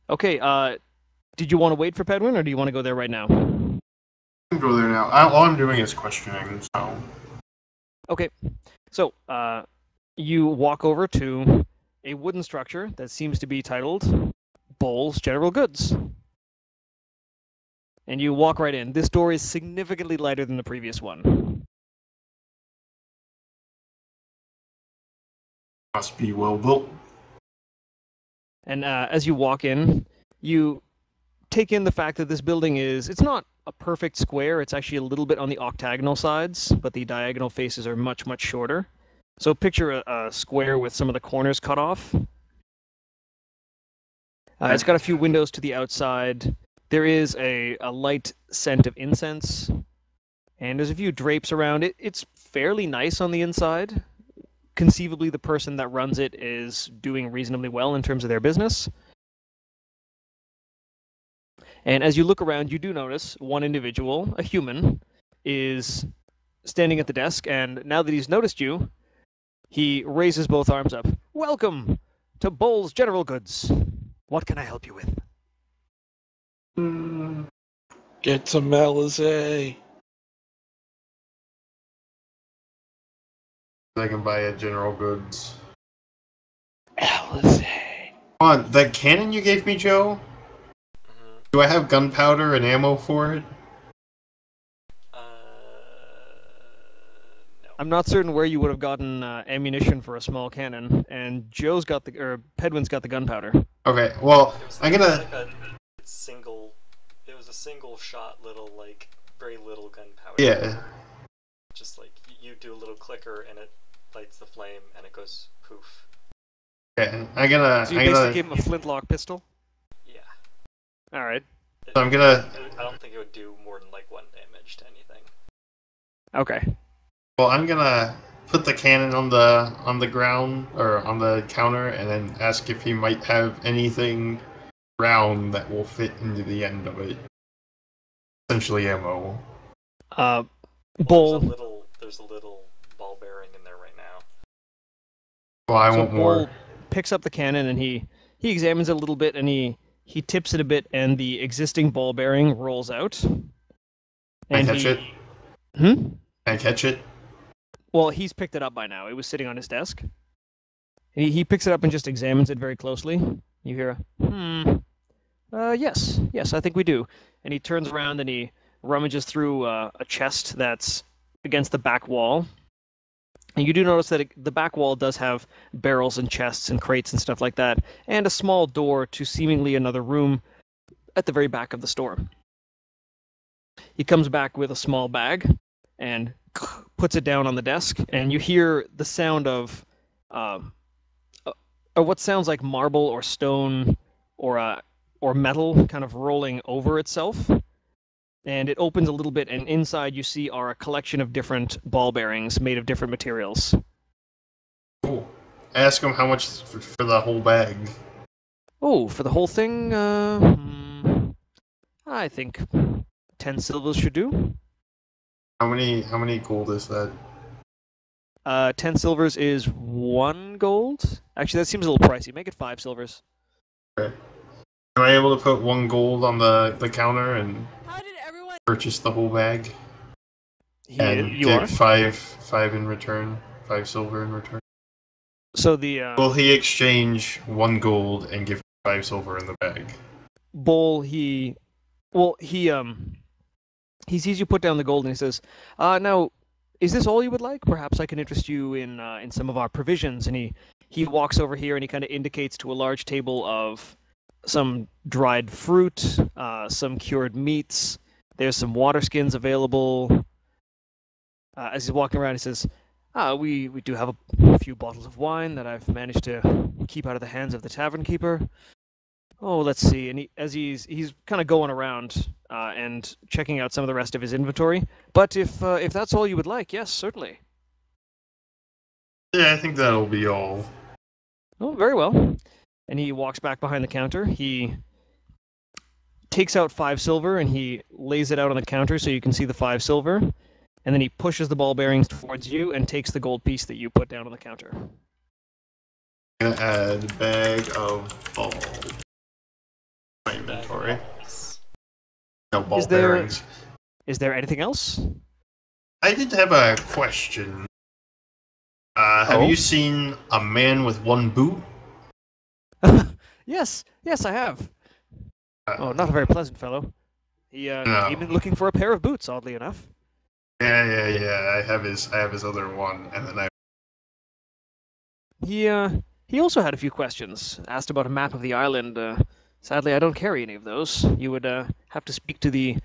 Okay. Uh, did you want to wait for Pedwin, or do you want to go there right now? I can go there now. I, all I'm doing is questioning, so. Okay. So, uh, you walk over to a wooden structure that seems to be titled Bowles General Goods. And you walk right in. This door is significantly lighter than the previous one. Must be well built. And uh, as you walk in, you take in the fact that this building is it's not a perfect square, it's actually a little bit on the octagonal sides, but the diagonal faces are much much shorter. So picture a, a square with some of the corners cut off. Uh, it's got a few windows to the outside. There is a, a light scent of incense, and there's a few drapes around it. It's fairly nice on the inside. Conceivably, the person that runs it is doing reasonably well in terms of their business. And as you look around, you do notice one individual, a human, is standing at the desk, and now that he's noticed you, he raises both arms up. Welcome to Bowles General Goods. What can I help you with? Get some Alizé. I can buy at General Goods. Alizé. Come on, that cannon you gave me, Joe? Do I have gunpowder and ammo for it? Uh, no. I'm not certain where you would have gotten uh, ammunition for a small cannon, and Joe's got the or Pedwin's got the gunpowder. Okay, well, I'm gonna. Like a single. It was a single shot, little like very little gunpowder. Yeah. Just like you do a little clicker and it lights the flame and it goes poof. Okay, I'm gonna. So you I'm basically gonna. gave him a flintlock pistol. Yeah. All right. It- So I'm gonna. I don't think it would do more than like one damage to anything. Okay. Well, I'm gonna put the cannon on the on the ground or on the counter, and then ask if he might have anything round that will fit into the end of it. Essentially, ammo. Uh, Well, There's a little. There's a little ball bearing in there right now. Well, I so want more. Bull picks up the cannon and he he examines it a little bit and he he tips it a bit and the existing ball bearing rolls out. Can I And catch he, it? Hmm? Can I catch it? Well, he's picked it up by now. It was sitting on his desk. He he picks it up and just examines it very closely. You hear a hmm. Uh, yes, yes, I think we do. And he turns around and he rummages through uh, a chest that's against the back wall. And you do notice that it, the back wall does have barrels and chests and crates and stuff like that, and a small door to seemingly another room at the very back of the store. He comes back with a small bag and puts it down on the desk, and you hear the sound of, uh, uh, what sounds like marble or stone or uh, or metal kind of rolling over itself. And it opens a little bit, and inside you see are a collection of different ball bearings made of different materials. Cool. Ask him how much for, for the whole bag. Oh, for the whole thing, uh, hmm, I think ten silvers should do. How many how many gold is that? Uh, ten silvers is one gold. Actually, that seems a little pricey. Make it five silvers. Am I able to put one gold on the, the counter and How did everyone? purchase the whole bag? He, and you get are. five five in return, five silver in return. So the uh, Will he exchange one gold and give five silver in the bag? bowl he well he um he sees you put down the gold and he says uh now is this all you would like perhaps i can interest you in uh, in some of our provisions and he he walks over here and he kind of indicates to a large table of some dried fruit uh, some cured meats there's some water skins available uh, as he's walking around he says uh, we we do have a few bottles of wine that i've managed to keep out of the hands of the tavern keeper Oh, let's see. And he, as he's he's kind of going around uh, and checking out some of the rest of his inventory. But if uh, if that's all you would like, yes, certainly. Yeah, I think that'll be all. Oh, very well. And he walks back behind the counter. He takes out five silver and he lays it out on the counter so you can see the five silver. And then he pushes the ball bearings towards you and takes the gold piece that you put down on the counter. I'm gonna add bag of ball. My inventory. balls. No ball Is there- bearings. Is there anything else? I did have a question. Uh, have Oh? you seen a man with one boot? Yes, yes, I have. Uh, Oh, not a very pleasant fellow. He uh, No. came in looking for a pair of boots, oddly enough. Yeah, yeah, yeah. I have his. I have his other one, and then I. He uh, he also had a few questions. Asked about a map of the island. Uh, sadly, I don't carry any of those. You would uh, have to speak to the.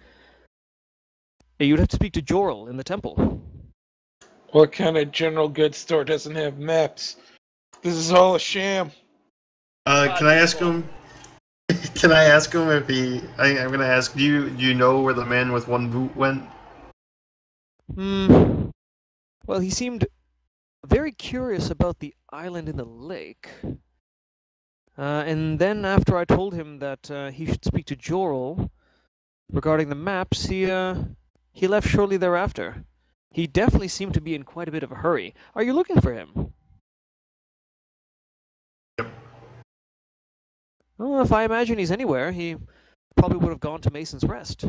You'd have to speak to Jorl in the temple. What kind of general goods store doesn't have maps? This is all a sham. Uh, can I ask him? Can I ask him if he? I, I'm gonna ask. Do you do you know where the man with one boot went? Hmm. Well, he seemed very curious about the island in the lake. Uh, and then, after I told him that uh, he should speak to Jorl regarding the maps, he uh, he left shortly thereafter. He definitely seemed to be in quite a bit of a hurry. Are you looking for him? Well, if I imagine he's anywhere, he probably would have gone to Mason's Rest.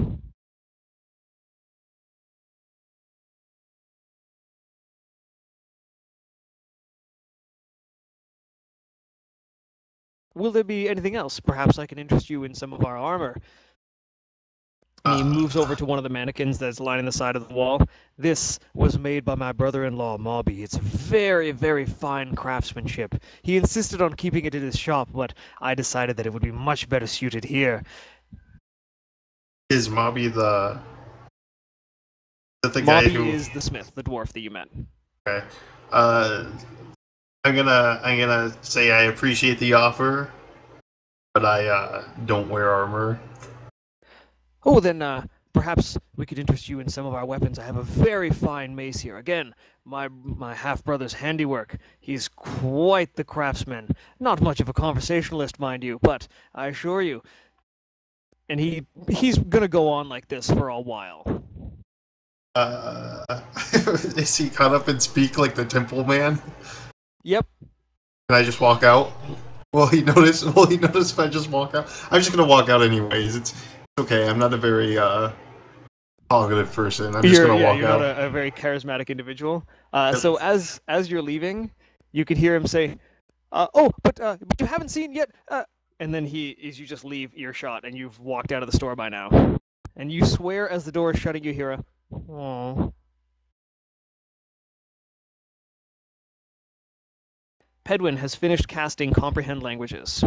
Will there be anything else? Perhaps I can interest you in some of our armor. And he Uh, moves over to one of the mannequins that's lining the side of the wall. This was made by my brother-in-law, Mobby. It's very, very fine craftsmanship. He insisted on keeping it in his shop, but I decided that it would be much better suited here. Is Mobby the? The guy Mobby who? is the smith, the dwarf that you met. Okay. Uh, I'm gonna I'm gonna say I appreciate the offer, but I uh, don't wear armor. Oh, then uh, perhaps we could interest you in some of our weapons. I have a very fine mace here. Again, my my half brother's handiwork. He's quite the craftsman. Not much of a conversationalist, mind you, but I assure you. And he he's gonna go on like this for a while. Uh, is he caught up and speak like the temple man? Yep. Can I just walk out? Will he notice? Will he notice if I just walk out? I'm just gonna walk out anyways. It's, it's okay. I'm not a very uh, talkative person. I'm just you're, gonna yeah, walk you're out. not a, a very charismatic individual. Uh, Yep. so as as you're leaving, you could hear him say, uh, "Oh, but uh, but you haven't seen yet." Uh, and then he is you just leave earshot, and you've walked out of the store by now. And you swear as the door is shutting, you hear a, "Oh." Pedwin has finished casting Comprehend Languages.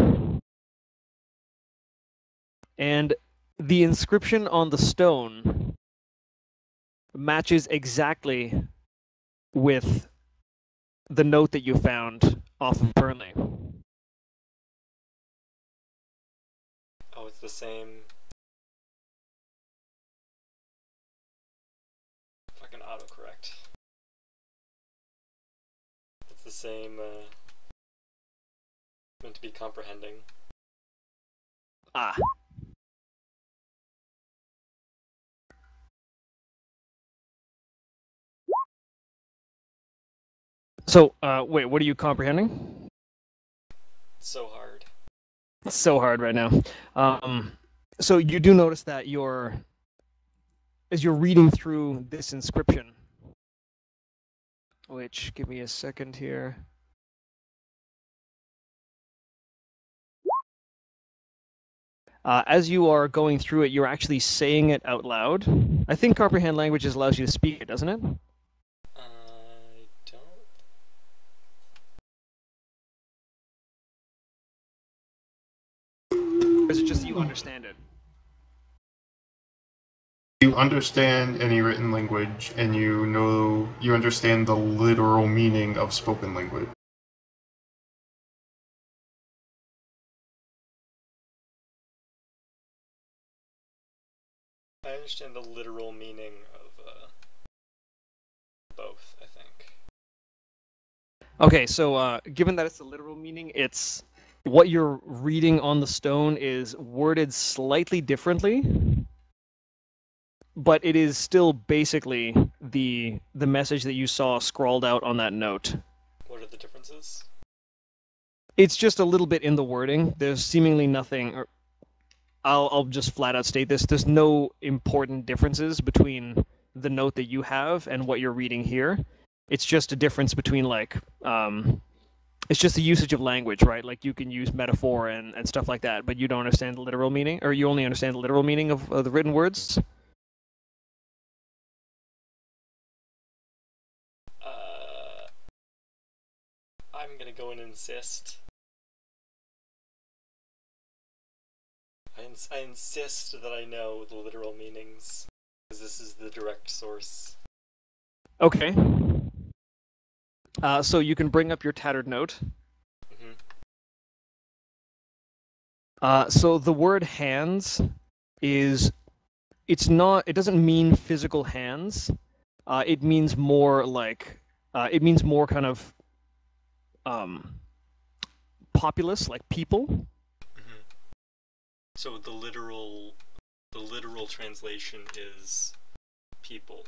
And the inscription on the stone matches exactly with the note that you found off of Burnley. Oh, it's the same. Fucking autocorrect. It's the same. Uh, meant to be comprehending. Ah. So, uh, wait, what are you comprehending? So hard. It's so hard right now. Um, so you do notice that you're, as you're reading through this inscription, which give me a second here. Uh, as you are going through it, you're actually saying it out loud. I think comprehend languages allows you to speak it, doesn't it? I don't. Or is it just you understand it? You understand any written language, and you know you understand the literal meaning of spoken language. I understand the literal meaning of uh, both. I think. Okay, so uh, given that it's the literal meaning, it's what you're reading on the stone is worded slightly differently, but it is still basically the the message that you saw scrawled out on that note. What are the differences? It's just a little bit in the wording. There's seemingly nothing. Or I'll I'll just flat out state this. There's no important differences between the note that you have and what you're reading here. It's just a difference between like um, it's just the usage of language, right? Like you can use metaphor and, and stuff like that, but you don't understand the literal meaning, or you only understand the literal meaning of, of the written words. Uh, I'm gonna go and insist. I, ins- I insist that I know the literal meanings, because this is the direct source. Okay. Uh, so you can bring up your tattered note. hmm Uh, so the word hands is it's not it doesn't mean physical hands. Uh, it means more like uh, it means more kind of um, populace, like people. hmm So the literal, the literal translation is people,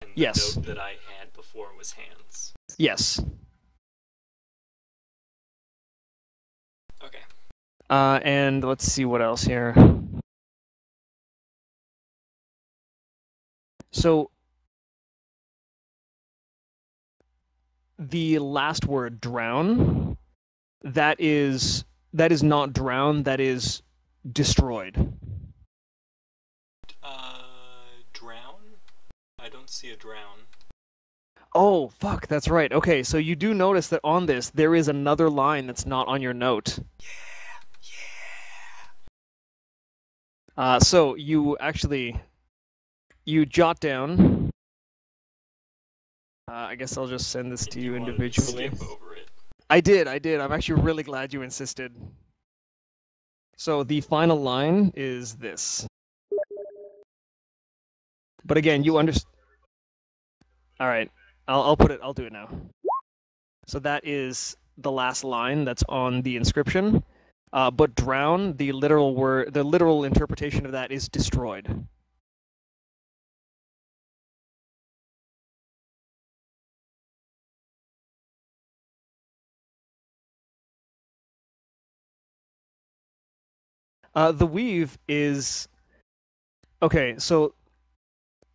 and the Yes. note that I had before was hands. Yes. Okay. Uh, and let's see what else here. So the last word drown that is that is not drown that is destroyed. Uh, drown? I don't see a drown. Oh, fuck, that's right. Okay, so you do notice that on this there is another line that's not on your note. Yeah, yeah. Uh, so you actually you jot down. Uh, I guess I'll just send this to If you wanted to individually. skip over it. I did, I did. I'm actually really glad you insisted. So the final line is this. But again, you understand. All right, I'll I'll put it. I'll do it now. So that is the last line that's on the inscription. Uh, but drown, the literal word, the literal interpretation of that is destroyed. Uh, the weave is okay. So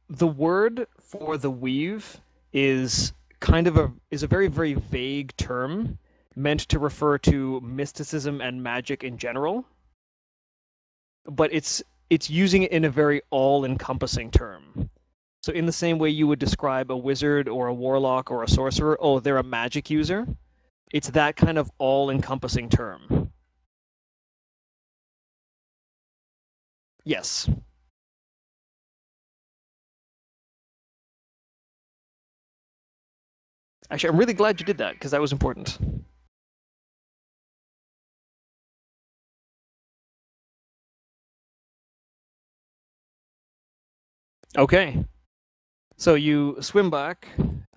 the word for the weave is kind of a is a very very vague term meant to refer to mysticism and magic in general. But it's it's using it in a very all-encompassing term. So in the same way you would describe a wizard or a warlock or a sorcerer, oh, they're a magic user. It's that kind of all-encompassing term. Yes. Actually, I'm really glad you did that because that was important. Okay. So you swim back.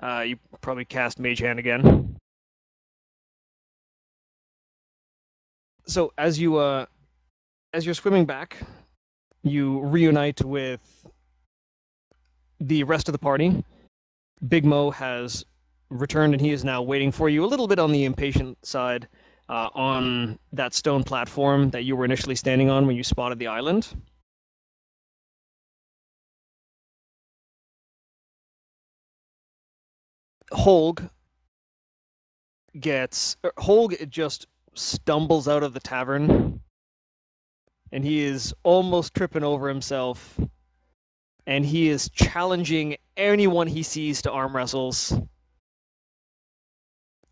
Uh, you probably cast Mage Hand again. So as you uh, as you're swimming back, you reunite with the rest of the party. Big Mo has returned and he is now waiting for you a little bit on the impatient side uh, on that stone platform that you were initially standing on when you spotted the island. Holg gets er, Holg just stumbles out of the tavern and he is almost tripping over himself and he is challenging anyone he sees to arm wrestles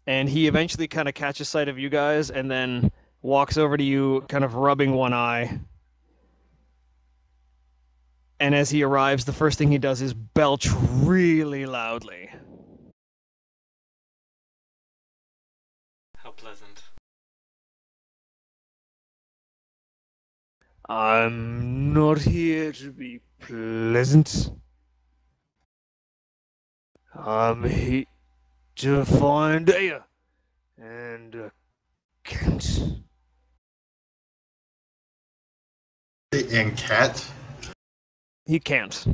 and he eventually kind of catches sight of you guys and then walks over to you kind of rubbing one eye and as he arrives the first thing he does is belch really loudly How pleasant. I'm not here to be pleasant. I'm here to find Aya and uh, Kent. And cat. He can't.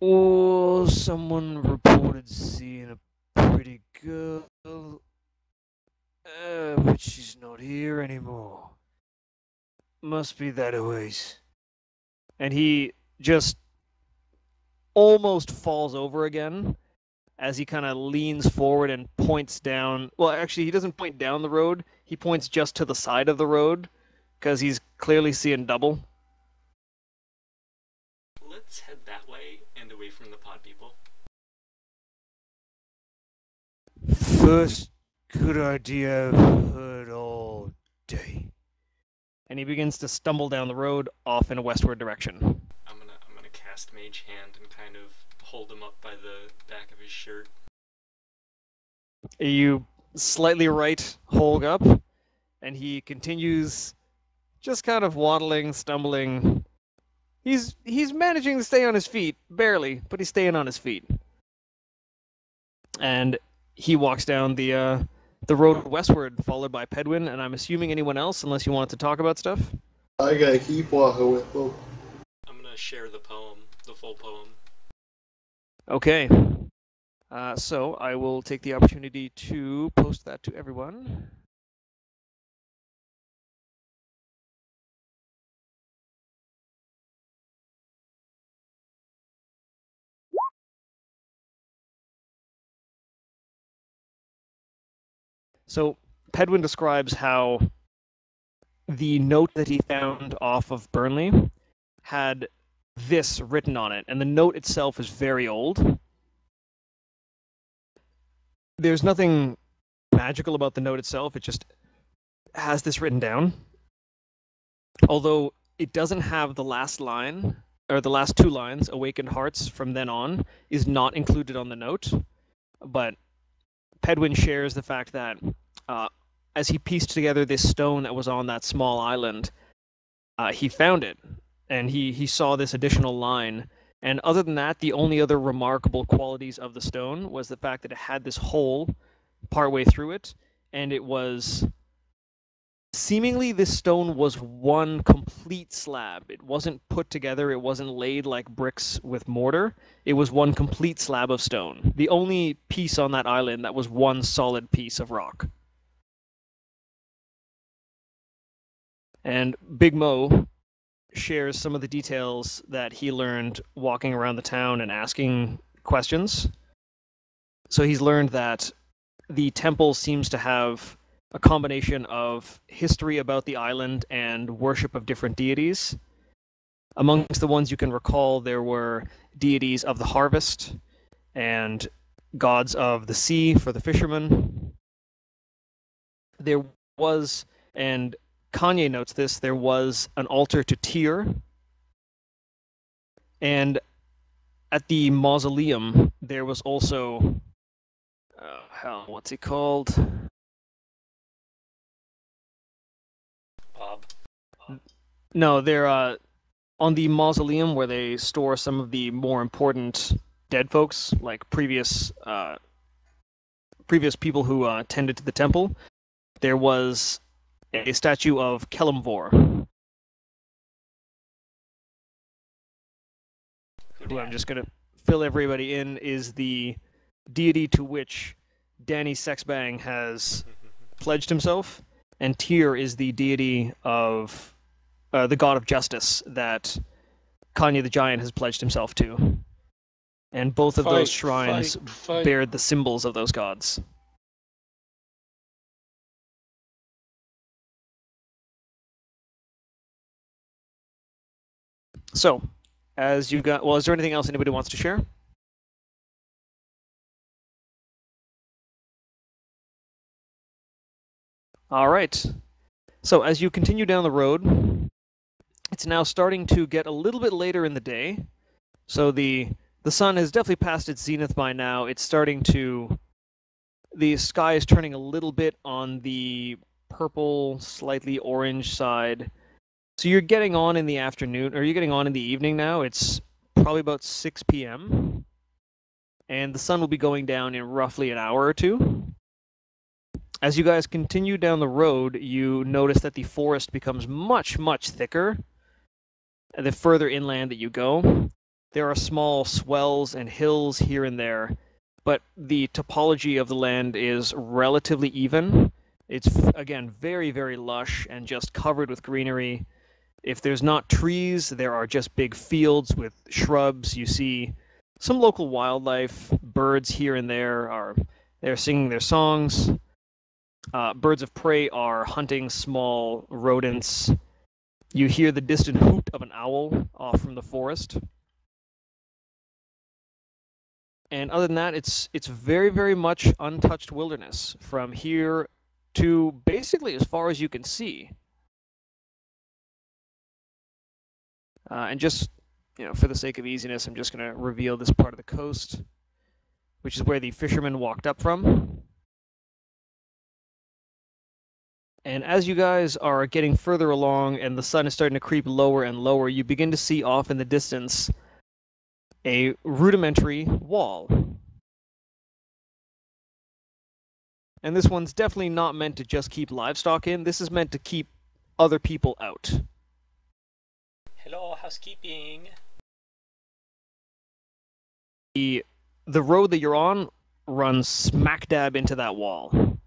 Or someone reported seeing a pretty girl, uh, but she's not here anymore. Must be that a ways. And he just almost falls over again as he kind of leans forward and points down. Well, actually, he doesn't point down the road. He points just to the side of the road because he's clearly seeing double. Let's head that way and away from the pod people. First good idea I've heard all day. And he begins to stumble down the road off in a westward direction. I'm gonna I'm gonna cast Mage Hand and kind of hold him up by the back of his shirt. You slightly right Holg up, and he continues just kind of waddling, stumbling. He's he's managing to stay on his feet, barely, but he's staying on his feet. And he walks down the uh, the road westward, followed by Pedwin, and I'm assuming anyone else, unless you wanted to talk about stuff. I gotta keep walking with them. I'm gonna share the poem, the full poem. Okay. Uh, so I will take the opportunity to post that to everyone. So Pedwin describes how the note that he found off of Burnley had this written on it, and the note itself is very old. There's nothing magical about the note itself, it just has this written down. Although it doesn't have the last line, or the last two lines, Awakened Hearts from then on, is not included on the note. But Pedwin shares the fact that uh, as he pieced together this stone that was on that small island, uh, he found it and he he saw this additional line. And other than that, the only other remarkable qualities of the stone was the fact that it had this hole partway through it, and it was seemingly this stone was one complete slab. It wasn't put together, it wasn't laid like bricks with mortar. It was one complete slab of stone. The only piece on that island that was one solid piece of rock. And Big Mo shares some of the details that he learned walking around the town and asking questions. So he's learned that the temple seems to have a combination of history about the island and worship of different deities. Amongst the ones you can recall, there were deities of the harvest and gods of the sea for the fishermen. There was, and Kanye notes this, there was an altar to Tyr. And at the mausoleum, there was also, uh, hell, what's it called? Bob. No, they're uh, on the mausoleum where they store some of the more important dead folks, like previous uh, previous people who uh, tended to the temple. there was a statue of Kelemvor, who I'm just going to fill everybody in, is the deity to which Danny Sexbang has pledged himself, and Tyr is the deity of uh, the god of justice that Kanye the Giant has pledged himself to. And both of those shrines fight, fight. bear the symbols of those gods. So, as you got, well, is there anything else anybody wants to share? All right. So, as you continue down the road, it's now starting to get a little bit later in the day. So the the sun has definitely passed its zenith by now. It's starting to the sky is turning a little bit on the purple, slightly orange side. So you're getting on in the afternoon, or you're getting on in the evening now. It's probably about 6 p.m. And the sun will be going down in roughly an hour or two. As you guys continue down the road, you notice that the forest becomes much, much thicker the further inland that you go. There are small swells and hills here and there, but the topology of the land is relatively even. It's, again, very, very lush and just covered with greenery. If there's not trees, there are just big fields with shrubs. You see some local wildlife, birds here and there are they're singing their songs. Uh, birds of prey are hunting small rodents. You hear the distant hoot of an owl off from the forest. And other than that, it's it's very, very much untouched wilderness from here to basically as far as you can see. Uh, and just you know, for the sake of easiness, I'm just going to reveal this part of the coast, which is where the fishermen walked up from. And as you guys are getting further along and the sun is starting to creep lower and lower, you begin to see off in the distance a rudimentary wall. And this one's definitely not meant to just keep livestock in, this is meant to keep other people out. Housekeeping. The, the road that you're on runs smack dab into that wall.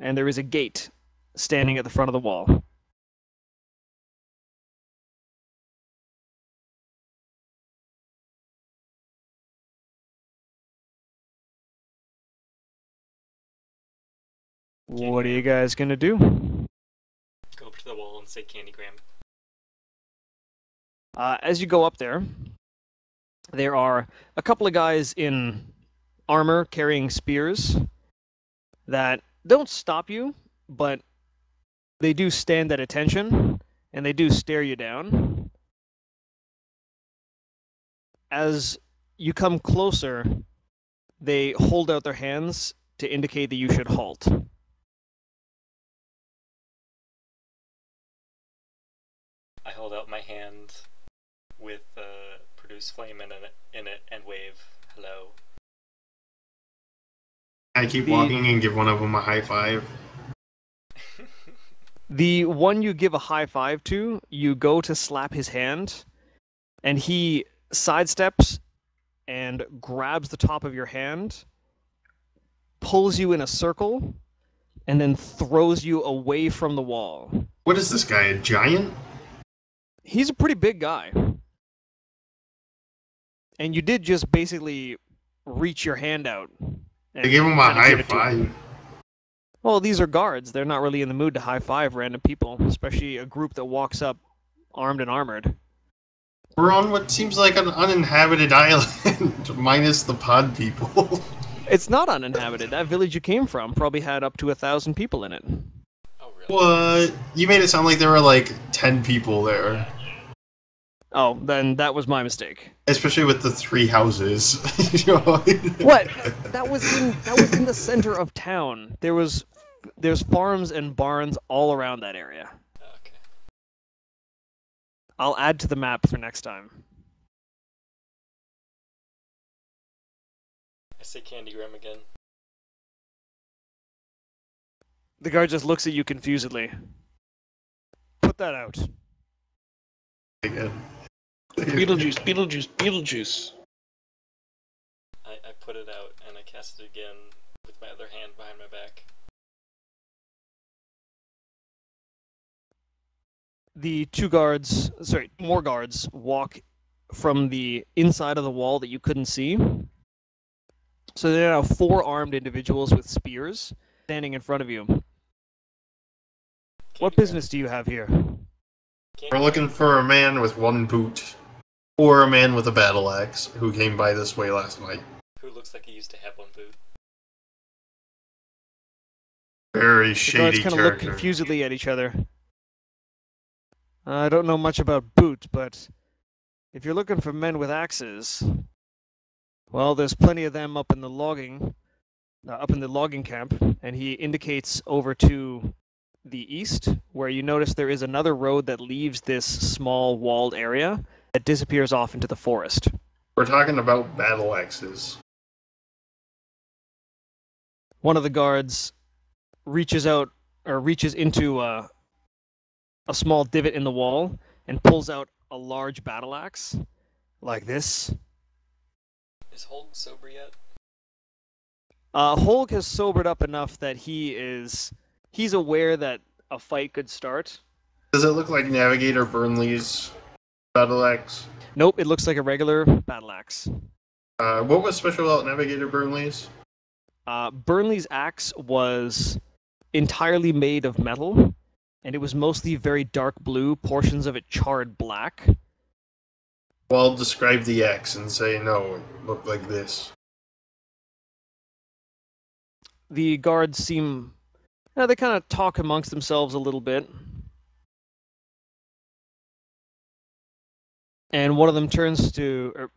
And there is a gate standing at the front of the wall. What are you guys gonna do? Go up to the wall and say Candygram. Uh, as you go up there, there are a couple of guys in armor carrying spears that don't stop you, but they do stand at attention and they do stare you down. As you come closer, they hold out their hands to indicate that you should halt. I hold out my hand with uh, produce flame in it, in it and wave hello. I keep The- walking and give one of them a high five. The one you give a high five to, you go to slap his hand, and he sidesteps and grabs the top of your hand, pulls you in a circle, and then throws you away from the wall. What is this guy? A giant? He's a pretty big guy. And you did just basically reach your hand out. I and gave him a high give him. five. Well, these are guards. They're not really in the mood to high five random people, especially a group that walks up armed and armored. We're on what seems like an uninhabited island, minus the pod people. It's not uninhabited. That village you came from probably had up to a thousand people in it. Oh really? what? You made it sound like there were like ten people there, Oh, then that was my mistake. especially with the three houses. What? That was in that was in the center of town. There was there's farms and barns all around that area. Okay. I'll add to the map for next time. I say Candygram again. The guard just looks at you confusedly. Put that out. Again. Beetlejuice, Beetlejuice, Beetlejuice. I, I put it out and I cast it again with my other hand behind my back. The two guards, sorry, more guards walk from the inside of the wall that you couldn't see. So there are now four armed individuals with spears standing in front of you. What Candygram. business do you have here? Candy- We're looking for a man with one boot, or a man with a battle axe who came by this way last night. Who looks like he used to have one boot. Very The guards shady kind of look confusedly at each other. I don't know much about boot, but if you're looking for men with axes, well, there's plenty of them up in the logging, uh, up in the logging camp, and he indicates over to the east, where you notice there is another road that leaves this small walled area that disappears off into the forest. We're talking about battle axes. One of the guards reaches out or reaches into uh, a small divot in the wall and pulls out a large battle axe like this. Is Holg sober yet? Uh, Holg has sobered up enough that he is he's aware that a fight could start. Does it look like Navigator Burnley's battle axe? Nope, it looks like a regular battle axe. Uh, what was special about Navigator Burnley's? Uh, Burnley's axe was entirely made of metal, and it was mostly very dark blue, portions of it charred black. Well, describe the axe and say no. It looked like this. the guards seem uh, they kind of talk amongst themselves a little bit and one of them turns to or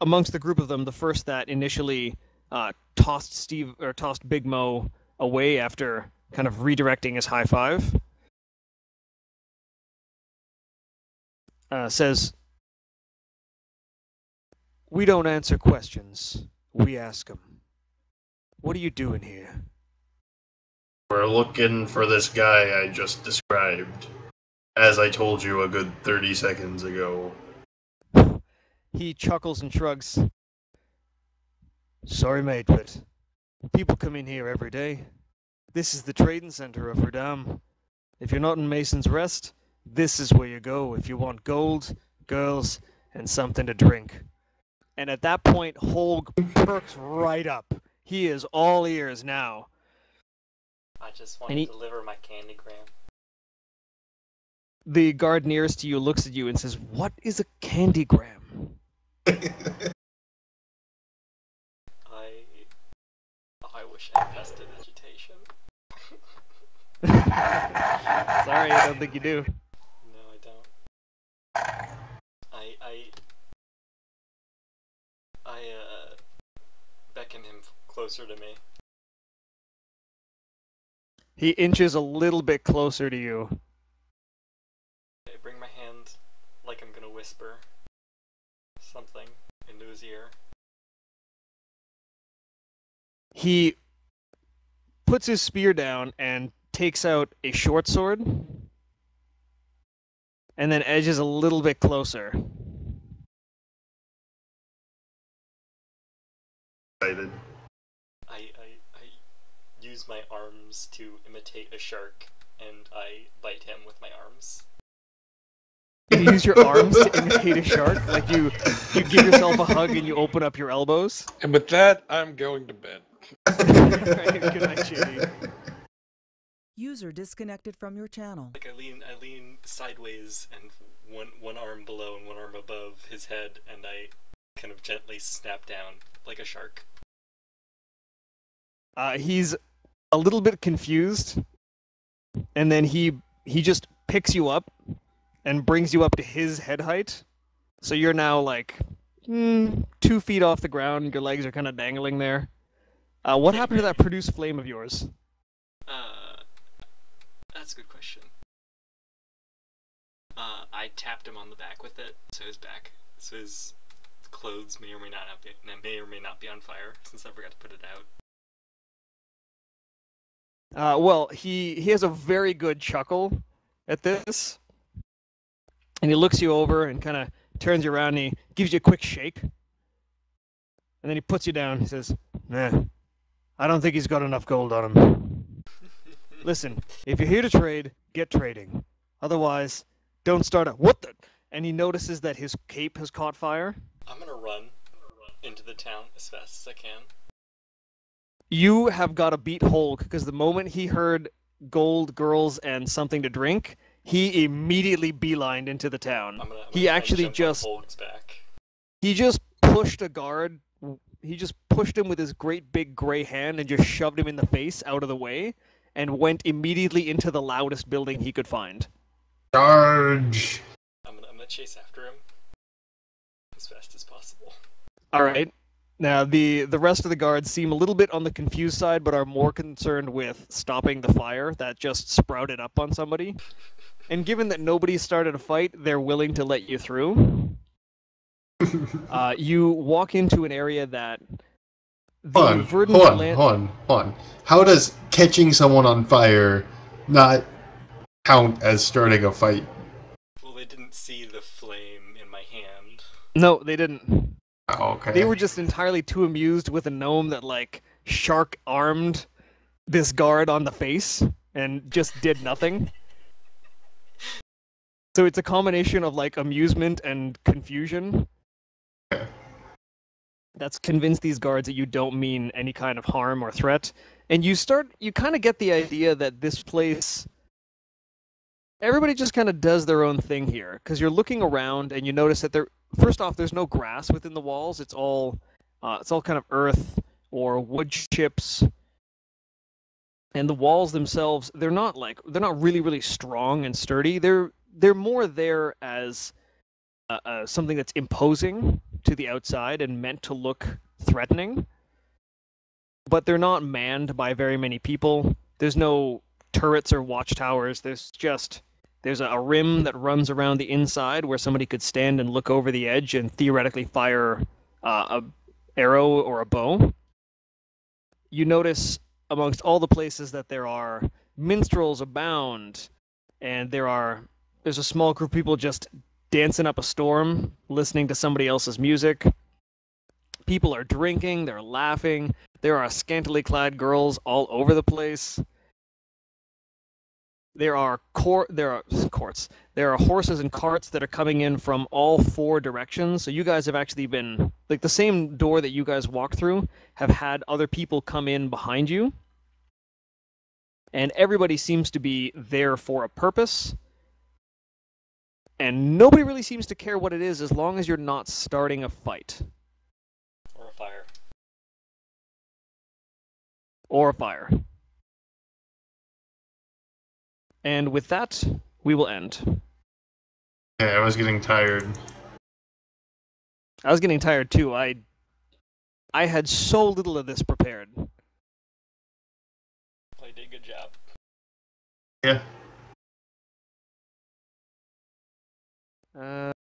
amongst the group of them the first that initially uh, tossed steve or tossed big mo away after kind of redirecting his high five. Uh, says we don't answer questions. We ask them what are you doing here? We're looking for this guy I just described, as I told you a good 30 seconds ago. He chuckles and shrugs. Sorry, mate, but people come in here every day. This is the trading center of Verdam. If you're not in Mason's Rest, this is where you go if you want gold, girls, and something to drink. And at that point, Holg perks right up. He is all ears now. I just want And to deliver my candygram. The guard nearest to you looks at you and says, What is a candygram? I I wish I passed a vegetation. Sorry, I don't think you do. No, I don't. I I I uh beckon him closer to me. He inches a little bit closer to you. I bring my hand like I'm gonna whisper something into his ear. he puts his spear down and takes out a short sword and then edges a little bit closer. Excited. I, I I use my arms to imitate a shark and I bite him with my arms. You use your arms to imitate a shark, like you you give yourself a hug and you open up your elbows. And with that, I'm going to bed. Alright, Good night, JD. User disconnected from your channel. Like I lean I lean sideways and one one arm below and one arm above his head and I kind of gently snap down like a shark. Uh, he's a little bit confused, and then he he just picks you up and brings you up to his head height. So you're now like mm, two feet off the ground. Your legs are kind of dangling there. Uh, what happened to that produced flame of yours? Uh, that's a good question. Uh, I tapped him on the back with it, so his back, so his clothes may or may not have be, may or may not be on fire since I forgot to put it out. Uh, well, he he has a very good chuckle at this, and he looks you over and kind of turns you around and he gives you a quick shake, and then he puts you down. He says, "Nah, I don't think he's got enough gold on him. Listen, if you're here to trade, get trading. Otherwise, don't start a what the." And he notices that his cape has caught fire. I'm gonna run into the town as fast as I can. You have got to beat Holg because the moment he heard gold, girls, and something to drink, he immediately beelined into the town. I'm gonna, I'm He gonna actually just back. he just pushed a guard. He just pushed him with his great big gray hand and just shoved him in the face out of the way and went immediately into the loudest building he could find. Charge! I'm gonna, I'm gonna chase after him as fast as possible. All right. Now the the rest of the guards seem a little bit on the confused side, but are more concerned with stopping the fire that just sprouted up on somebody. And given that nobody started a fight, they're willing to let you through. Uh, you walk into an area that the Hold on, hold on, land- hold on, hold on. How does catching someone on fire not count as starting a fight? Well, they didn't see the flame in my hand. No, they didn't. Oh, okay. They were just entirely too amused with a gnome that like shark armed this guard on the face and just did nothing. So it's a combination of like amusement and confusion. That's convinced these guards that you don't mean any kind of harm or threat. And you start you kind of get the idea that this place everybody just kind of does their own thing here because you're looking around and you notice that there first off there's no grass within the walls it's all uh, it's all kind of earth or wood chips and the walls themselves they're not like they're not really really strong and sturdy they're they're more there as uh, uh, something that's imposing to the outside and meant to look threatening. But they're not manned by very many people. There's no turrets or watchtowers. There's just there's a, a rim that runs around the inside where somebody could stand and look over the edge and theoretically fire uh, a arrow or a bow. You notice amongst all the places that there are minstrels abound, and there are there's a small group of people just dancing up a storm, listening to somebody else's music. People are drinking, they're laughing. There are scantily clad girls all over the place there are court there are courts there are horses and carts that are coming in from all four directions so you guys have actually been like the same door that you guys walked through have had other people come in behind you and everybody seems to be there for a purpose and nobody really seems to care what it is as long as you're not starting a fight Or a fire. or a fire and with that we will end Okay, I was getting tired. I was getting tired too. I I had so little of this prepared. Well, you did a good job. Yeah. Uh,